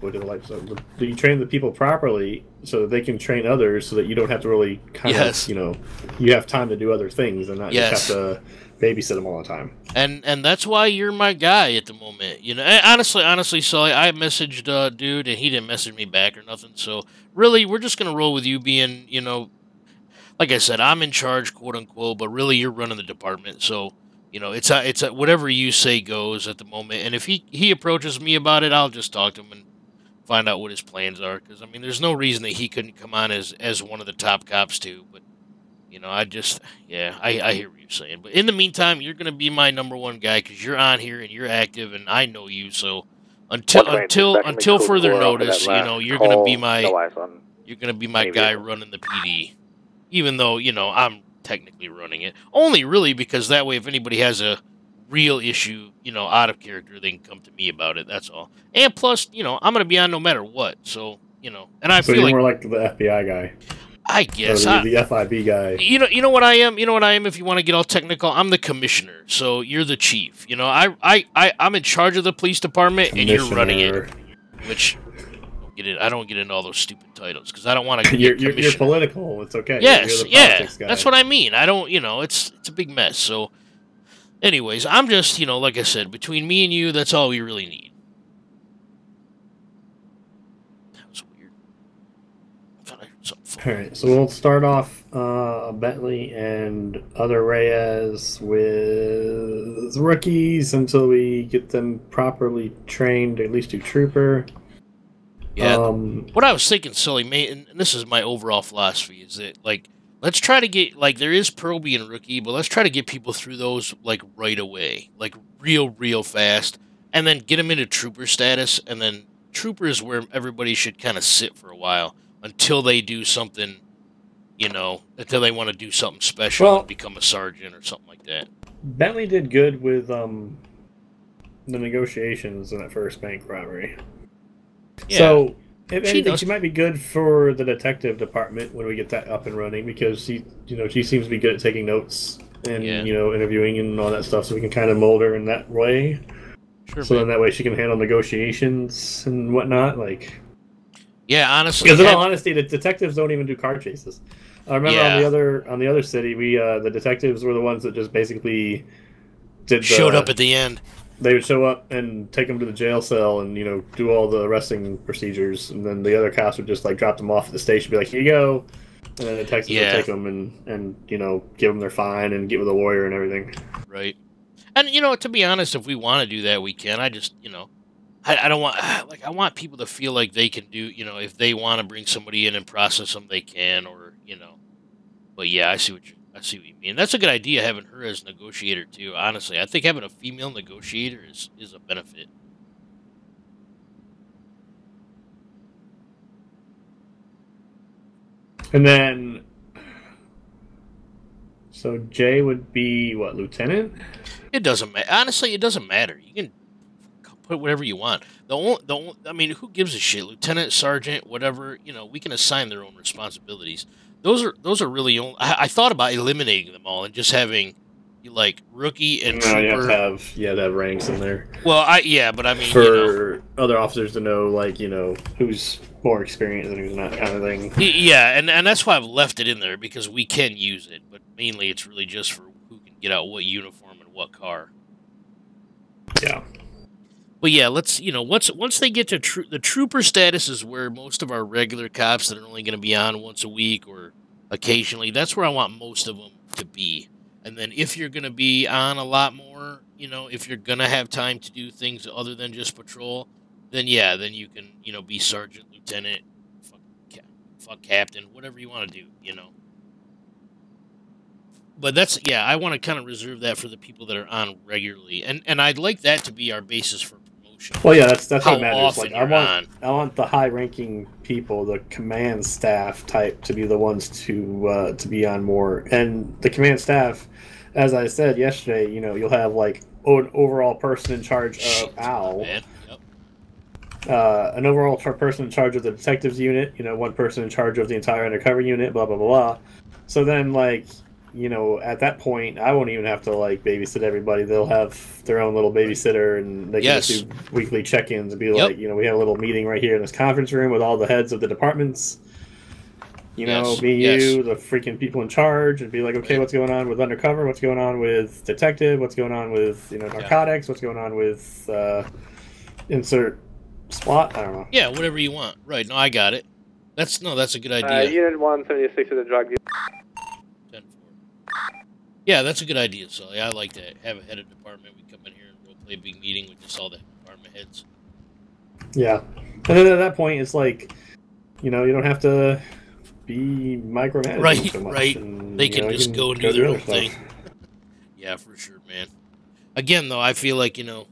What did the so that you train the people properly so that they can train others, so that you don't have to really kind Yes. of you know you have time to do other things and not Yes. just have to babysit them all the time. and and that's why you're my guy at the moment. You know, And honestly, honestly, Sully, I messaged uh, dude, and he didn't message me back or nothing. So really, we're just gonna roll with you being, you know, like I said, I'm in charge, quote unquote, but really, you're running the department. So you know, it's a, it's a, whatever you say goes at the moment. And if he he approaches me about it, I'll just talk to him and find out what his plans are. Because I mean, there's no reason that he couldn't come on as as one of the top cops too. But you know, I just, yeah, I, I hear what you're saying. But in the meantime, you're going to be my number one guy because you're on here and you're active and I know you. So until One until just back to until McCool further notice, you know, you're going to be my no eyes on you're going to be my any guy running the PD. Even though you know I'm technically running it, only really because that way, if anybody has a real issue, you know, out of character, they can come to me about it. That's all. And plus, you know, I'm going to be on no matter what. So you know, and I so feel you're like more like the FBI guy. I guess I, the, FIB guy. you know, you know what I am. You know what I am. If you want to get all technical, I'm the commissioner. So you're the chief. You know, I, I, I I'm in charge of the police department, and you're running it. Which I don't get it. I don't get into all those stupid titles because I don't want to. You're, you're, you're political. It's okay. Yes, yeah, guy. that's what I mean. I don't, you know, it's it's a big mess. So, anyways, I'm just, you know, like I said, between me and you, that's all we really need. All right, so we'll start off uh, Bentley and other Reyes with rookies until we get them properly trained. At least to trooper. Yeah. Um, what I was thinking, Sully mate, and this is my overall philosophy, is that like let's try to get like there is Proby and rookie, but let's try to get people through those like right away, like real, real fast, and then get them into trooper status, and then trooper is where everybody should kind of sit for a while until they do something, you know, until they want to do something special Well- and become a sergeant or something like that. Bentley did good with um, the negotiations in that first bank robbery. Yeah. So, if She anything, does. she might be good for the detective department when we get that up and running because she, you know, she seems to be good at taking notes and Yeah. you know interviewing and all that stuff. So we can kind of mold her in that way. Sure, so man. then that way she can handle negotiations and whatnot. Like, Yeah, honestly, because in all honesty, the detectives don't even do car chases. I remember on the other on the other city, we uh, the detectives were the ones that just basically did the, showed up at the end. they would show up and take them to the jail cell and you know do all the arresting procedures and then the other cops would just like drop them off at the station be like here you go and then the detectives Yeah. would take them and and you know give them their fine and get with a lawyer and everything Right. And you know, to be honest, if we want to do that, we can. I just, you know, I, I don't want like I want people to feel like they can do, you know, if they want to bring somebody in and process them, they can, or you know. But yeah, I see what you I see what you mean. That's a good idea having her as negotiator too. Honestly, I think having a female negotiator is is a benefit. and then so jay would be what lieutenant It doesn't matter. Honestly, it doesn't matter. You can put whatever you want. The only, the only, I mean, who gives a shit? Lieutenant, sergeant, whatever. You know, we can assign their own responsibilities. Those are those are really only. I, I thought about eliminating them all and just having like rookie and no, you have to have to have ranks in there well, I yeah, but I mean, for you know, other officers to know like you know who's more experienced and who's not kind of thing yeah, and and that's why I've left it in there because we can use it, but mainly it's really just for who can get out what uniform and what car. yeah But yeah, let's you know once once they get to the trooper status is where most of our regular cops that are only going to be on once a week or occasionally. That's where I want most of them to be. And then if you're going to be on a lot more, you know, if you're going to have time to do things other than just patrol, then yeah, then you can, you know, be sergeant, lieutenant, fuck, fuck captain, whatever you want to do, you know. But that's yeah, I want to kind of reserve that for the people that are on regularly, and and I'd like that to be our basis for promotion. Well, yeah, that's that's how what matters. often Like, I you're want on. I want the high-ranking people, the command staff type, to be the ones to uh, to be on more. And the command staff, as I said yesterday, you know, you'll have like an overall person in charge of OWL, uh, an overall person in charge of the detectives unit, you know, one person in charge of the entire undercover unit, blah blah blah blah. So then, like, you know, at that point, I won't even have to like babysit everybody. They'll have their own little babysitter, and they can Yes. just do weekly check-ins and be Yep. like, you know, we have a little meeting right here in this conference room with all the heads of the departments. You know, Yes, me, yes. you, the freaking people in charge, and be like, okay, what's going on with undercover? What's going on with detective? What's going on with you know narcotics? What's going on with uh, insert SWAT? I don't know. Yeah, whatever you want. Right? No, I got it. That's no, that's a good Uh, idea. Unit 176 is a drug dealer. Yeah, that's a good idea, Sully. I like to Have a head of department. We come in here and role play a big meeting with just all the department heads. Yeah, and then at that point, it's like, you know, you don't have to be micromanaging Right, so much. right. and, They can know, just go and do their own thing. Yeah, for sure, man. Again, though, I feel like you know,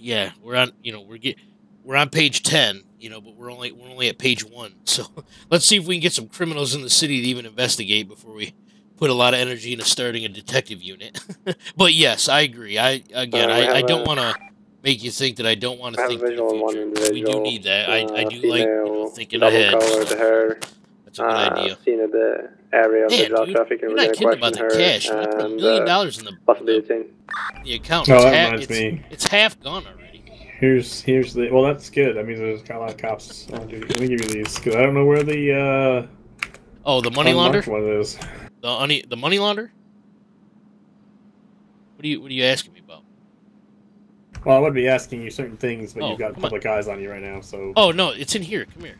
yeah, we're on, you know, we're get, we're on page ten, you know, but we're only we're only at page one. So let's see if we can get some criminals in the city to even investigate before we put a lot of energy into starting a detective unit. but yes, I agree. I again, Uh, I, I don't want to make you think that I don't want to think to the visual on one future. We do need that. I, I uh, do like you know, thinking ahead. and colored stuff. hair. That's a good uh, idea. Seen at the area of Man, the drug dude, traffic, and you're we're not kidding about question that her cash. You put a million uh, dollars in the possibly detained. the account. Oh, It's that half, reminds it's, me. it's half gone already. Here's here's the well, that's good. That means there's got a lot of cops on duty. Let me give you these because I don't know where the uh, Oh, the money unmarked launder. one is. The money, the money launder. What are you What are you asking me about? Well, I would be asking you certain things, but Oh, you've got come on. public eyes on you right now. So Oh no, it's in here. Come here.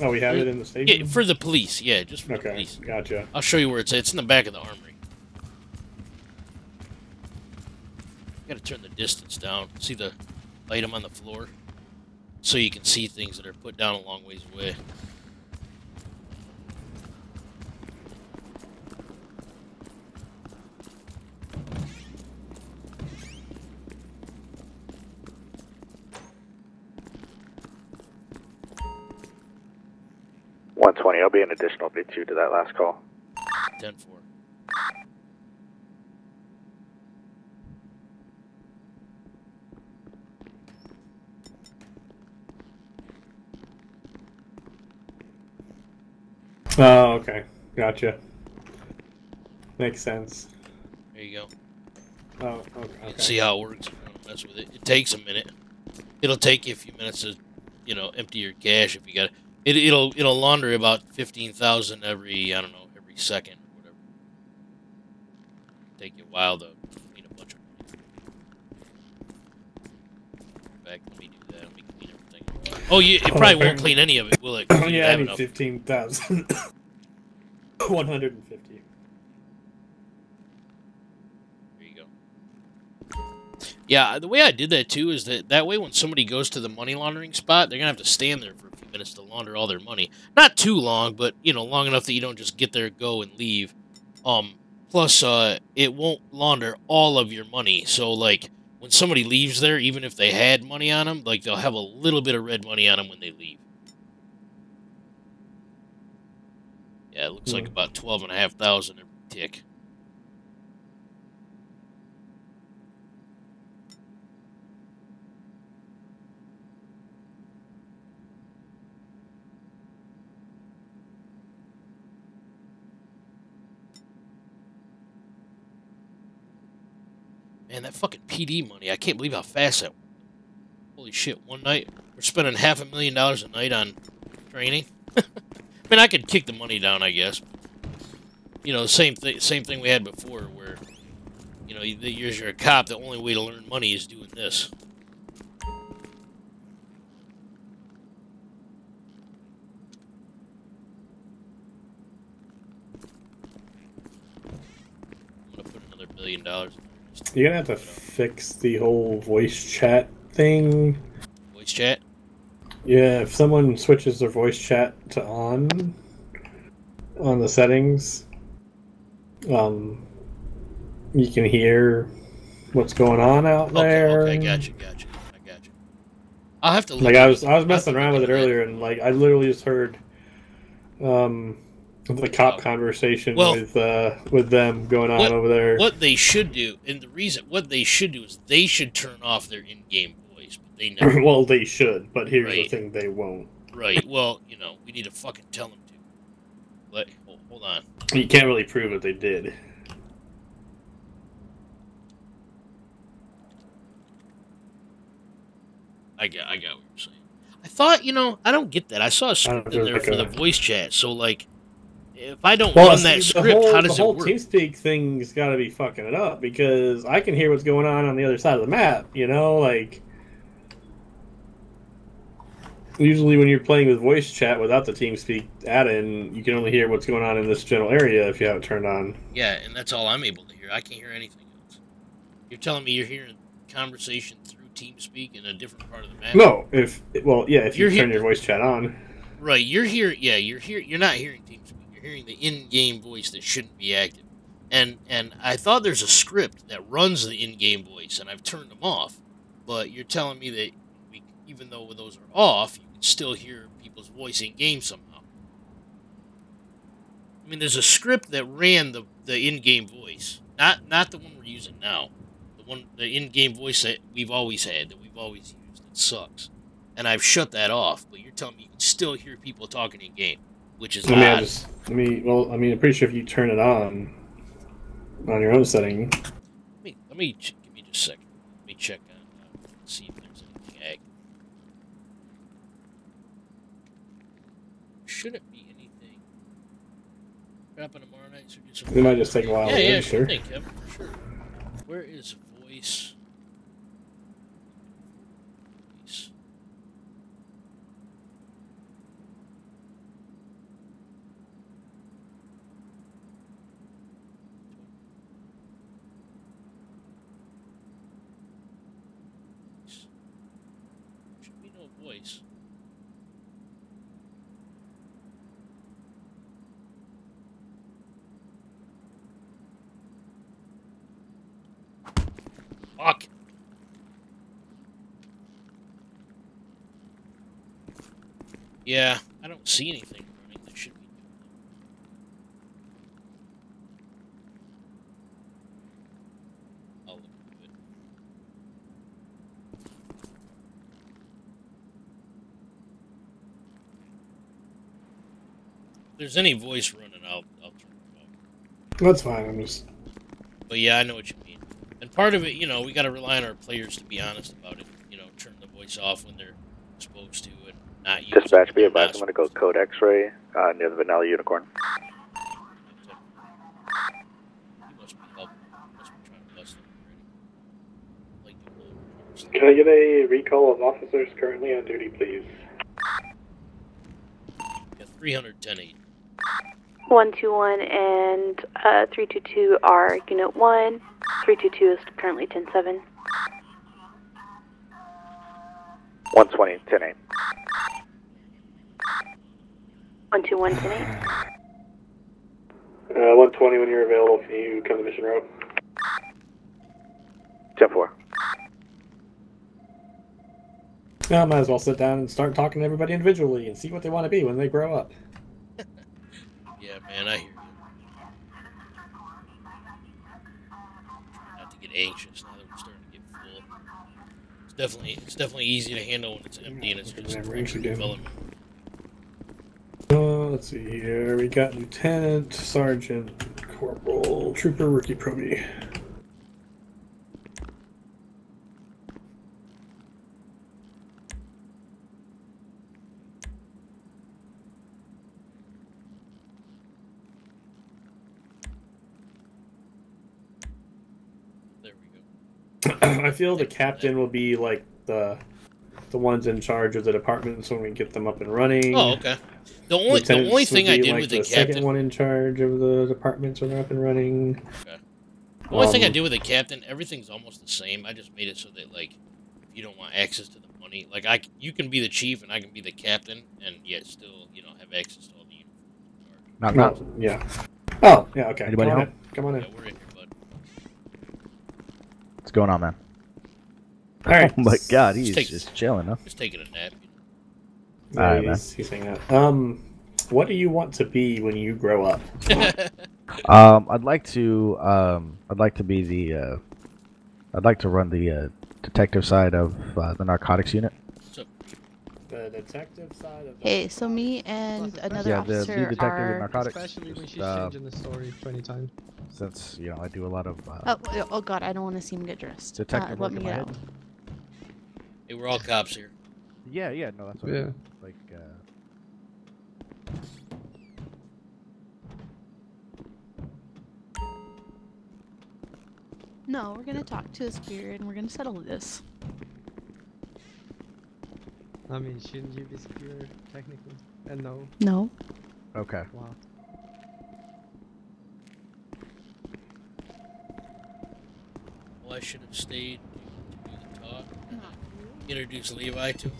Oh, we have it in the station. Yeah, for the police. Yeah, just for Okay, the police. gotcha. I'll show you where it's at. It's in the back of the armory. Got to turn the distance down. See the item on the floor, so you can see things that are put down a long ways away. One twenty. I'll be an additional B two to that last call. Ten four. Oh, okay, gotcha. Makes sense. There you go. Oh, okay. Okay. see how it works. If you want to mess with it. It takes a minute. It'll take you a few minutes to, you know, empty your cash if you got it. It it'll it'll launder about fifteen thousand every I don't know every second or whatever. Take you a while to clean a bunch of money. In fact, let me do that. Let me clean everything. Oh, you it Oh, probably won't clean any of it, will it? Oh yeah, I need enough. fifteen thousand. One hundred and fifty. There you go. Yeah, the way I did that too is that that way when somebody goes to the money laundering spot, they're gonna have to stand there for minutes to launder all their money. Not too long, but you know, long enough that you don't just get there, go, and leave. Um, plus, uh, it won't launder all of your money. So, like, when somebody leaves there, even if they had money on them, like they'll have a little bit of red money on them when they leave. Yeah, it looks like Hmm. about twelve and a half thousand every tick. Man, that fucking PD money, I can't believe how fast that Holy shit, one night we're spending half a million dollars a night on training. I mean, I could kick the money down, I guess. You know, same thing same thing we had before where you know, the years you're a cop, the only way to learn money is doing this. I'm gonna put million dollars. You're gonna have to fix the whole voice chat thing. Voice chat. Yeah, if someone switches their voice chat to on on the settings, um, you can hear what's going on out Okay, there. okay, gotcha, gotcha. I got you. I'll have to Like I was. I was messing around with it earlier, and like I literally just heard, um, the cop conversation Well- with uh with them going on what, over there. What they should do, and the reason what they should do is they should turn off their in-game voice, but they never. well, they should, but here's Right. the thing: they won't. right. Well, you know, we need to fucking tell them to. But hold, hold on. You can't really prove that they did. I got, I got what you're saying. I thought, you know, I don't get that. I saw a script in there like for the voice chat. So, like, if I don't Well, run that script, whole, how does it work? the whole? TeamSpeak thing's got to be fucking it up because I can hear what's going on on the other side of the map. You know, like usually when you're playing with voice chat without the TeamSpeak add-in, you can only hear what's going on in this general area if you have it turned on. Yeah, and that's all I'm able to hear. I can't hear anything else. You're telling me you're hearing conversation through TeamSpeak in a different part of the map? No, if well, yeah, if you You're turn your voice chat on. Right, you're here. Yeah, you're here. You're not hearing TeamSpeak. Hearing the in-game voice that shouldn't be active. And and I thought there's a script that runs the in-game voice, and I've turned them off. But you're telling me that we, even though those are off, you can still hear people's voice in-game somehow. I mean, there's a script that ran the the in-game voice, not not the one we're using now. The one, the in-game voice that we've always had, that we've always used. It sucks and I've shut that off. But you're telling me you can still hear people talking in game, which is Let me I just let me. Well, I mean, I'm pretty sure if you turn it on on your own setting, Let me, let me ch- give me just a second. Let me check on uh, see if there's anything active. Shouldn't be anything. Dropping tomorrow night. So do some It might just take a while Yeah, yeah, sure thing, Kevin, for sure. Where is voice? Voice. Should be no voice. Fuck. Yeah, I don't see anything running that should be. I'll oh, look into it. If there's any voice running, I'll, I'll turn it off. that's fine. I'm just But yeah, I know what you part of it, you know, we got to rely on our players to be honest about it. You know, turn the voice off when they're supposed to and not use Dispatch, be advised, I'm going to go code X-ray uh, near the Vanilla Unicorn. He must be helping. Must be trying to bust them already. Like the whole Can I get a recall of officers currently on duty, please? yeah, 310 121 and uh, 322 are Unit 1. 322 is currently 107. 120, 10 8. 121 10 Uh, 120 when you're available if you come to Mission Row. 10 4. Yeah, I might as well sit down and start talking to everybody individually and see what they want to be when they grow up. Yeah, man, I hear It's definitely it's definitely easy to handle when it's empty and it's just Never rapid actually do. development. Uh, let's see here. We got Lieutenant, Sergeant, Corporal, Trooper, Rookie Proby. There we go. I feel the captain will be like the the ones in charge of the departments when we get them up and running. Oh, okay. The only the only thing I be, did like, with the the second captain. one in charge of the departments when they're up and running. Okay. The only thing I Um, did with the captain, everything's almost the same. I just made it so that like, if you don't want access to the money, like I you can be the chief and I can be the captain, and yet still, you know, have access to all the. Knock, not knock. yeah. Oh, yeah. Okay. Anybody Come on home? in. Come on in. Yeah, we're in here, bud. What's going on, man? All right. Oh my god, he's Just take- just chilling, huh? Just taking a nap. Yeah, Alright, he's, he's hanging out. Um, what do you want to be when you grow up? Um, I'd like to um, I'd like to be the uh, I'd like to run the uh, detective side of uh, the narcotics unit. The detective side of. Hey, so me and another Yeah, the lead officer detective in are. narcotics. Especially when she's uh, changing the story 20 times. Since you know I do a lot of uh, Oh, oh, oh god, I don't want to see him get dressed. detective uh, let me get head. out. Hey, we're all cops here. Yeah, yeah, no, that's what I Yeah. mean. like. Uh, No, we're gonna talk to a spirit and we're gonna settle this. I mean, shouldn't you be superior, technically? And no. No. Okay. Wow. Well, I should have stayed to do the talk. and then Introduce Levi to.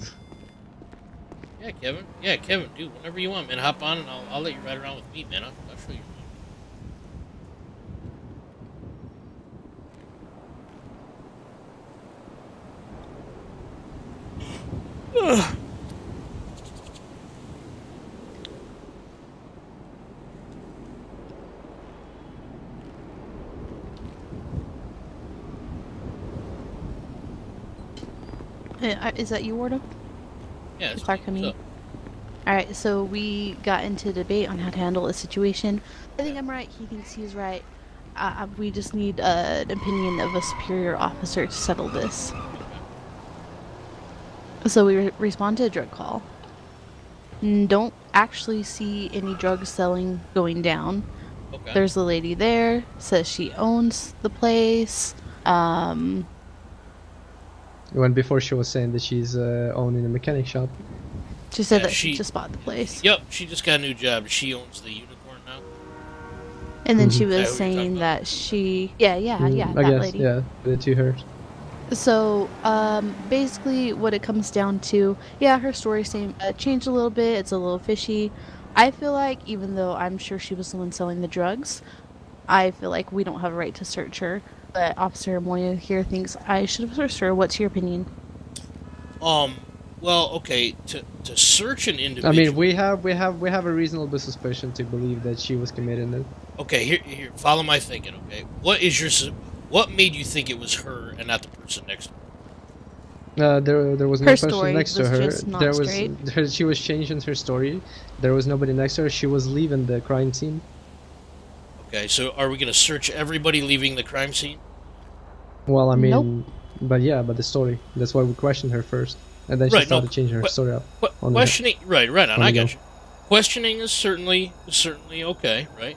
Yeah, Kevin. Yeah, Kevin, dude, whenever you want, man, hop on and I'll, I'll let you ride around with me, man. I'll, I'll show you. Ugh. Uh, is that you, Wardo? Yeah, Clark, mean. Alright, so we got into debate on how to handle a situation. I think I'm right, he thinks he's right. Uh, uh, we just need uh, an opinion of a superior officer to settle this. So we re- respond to a drug call. N- Don't actually see any drug selling going down. Okay. There's a lady there, says she owns the place. Um, When before she was saying that she's uh, owning a mechanic shop. she said Yeah, that she she- just bought the place. Yep, she just got a new job. She owns the unicorn now. And then she Mhm. Is that was who saying that she, yeah, yeah, Mm, yeah, I that guess, lady. yeah, the two hers. So, um, basically, what it comes down to, yeah, her story same uh, changed a little bit. It's a little fishy. I feel like, even though I'm sure she was the one selling the drugs, I feel like we don't have a right to search her. But Officer Moya here thinks I should have searched her. What's your opinion? Um, well, okay, to to search an individual. I mean, we have we have we have a reasonable suspicion to believe that she was committing it. Okay, here, here, follow my thinking. Okay, what is your, what made you think it was her and not the person next to her? Uh, there, there was no Her person story next to her. just not there was, straight. her, she was changing her story. There was nobody next to her. She was leaving the crime scene. Okay, so are we gonna search everybody leaving the crime scene? Well, I mean, Nope. but yeah, but the story. That's why we questioned her first, and then she Right, no, started changing her que- story up. Que- on the- questioning, right, right on. on I the got go. you. Questioning is certainly certainly okay, right?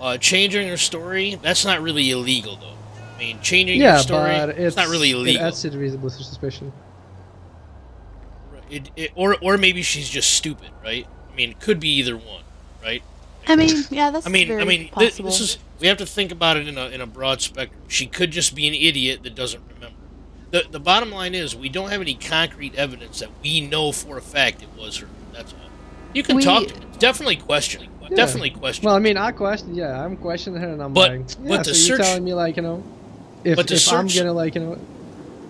Uh, changing her story, that's not really illegal though. I mean, changing yeah, your story, but it's, not really It illegal. adds to the reasonable suspicion. It, it, or or maybe she's just stupid, right? I mean, it could be either one, right? I mean, yeah, that's I mean, very I mean, thi- possible. this is we have to think about it in a in a broad spectrum. She could just be an idiot that doesn't remember. The the bottom line is we don't have any concrete evidence that we know for a fact it was her. That's all. You can We- talk to her. Definitely questioning. Yeah. Definitely question. Well, I mean, I question. Yeah, I'm questioning her, and I'm But- like, but yeah. the so you're search- telling me like, you know, if, But the if I'm gonna like, you know,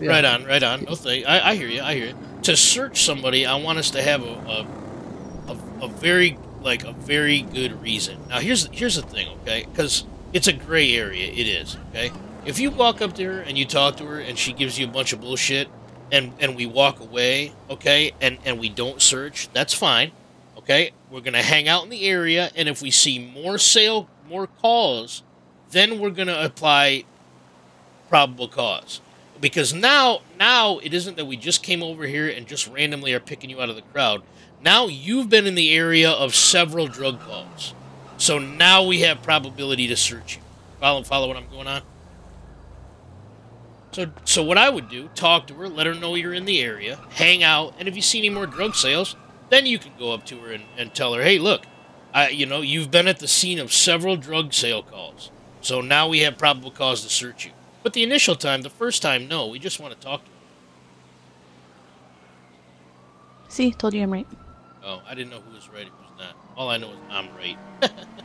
yeah. Right on, right on. No thing. I, I hear you. I hear you. To search somebody, I want us to have a a, a, a very like a very good reason. Now here's here's the thing, okay? Because it's a gray area. It is okay. If you walk up to her and you talk to her and she gives you a bunch of bullshit, and and we walk away, okay, and and we don't search, that's fine. Okay, we're gonna hang out in the area, and if we see more sale, more calls, then we're gonna apply probable cause because now now it isn't that we just came over here and just randomly are picking you out of the crowd now you've been in the area of several drug calls so now we have probability to search you follow follow what i'm going on so so what i would do talk to her let her know you're in the area hang out and if you see any more drug sales then you can go up to her and, and tell her hey look I, you know you've been at the scene of several drug sale calls So now we have probable cause to search you. But the initial time, the first time, no. We just want to talk to you. See, told you I'm right. Oh, I didn't know who was right and who's not. All I know is I'm right.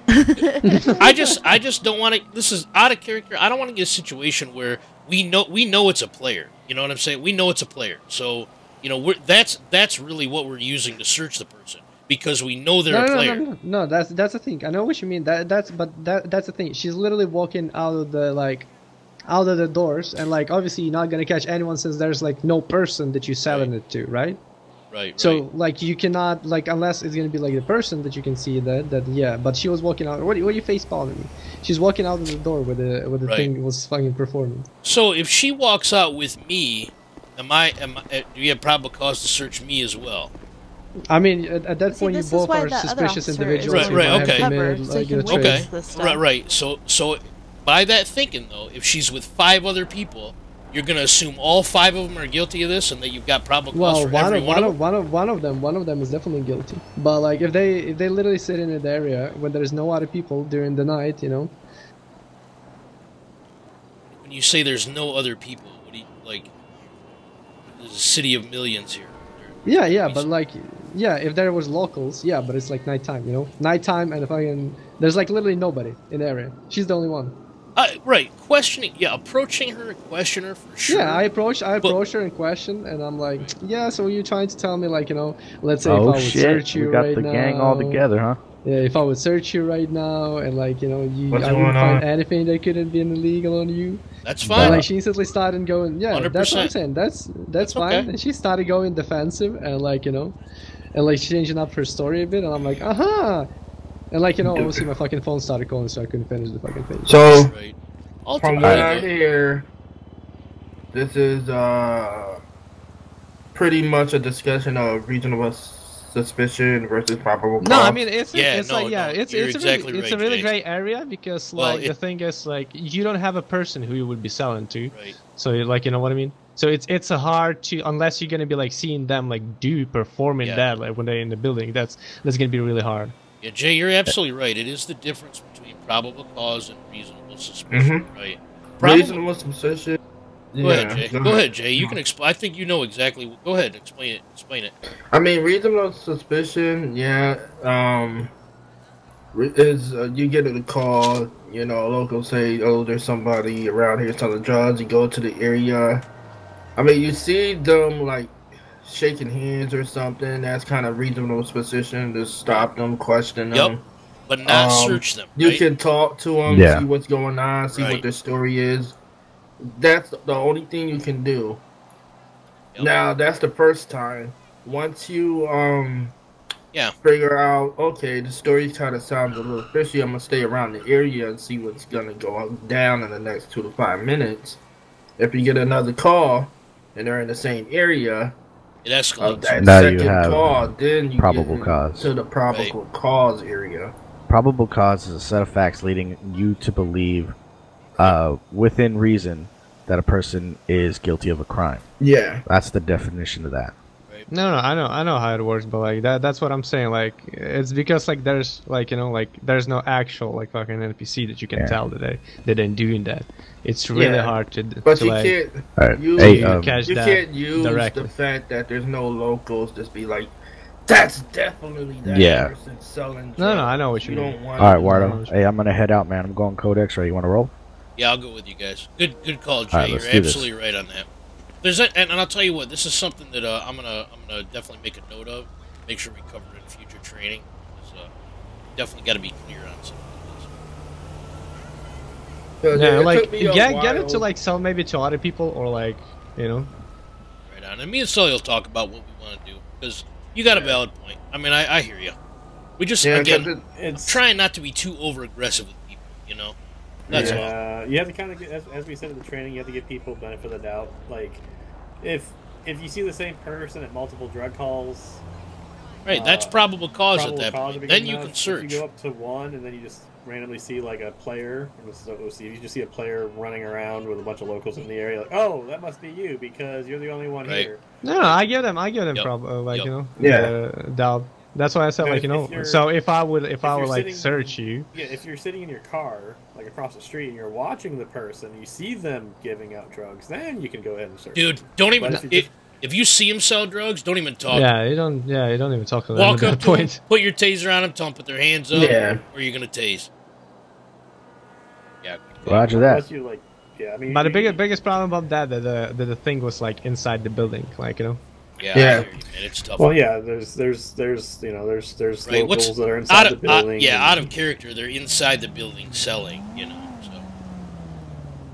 I just I just don't want to. This is out of character. I don't want to get a situation where we know we know it's a player. You know what I'm saying? We know it's a player. So you know we're, that's that's really what we're using to search the person because we know they're no, a no, player. No, no, no, that's that's the thing. I know what you mean. That that's but that that's the thing. She's literally walking out of the like out of the doors and like obviously you're not gonna catch anyone since there's like no person that you're selling it to, right? Right. So like you cannot like unless it's gonna be like the person that you can see that that yeah. But she was walking out. What what are you face palming me? She's walking out of the door with the with the Right. thing was fucking performing. So if she walks out with me, am I? Am I, uh, do you have probable cause to search me as well? I mean, at, at that point, you both are suspicious individuals. Right. Right. Okay. committed, so like, can a trace trade. Okay. Right. Right. So so by that thinking though, if she's with five other people, you're gonna assume all five of them are guilty of this, and that you've got probable cause Well, for one every of one of of one of one of them one of them is definitely guilty. But like if they if they literally sit in an area when there's no other people during the night, you know, When you say there's no other people, what do you like? There's a city of millions here. yeah, yeah, but like yeah, if there was locals, yeah, but it's like nighttime, you know, nighttime and if fucking there's like literally nobody in the area. She's the only one. Uh, right. Questioning. Yeah. Approaching her, question her for sure. Yeah, I approached I But- approached her in question, and I'm like, yeah, so you're trying to tell me like you know, let's say if Oh I would shit! search you We got right the now, gang all together, huh? Yeah, if I would search you right now and like you know you What's I wouldn't find on? anything that couldn't be illegal on you. That's And, fine. like she instantly started going, yeah, that's what I'm 100%. saying. That's that's, fine. okay. And she started going defensive and like you know, and like changing up her story a bit. And I'm like, aha. And like you know, obviously my fucking phone started calling, so I couldn't finish the fucking thing. So, Right. from Ultimately, what I hear, this is uh pretty much a discussion of reasonable suspicion versus probable cause. No, I mean it's Yeah, it's no, like yeah, no, it's you're it's a exactly really, it's a really Jay. gray area because Well, like the thing is like you don't have a person who you would be selling to. Right. So like you know what I mean. So it's it's a hard to unless you're gonna be like seeing them like do performing Yeah. that like when they're in the building. That's that's gonna be really hard. Yeah, Jay, you're absolutely right. It is the difference between probable cause and reasonable suspicion, Mhm. right? Probable- reasonable suspicion. Go ahead, Jay. go Go ahead, Jay. You can explain. I think you know exactly. Go ahead, explain it. Explain it. I mean, reasonable suspicion, yeah. Um, is uh, you get a call, you know, local say, "Oh, there's somebody around here selling drugs." You go to the area. I mean, you see them like shaking hands or something. That's kind of reasonable suspicion to stop them, question Yep. them. But not Um, search them. You can talk to them, Yeah. see what's going on, see Right. what their story is. That's the only thing you can do. Yep. Now that's the first time. Once you um Yeah. figure out okay, the story kind of sounds a little fishy. I'm gonna stay around the area and see what's gonna go down in the next two to five minutes. If you get another call and they're in the same area, It of escalates. that Now you have call, then you probable get cause. to the probable cause area. Probable cause is a set of facts leading you to believe, uh, within reason, that a person is guilty of a crime. Yeah. That's the definition of that. No, no, I know, I know how it works, but like that—that's what I'm saying. Like, it's because like there's like you know like there's no actual like fucking NPC that you can Yeah. tell that they that they're doing that. It's really Yeah. hard to But to you like can't Alright, use, hey, um, catch you that can't use directly. the fact that there's no locals just be like, that's definitely that Yeah. person selling. No, no. I know what you mean. don't want All right, Wardo. Hey, I'm gonna head out, man. I'm going Codex. Right? You want to roll? Yeah, I'll go with you guys. Good, good call, Jay. All right, let's You're do this. absolutely right on that. There's a, and, and I'll tell you what. This is something that uh, I'm gonna I'm gonna definitely make a note of. Make sure we cover it in future training. 'cause, uh, definitely got to be clear on something. yeah, it like took me a get get it to like sell maybe to other people or like you know. Right on. And me and Sully will talk about what we want to do because you got a valid point. I mean, I, I hear you. We just Yeah, again, 'cause it- I'm trying not to be too over aggressive with people. You know, that's all. yeah, you have to kind of, as, as we said in the training, you have to give people benefit of the doubt. Like, if if you see the same person at multiple drug calls, Right, that's uh, probable cause at that cause point. Then you enough. can If search. you go up to one, and then you just randomly see like a player. So so you just see a player running around with a bunch of locals in the area. Like, oh, that must be you because you're the only one Right. here. No, no, I give them, I give them Yep. prob uh, like Yep. you know, Yeah. uh, doubt That's why I said like you know. if so if I would, if, if I would like sitting- search you, Yeah, if you're sitting in your car, like across the street, and you're watching the person, you see them giving out drugs, then you can go ahead and search. Dude, don't even. If you If, if you see him sell drugs, don't even talk. yeah, you don't, yeah, you don't even talk to them Walk at up that to him, put your taser on them, tell them put their hands up, Yeah. or you're gonna tase. Yeah. Roger that. Unless you like, yeah, I mean, But the biggest biggest problem about that that the that the thing was like inside the building, like you know. Yeah. Yeah. I you. It's tough. Well, yeah, there's there's there's you know there's there's Right. locals What's that are inside out of, the uh, building. yeah, and- out of character. They're inside the building selling. You know. So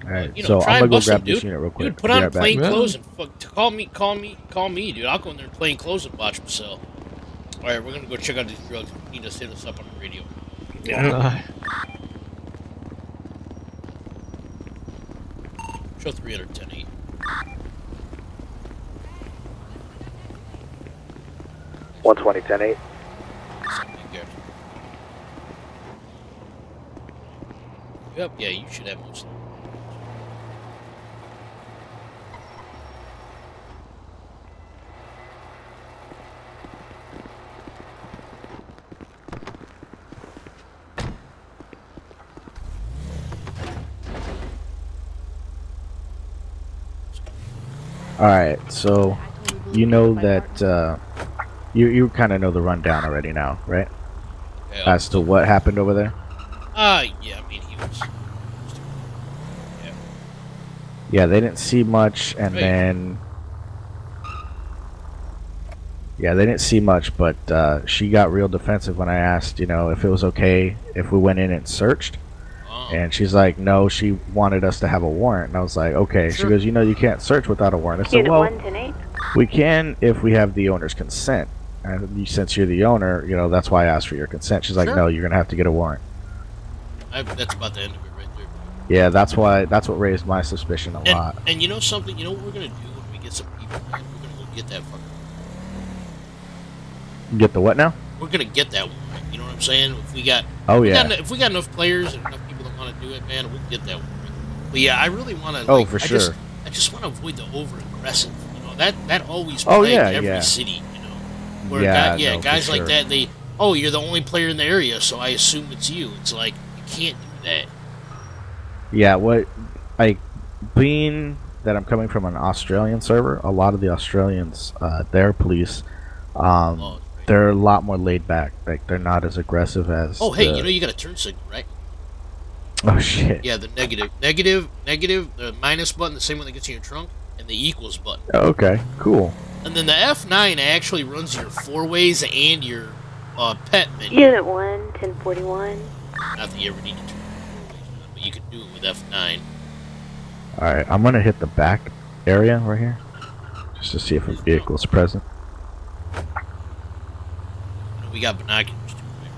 All right, you know, so I'm gonna go grab them, this dude. unit real quick. Dude, put on be right back. plain clothes and fuck, call me, call me, call me, dude. I'll go in there in plain clothes and watch them sell. All right, we're gonna go check out these drugs. You need to hit us up on the radio. Yeah. Show 310 8. One twenty ten eight. Yep, yeah, you should have most. All right, so you know that uh, you you kind of know the rundown already now, right? Yeah. As to what happened over there. Ah, yeah, I mean, he was. Yeah, they didn't see much, and Right. then yeah, they didn't see much, but uh, she got real defensive when I asked, you know, if it was okay if we went in and searched. Oh. And she's like, no, she wanted us to have a warrant. And I was like, okay. She goes, you know, you can't search without a warrant. I said, well, we can if we have the owner's consent. And you, since you're the owner, you know, that's why I asked for your consent. She's like, Sure. no, you're going to have to get a warrant. I, that's about the end of it right there. Yeah, that's why, that's what raised my suspicion a And, lot. and you know something? You know what we're gonna do when we get some people? Man? We're gonna go get that fucker. Get the what now? We're gonna get that one. You know what I'm saying? If we got, Oh, if we yeah. got, if we got enough players and enough people that want to do it, man, we'll get that one. But yeah, I really want to. Oh, like, for I Just, sure. I just want to avoid the over aggressive. You know that that always Oh, plagued yeah, every yeah. city. Where Yeah, guy, yeah, no, guys like sure. that. They oh, you're the only player in the area, so I assume it's you. It's like you can't do that. Yeah, what like being that I'm coming from an Australian server, a lot of the Australians, uh, their police, um, they're a lot more laid back. Like they're not as aggressive as. Oh, hey, the- you know you got a turn signal, right? Oh shit. Yeah, the negative, negative, negative, the minus button, the same one that gets in your trunk, and the equals button. Okay, cool. And then the F9 actually runs your four ways and your uh, pet menu. Unit 1, 1041. Not that you ever need to turn four but you can do it with F9. All right, I'm gonna hit the back area right here, just to see if a vehicle's present. We got binoculars too. Right?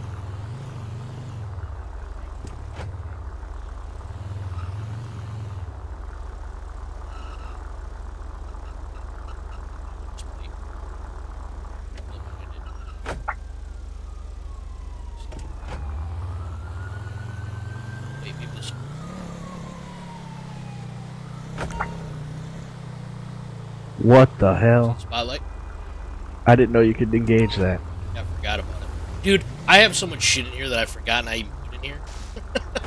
Wait, maybe this- What the hell? Spotlight? I didn't know you could engage that. I forgot about it. Dude, I have so much shit in here that I've forgotten I even put in here.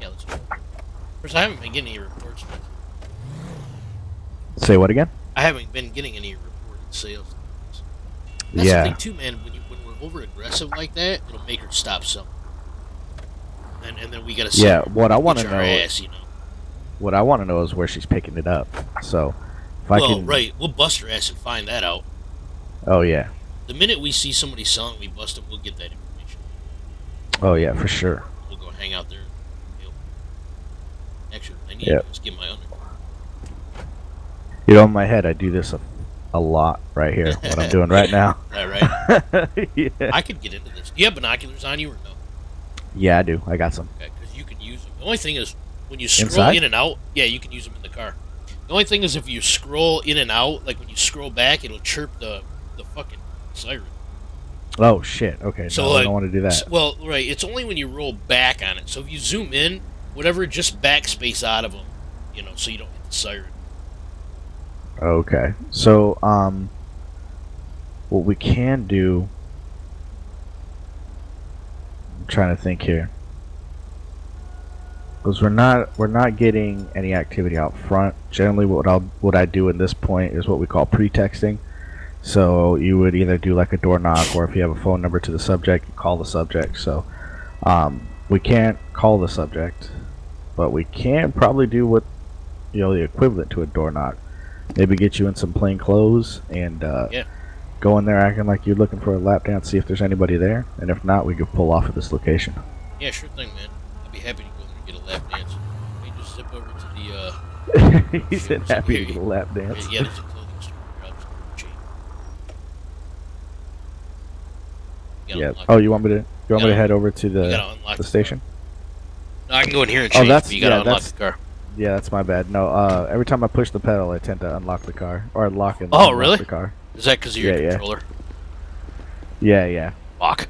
yeah, let's go. First, I haven't been getting any reports. Say what again? I haven't been getting any reported sales. That's Yeah. the thing too, man. When you when we're over aggressive like that, it'll make her stop selling. And and then we gotta sell Yeah, what I want to know. ass, you know. What I want to know is where she's picking it up. So, if I well, can. right, we'll bust her ass and find that out. Oh yeah. The minute we see somebody selling, we bust them. We'll get that information. Oh yeah, for sure. We'll go hang out there. Actually, I need Yep. to just get my under. You know, in my head, I do this a, a lot right here. What I'm doing right now. Right, right. yeah. I could get into this. Do you have binoculars on you or no? Yeah, I do. I got some. Okay, Because you can use them. The only thing is, when you scroll Inside? in and out, yeah, you can use them in the car. The only thing is, if you scroll in and out, like when you scroll back, it'll chirp the the fucking siren. Oh shit. Okay. So no, like, I don't want to do that. Well, right. It's only when you roll back on it. So if you zoom in, whatever, just backspace out of them, you know, so you don't hit the siren. Okay. So, um, what we can do. I'm trying to think here. Because we're not we're not getting any activity out front. Generally, what I'll what I do at this point is what we call pretexting. So you would either do like a door knock, or if you have a phone number to the subject, you call the subject. So um, we can't call the subject, but we can probably do what you know the equivalent to a door knock. Maybe get you in some plain clothes and uh, Yeah. go in there acting like you're looking for a lap dance. See if there's anybody there, and if not, we could pull off at this location. Yeah, sure thing, man. I'd be happy to go there and get a lap dance. Let me just zip over to the, uh... he said happy to get a lap dance. Yeah, there's a clothing store here. I'll just change. You gotta Yeah. Oh, you want me to? You want me gotta- to head over to the the the station? No, I can go in here and change. Oh, that's but you gotta yeah, unlock that's the car. yeah, that's my bad. No, uh, every time I push the pedal, I tend to unlock the car or lock and Oh, unlock really? the car. Is that because of your Yeah, yeah. controller? Yeah, yeah. Fuck.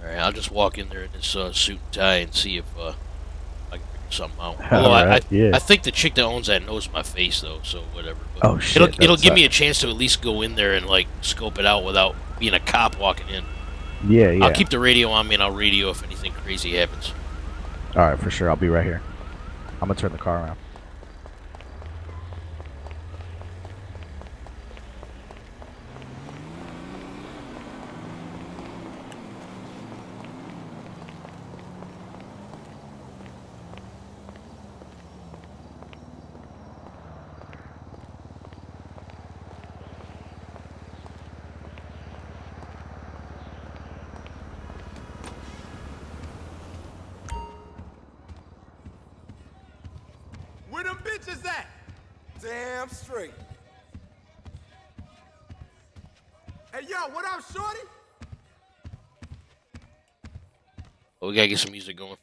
Alright, I'll just walk in there in this uh, suit and tie and see if uh, I can figure something out. Although I, I, yeah. I think the chick that owns that knows my face though, so whatever. But Oh, shit, It'll, it'll give me a chance to at least go in there and like scope it out without being a cop walking in. Yeah, yeah. I'll keep the radio on me and I'll radio if anything crazy happens. All right, for sure. I'll be right here. I'm gonna turn the car around. Where them bitches at? Damn Hey, yo, what up, shorty? But we gotta get some music going.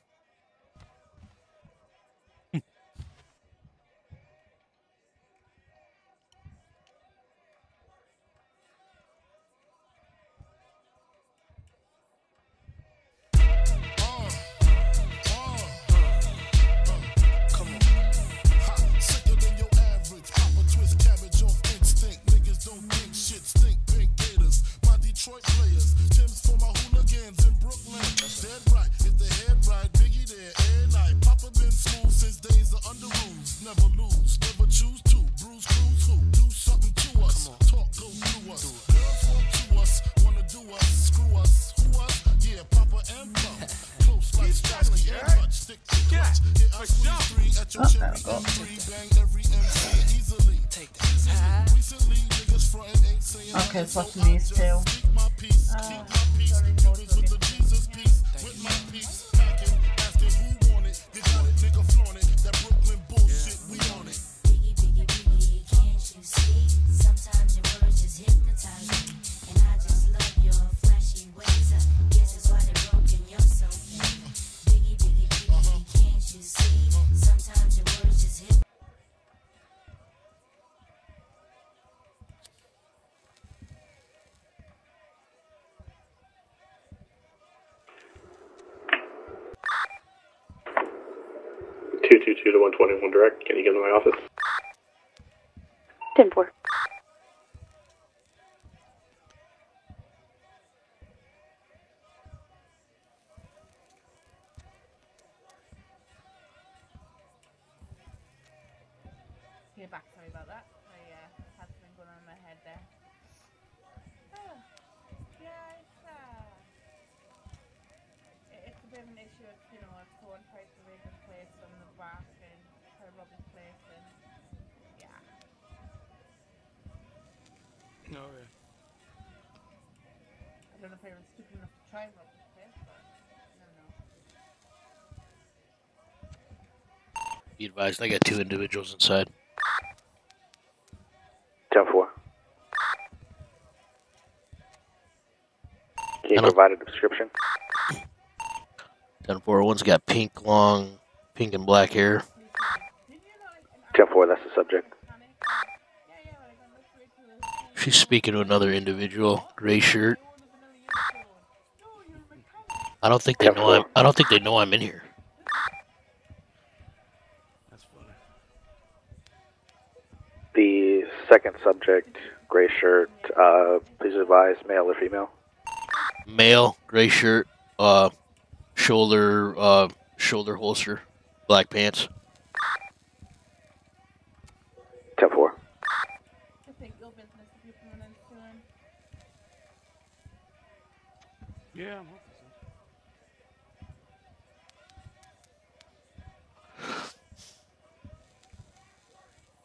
Detroit players. Tim's for my hooligans in Brooklyn. Dead right. If head right, Biggie there. Papa been smooth since days of under rules. Never lose. Never choose to. Bruise, cruise, who? Do something to us. Talk, go through us. Girls want to us. Wanna do us. Screw us. Who us? Yeah, Papa and Pump. Close like Starsky and Hutch. Stick to clutch. Hit us squeeze three at your cherry M3. Bang every MC easily. Take that. Recently, niggas frontin' Okay, watching these two. Ah, 181 direct. Can you get to my office? 10 4. No, yeah. I don't know if anyone's stupid enough to try and rob his but I don't know. Be advised, I got two individuals inside. 10 4. Can you provide a description? 10-4, got pink, long, pink and black hair. 10-4, that's the subject. She's speaking to another individual, gray shirt. I don't think they know I'm. I don't think they know I'm in here. That's funny. The second subject, gray shirt, uh, please advise male or female. Male, gray shirt, uh, shoulder, uh, shoulder holster, black pants. 10-4. Yeah. I'm hoping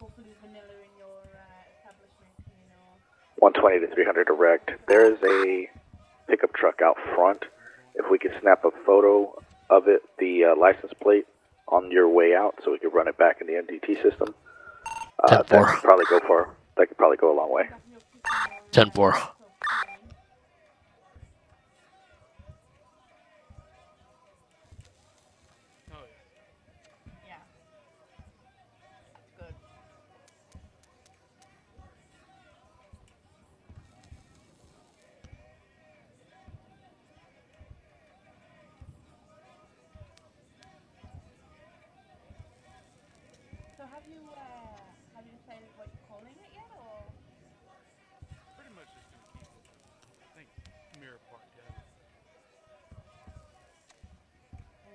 Hopefully vanilla in your uh, establishment, you know. 120 to 300 direct. There is a pickup truck out front. If we could snap a photo of it, the uh, license plate on your way out, so we could run it back in the MDT system. Uh, that could probably go far. That could probably go a long way. 10-4. So have you uh, have you decided what you're calling it yet, or? Pretty much just gonna keep it. I think Mirror Park, yeah.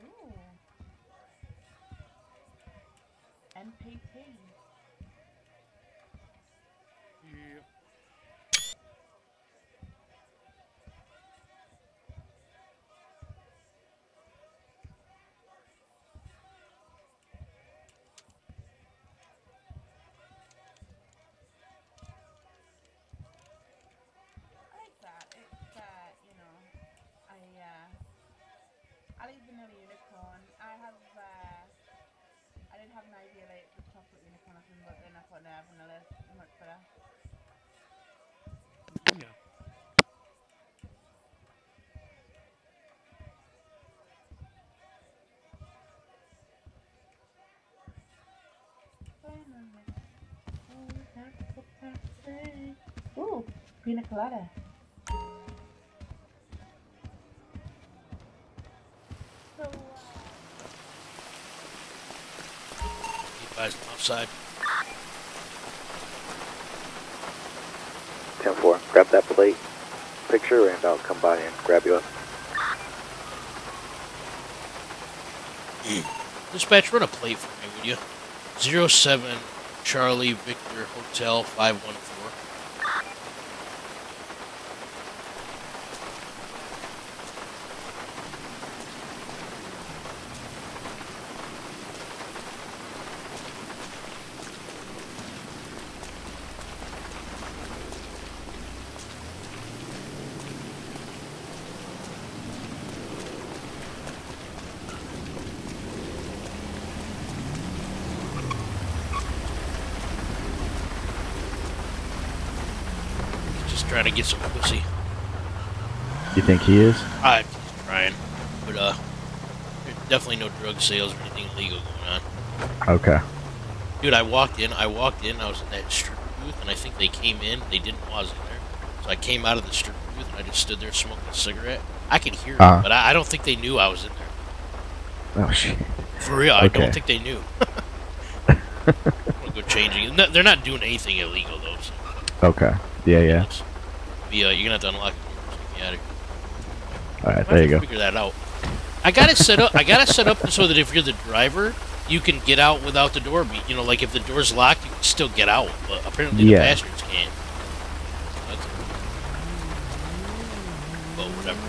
Ooh. MPP. Yeah. I like that. It's uh, you know, I uh, I like vanilla unicorn. I have uh, I did have an idea like the chocolate unicorn or something, but then I thought no, vanilla is much better. Yeah. Ooh, pina colada. So, uh, You guys outside. 10-4, grab that plate picture and I'll come by and grab you up. Dispatch, run a plate for me, would you? Zero seven Charlie Victor Hotel 514. Just trying to get some pussy. You think he is? I'm trying. But, uh, there's definitely no drug sales or anything illegal going on. Okay. Dude, I walked in, I walked in, I was in that strip booth, and I think they came in, they didn't know I was in there. So I came out of the strip booth, and I just stood there smoking a cigarette. I could hear Uh-huh. them, but I, I don't think they knew I was in there. Oh shit. For real, I don't think they knew. I'm gonna go changing. They're not doing anything illegal, though, so Okay. Yeah, yeah. Be, uh, you're gonna have to unlock the doors to get out of here. All right, there you go. Figure that out. I got it set up. I got it set up so that if you're the driver, you can get out without the door. Be you know, like if the door's locked, you can still get out. But apparently Yeah. the bastards can't. Well, whatever.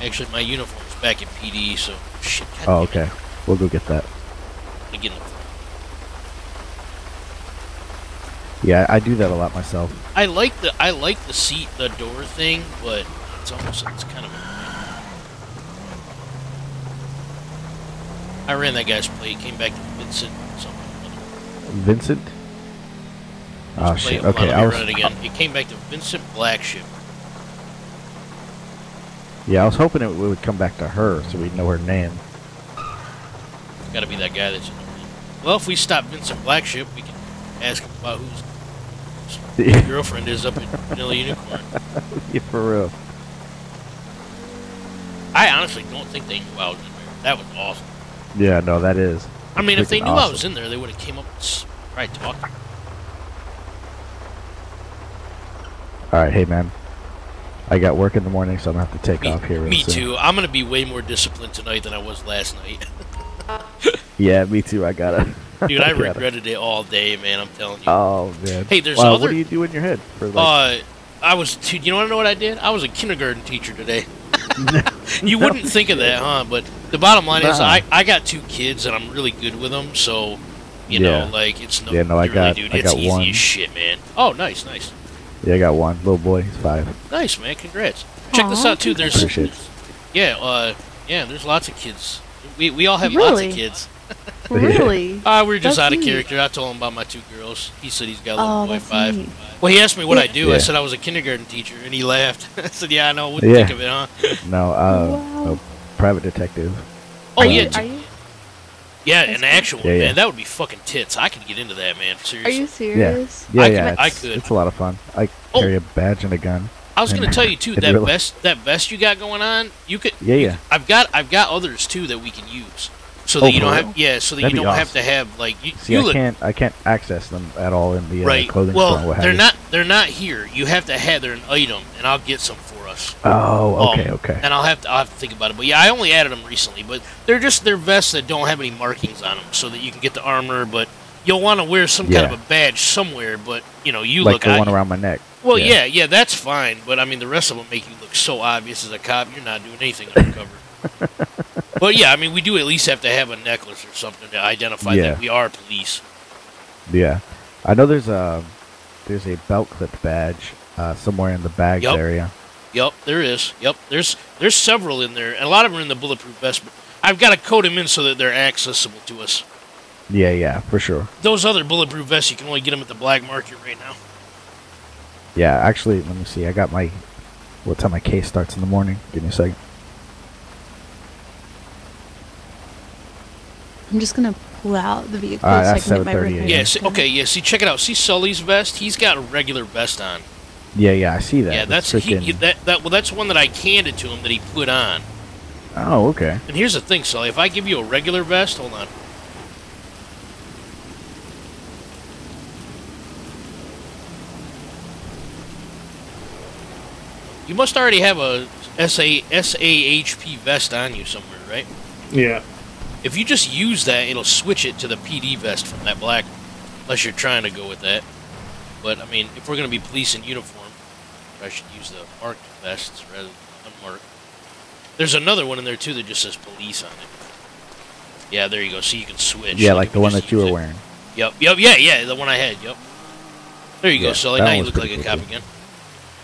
Actually, my uniform's back in PD, so shit. Oh, okay. We'll go get that. Get Yeah, I do that a lot myself. I like the I like the seat the door thing, but it's almost it's kind of I ran that guy's plate. Came back to Vincent. Something. Vincent. Oh shit. Okay, I was. it again. It came back to Vincent Blackship. Yeah, I was hoping it would come back to her so we'd know her name. It's got to be that guy that's in the room. Well, if we stop Vincent Blackship, we can ask him about whose whose girlfriend is up in Vanilla Unicorn. yeah, for real. I honestly don't think they knew I was in there. That was awesome. Yeah, no, that is. I mean, if they knew I was in there, they would have came up and tried talking. All right, hey man. I got work in the morning, so I'm gonna have to take off here. real Me soon. too. I'm gonna be way more disciplined tonight than I was last night. Yeah, me too. I gotta. Dude, I gotta. regretted it all day, man. I'm telling you. Oh man. Hey, there's Wow, other. What do you do in your head for like? uh, I was. Dude, you want to know what I did? I was a kindergarten teacher today. you wouldn't think of that, huh? But the bottom line is, I I got two kids and I'm really good with them. So, you Yeah. know, like it's no. Yeah, no, I really, got- Dude, I it's got easy one. as shit, man. Oh, nice, nice, yeah, I got one little boy. He's five. nice, man. Congrats. Check this out too. There's Appreciate yeah, uh, yeah. There's lots of kids. We we all have Really? lots of kids. Really? Uh, we are just That's out of neat. character. I told him about my two girls. He said he's got a little Oh, boy five. neat. Well, he asked me what Yeah. I do. I said I was a kindergarten teacher, and he laughed. I said, "Yeah, I know. Wouldn't Yeah. think of it, huh?" No, uh, Wow. a private detective. Oh Are yeah, you, t- are you? yeah, an actual Yeah, yeah. man. That would be fucking tits. I could get into that, man. Are you serious? yeah, I yeah. could- I could. it's a lot of fun. I Oh. carry a badge and a gun. I was gonna tell you too that really- vest that vest you got going on. You could. Yeah, yeah. I've got I've got others too that we can use, so Oh, that you don't have yeah, so that That'd you don't have to have like you. See, you I look, can't, I can't access them at all in the uh, right. clothing well, store. What they're you. not they're not here. You have to have they're an item, and I'll get some for us. Oh, okay, Um, okay. And I'll have to I'll have to think about it. But yeah, I only added them recently. But they're just they're vests that don't have any markings on them, so that you can get the armor. But you'll want to wear some kind of a badge somewhere. But you know, you like look the I- one around my neck. Well, Yeah. yeah. yeah, that's fine. But I mean, the rest of them make you look so obvious as a cop. You're not doing anything undercover. But yeah, I mean, we do at least have to have a necklace or something to identify Yeah. that we are police. Yeah, I know there's a there's a belt clip badge uh, somewhere in the bags Yup. area. Yep, there is. Yep, there's there's several in there, and a lot of them are in the bulletproof vest. But I've got to code them in so that they're accessible to us. Yeah, yeah, for sure. Those other bulletproof vests, you can only get them at the black market right now. Yeah, actually, let me see. I got my what time my case starts in the morning. Give me a second. I'm just gonna pull out the vehicle Alright, so I that's can get my 7:30 repair. Yeah. See, okay. Yeah. See, check it out. See Sully's vest. He's got a regular vest on. Yeah, yeah, I see that. yeah, It's that's freaking. he- that that well, that's one that I handed to him that he put on. oh, okay. And here's the thing, Sully. If I give you a regular vest, hold on. You must already have a SA, SAHP vest on you somewhere, right? Yeah. If you just use that, it'll switch it to the PD vest from that black, unless you're trying to go with that. But, I mean, if we're going to be police in uniform, I should use the marked vests rather than unmarked. There's another one in there, too, that just says police on it. Yeah, there you go. So you can switch. Yeah, like if the one that you were it. wearing. Yep, yep, yeah, yeah, the one I had, yep. There you go, Yeah, Sully. Now you look like a cop too. again.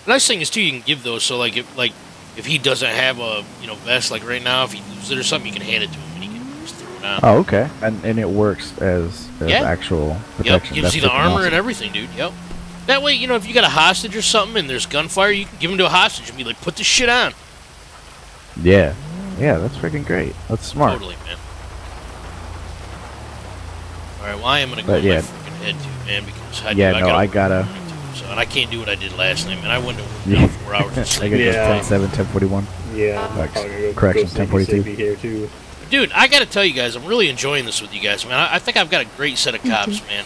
The nice thing is too, you can give those. So like if like if he doesn't have a you know vest like right now, if he loses it or something, you can hand it to him and he can just throw it on. Oh, okay. And and it works as, as Yeah. actual Yep, protection. gives That's you the armor awesome. and everything, dude. Yep. That way, you know, if you got a hostage or something and there's gunfire, you can give him to a hostage and be like, "Put this shit on." Yeah, yeah, that's freaking great. That's smart. Totally, man. All right, well, I am gonna go But in my yeah. freaking head too, man, because I, Yeah, I no, gotta I gotta- in the morning, too, so, and I can't do what I did last night, man. I went to work Yeah. now four hours of I got Yeah. 10 7, 10 41. Yeah. I'm Like, probably gonna go- correction, go sleepy, 1042. here too. Dude, I gotta tell you guys, I'm really enjoying this with you guys, man. I, I think I've got a great set of cops, man.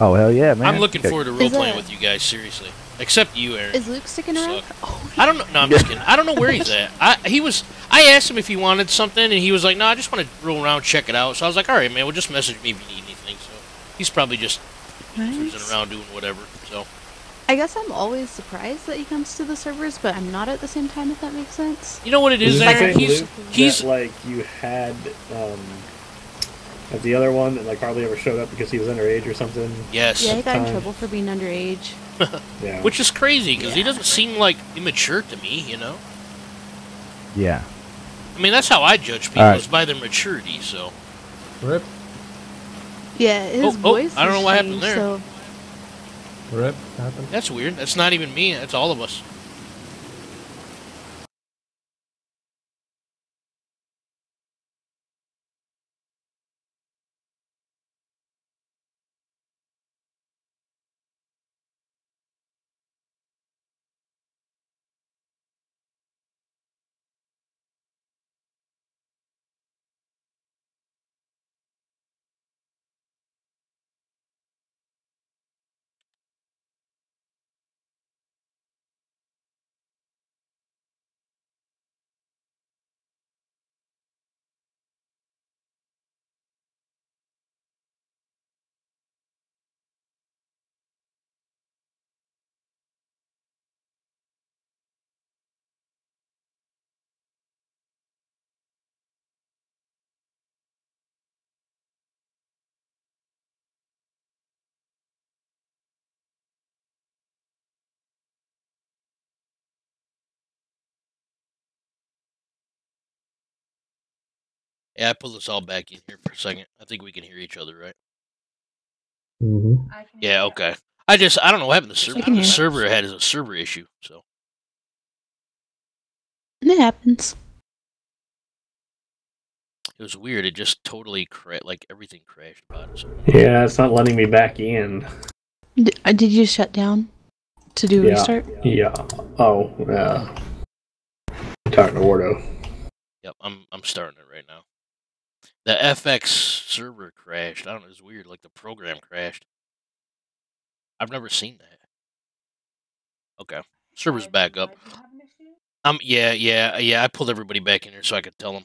Oh, hell yeah, man. I'm looking Okay. forward to role uh, playing that- with you guys, seriously. Except you, Aaron. Is Luke sticking around? Oh, I don't know. No, I'm just kidding. I don't know where he's at. I, he was. I asked him if he wanted something, and he was like, "No, I just want to roll around, check it out." So I was like, "All right, man. Well, just message me if you need anything." So he's probably just cruising nice. around doing whatever. So I guess I'm always surprised that he comes to the servers, but I'm not at the same time. If that makes sense. you know what it Is is, it the Aaron? He's loop he's that, like you had um, at the other one that like hardly ever showed up because he was underage or something. yes, Yeah, he got in trouble for being underage. Yeah. which is crazy because he doesn't seem like immature to me. You know. Yeah. I mean, that's how I judge people Alright. is by their maturity. So. Rip. Yeah, his Oh, oh, voice. I don't know has what happened there. So Rip. That's weird. That's not even me. That's all of us. Yeah, I pulled this all back in here for a second. I think we can hear each other, right? Mm-hmm. Yeah. Okay. I just I don't know what happened. The server, the hear. server had is a server issue. So it happens. it was weird. It just totally cra- like everything crashed about it. So. Yeah, it's not letting me back in. D- uh, did you shut down to do a yeah. restart? Yeah. Oh, yeah. Talking to Wardo. Yep, I'm I'm starting it right now. The FX server crashed. I don't know. It's weird. Like the program crashed. I've never seen that. Okay, server's back up. Um, yeah, yeah, yeah. I pulled everybody back in here so I could tell them.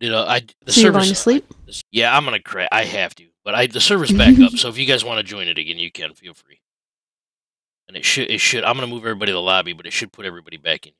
Did uh, I the So you're server's going to sleep? Yeah, I'm gonna crash. I have to, but I the server's back up. So if you guys want to join it again, you can. Feel free. And it should it should. I'm gonna move everybody to the lobby, but it should put everybody back in